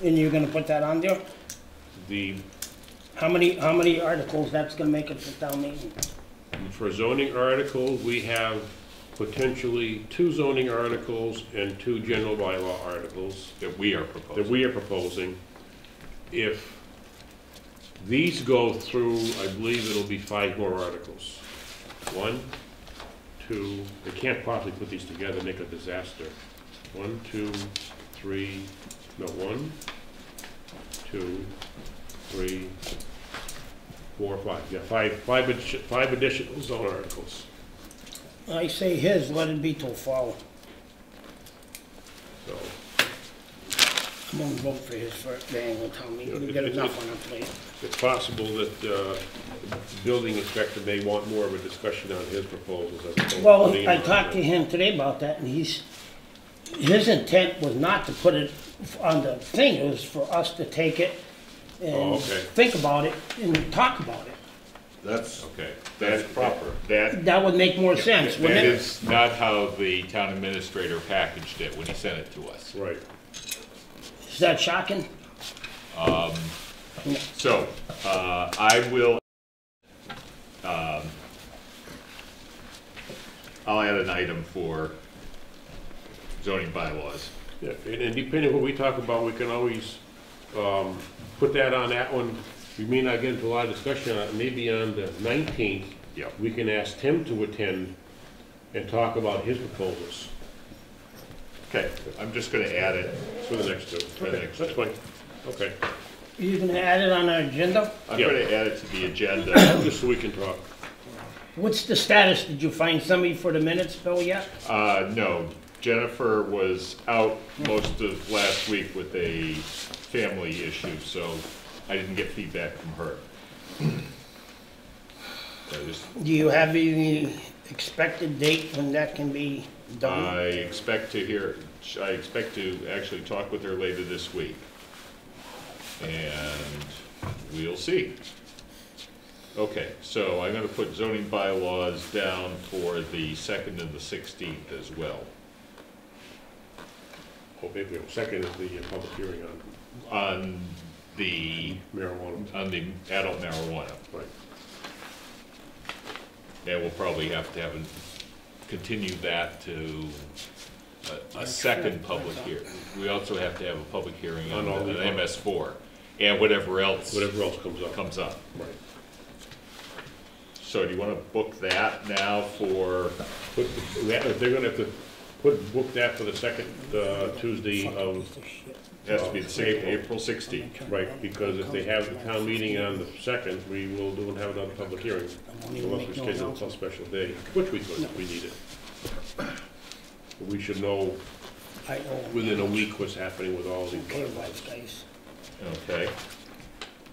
and you're gonna put that on there? The, How many, how many articles that's gonna make it to town meeting? for zoning articles, we have potentially two zoning articles and two general bylaw articles That we are that proposing. we are proposing. If these go through, I believe it'll be five more articles. One, two, they can't possibly put these together, and make a disaster. One, two, three, no, one, two, three, four, or five. Yeah, five, five, addi- five additional zone articles. I say his, let it be till fall. So, I'm gonna vote for his for the annual town meeting, we Yeah, got it- it- enough on our plate. It's possible that uh, the building inspector may want more of a discussion on his proposals as opposed to Well, putting it I on talked to the- him today about that, and he's, his intent was not to put it on the thing, it was for us to take it Oh, and okay. think about it and talk about it. That's, okay, that's proper. That, That would make more sense, that wouldn't it? is not how the town administrator packaged it when he sent it to us. Right. Is that shocking? Um, So, uh, I will, um, I'll add an item for zoning bylaws. Yeah, and and depending what we talk about, we can always um, put that on that one. We may not get into a lot of discussion on it, maybe on the 19th. Yeah. We can ask Tim to attend and talk about his proposals Okay, I'm just gonna add it. for the next two. For the next That's fine. Okay. You gonna add it on our agenda? I'm Yeah. gonna add it to the agenda. Just so we can talk. What's the status? Did you find somebody for the minutes, Bill, yet? Uh, no, Jennifer was out most of last week with a family issue, so I didn't get feedback from her. I just, Do you have any expected date when that can be done? I done? expect to hear, I expect to actually talk with her later this week. And we'll see. Okay, so I'm gonna put zoning bylaws down for the second and the sixteenth as well. Oh, maybe a second is the public hearing on On the, marijuana. on the adult marijuana. Right. And we'll probably have to have, a- continue that to a, a second public hearing. We also have to have a public hearing on On all the the- MS four, and whatever else Whatever else comes up. comes up. Right. So do you wanna book that now for, Put, the- we they're gonna have to put, book that for the second uh, Tuesday of, has to be the six- April sixteenth? right, because if they have the town meeting on the second, we will do and have another public hearing. Unless we schedule a announcement. special day, which we could if we need it. We should know I know. within a week what's happening with all these. Okay, wise guys. Okay.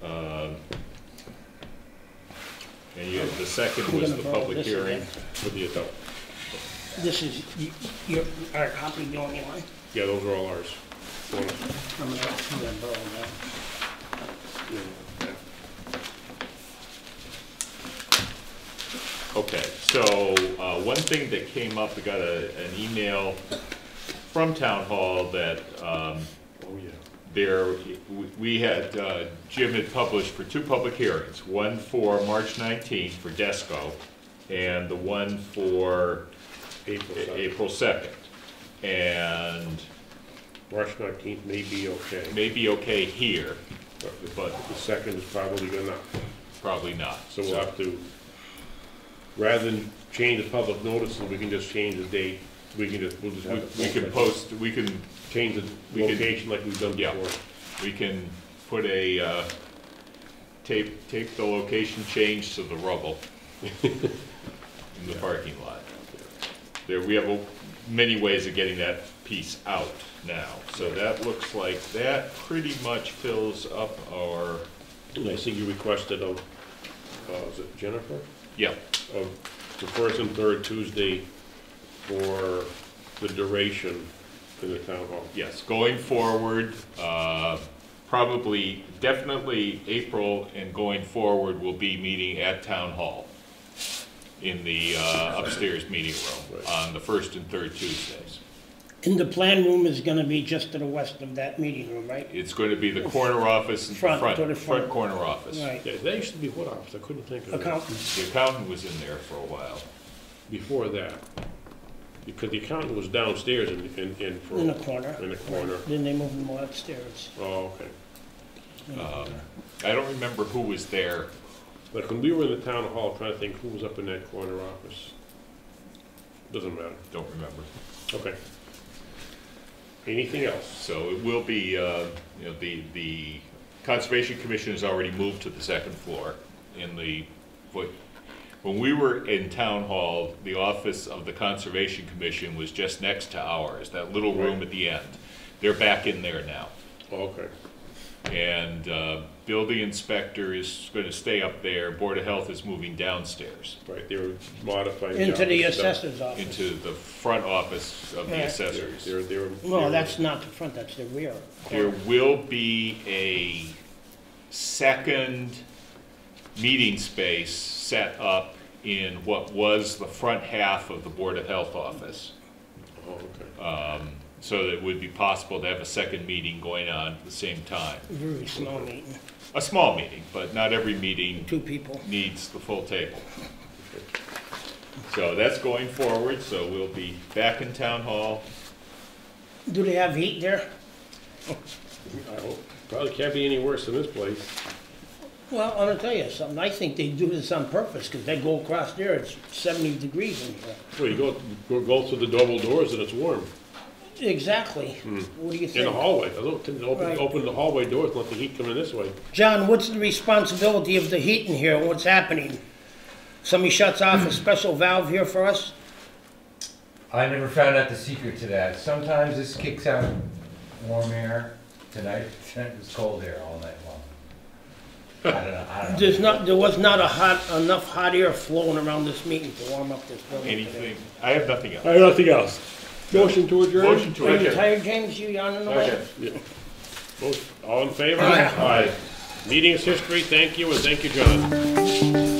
Um, And you, the second was the public hearing for the adult. This is, y- your, our copy, the only one? Yeah, those are all ours. I'm gonna, I'm gonna borrow that. Okay, so, uh, one thing that came up, we got a, an email from Town Hall that, um, Oh, yeah. there, we- we had, uh, Jim had published for two public hearings, one for March 19th for Desco, and the one for April A- 2nd. April 2nd. And March 19th may be okay, may be okay here, but the second is probably gonna, probably not. so we'll have to, rather than change the public notice, we can just change the date. We can just, we'll just We have. we can post, we can, Change the we can- location like we've done Yeah. before. we can put a, uh, tape, tape the location change to the rubble in the parking lot. There, we have a- many ways of getting that piece out now. So that looks like that pretty much fills up our, And I see you requested of, uh, is it Jennifer? yeah, Of the first and third Tuesday for the duration in the town hall. yes, going forward, uh, probably, definitely April and going forward will be meeting at Town Hall in the uh, upstairs meeting room on the first and third Tuesdays. And the plan room is gonna be just to the west of that meeting room, right? It's going to be the corner office, and Front, front, to the front front. corner office. Right. Yeah, that used to be what office? I couldn't think of it. Accountant. The accountant was in there for a while. Before that. Because the accountant was downstairs in, in, in. for- In the corner. In the corner. Then they moved them all upstairs. Oh, okay. Um, I don't remember who was there. But when we were in the town hall, trying to think who was up in that corner office. Doesn't matter. Don't remember. Okay. Anything else? So it will be, uh, you know, the, the Conservation Commission has already moved to the second floor in the, when we were in Town Hall, the office of the Conservation Commission was just next to ours, that little room at the end. They're back in there now. Okay. And uh, building inspector is going to stay up there, Board of Health is moving downstairs. Right, they were modifying. Into the office stuff. assessor's office. Into the front office of the Yeah. assessors. They're, they're. No, they're- that's not the front, that's the rear. There will be a second meeting space set up in what was the front half of the Board of Health office. Oh, okay. Um, So that it would be possible to have a second meeting going on at the same time. Very small meeting, A small meeting, but not every meeting two people. needs the full table. So that's going forward, so we'll be back in Town Hall. Do they have heat there? I hope, probably can't be any worse than this place. Well, I'm gonna tell you something, I think they do this on purpose, because they go across there, it's seventy degrees in here. Well, you go, go- go through the double doors and it's warm. Exactly. Hmm. What do you In the hallway, I don't, open, Right. open the hallway doors, and let the heat come in this way. John, what's the responsibility of the heat in here, what's happening? Somebody shuts off a special valve here for us? I never found out the secret to that. Sometimes this kicks out warm air. Tonight, it was cold air all night long. I don't know, I don't know. There's not, there was not a hot, enough hot air flowing around this meeting to warm up this building today. Anything, I have nothing else. I have nothing else. Motion to adjourn? Motion to Are you adjourn. tired, James, you yawning away? Okay. Yeah. Both, all in favor? Aye. Aye. Meeting is history, thank you, and thank you, John.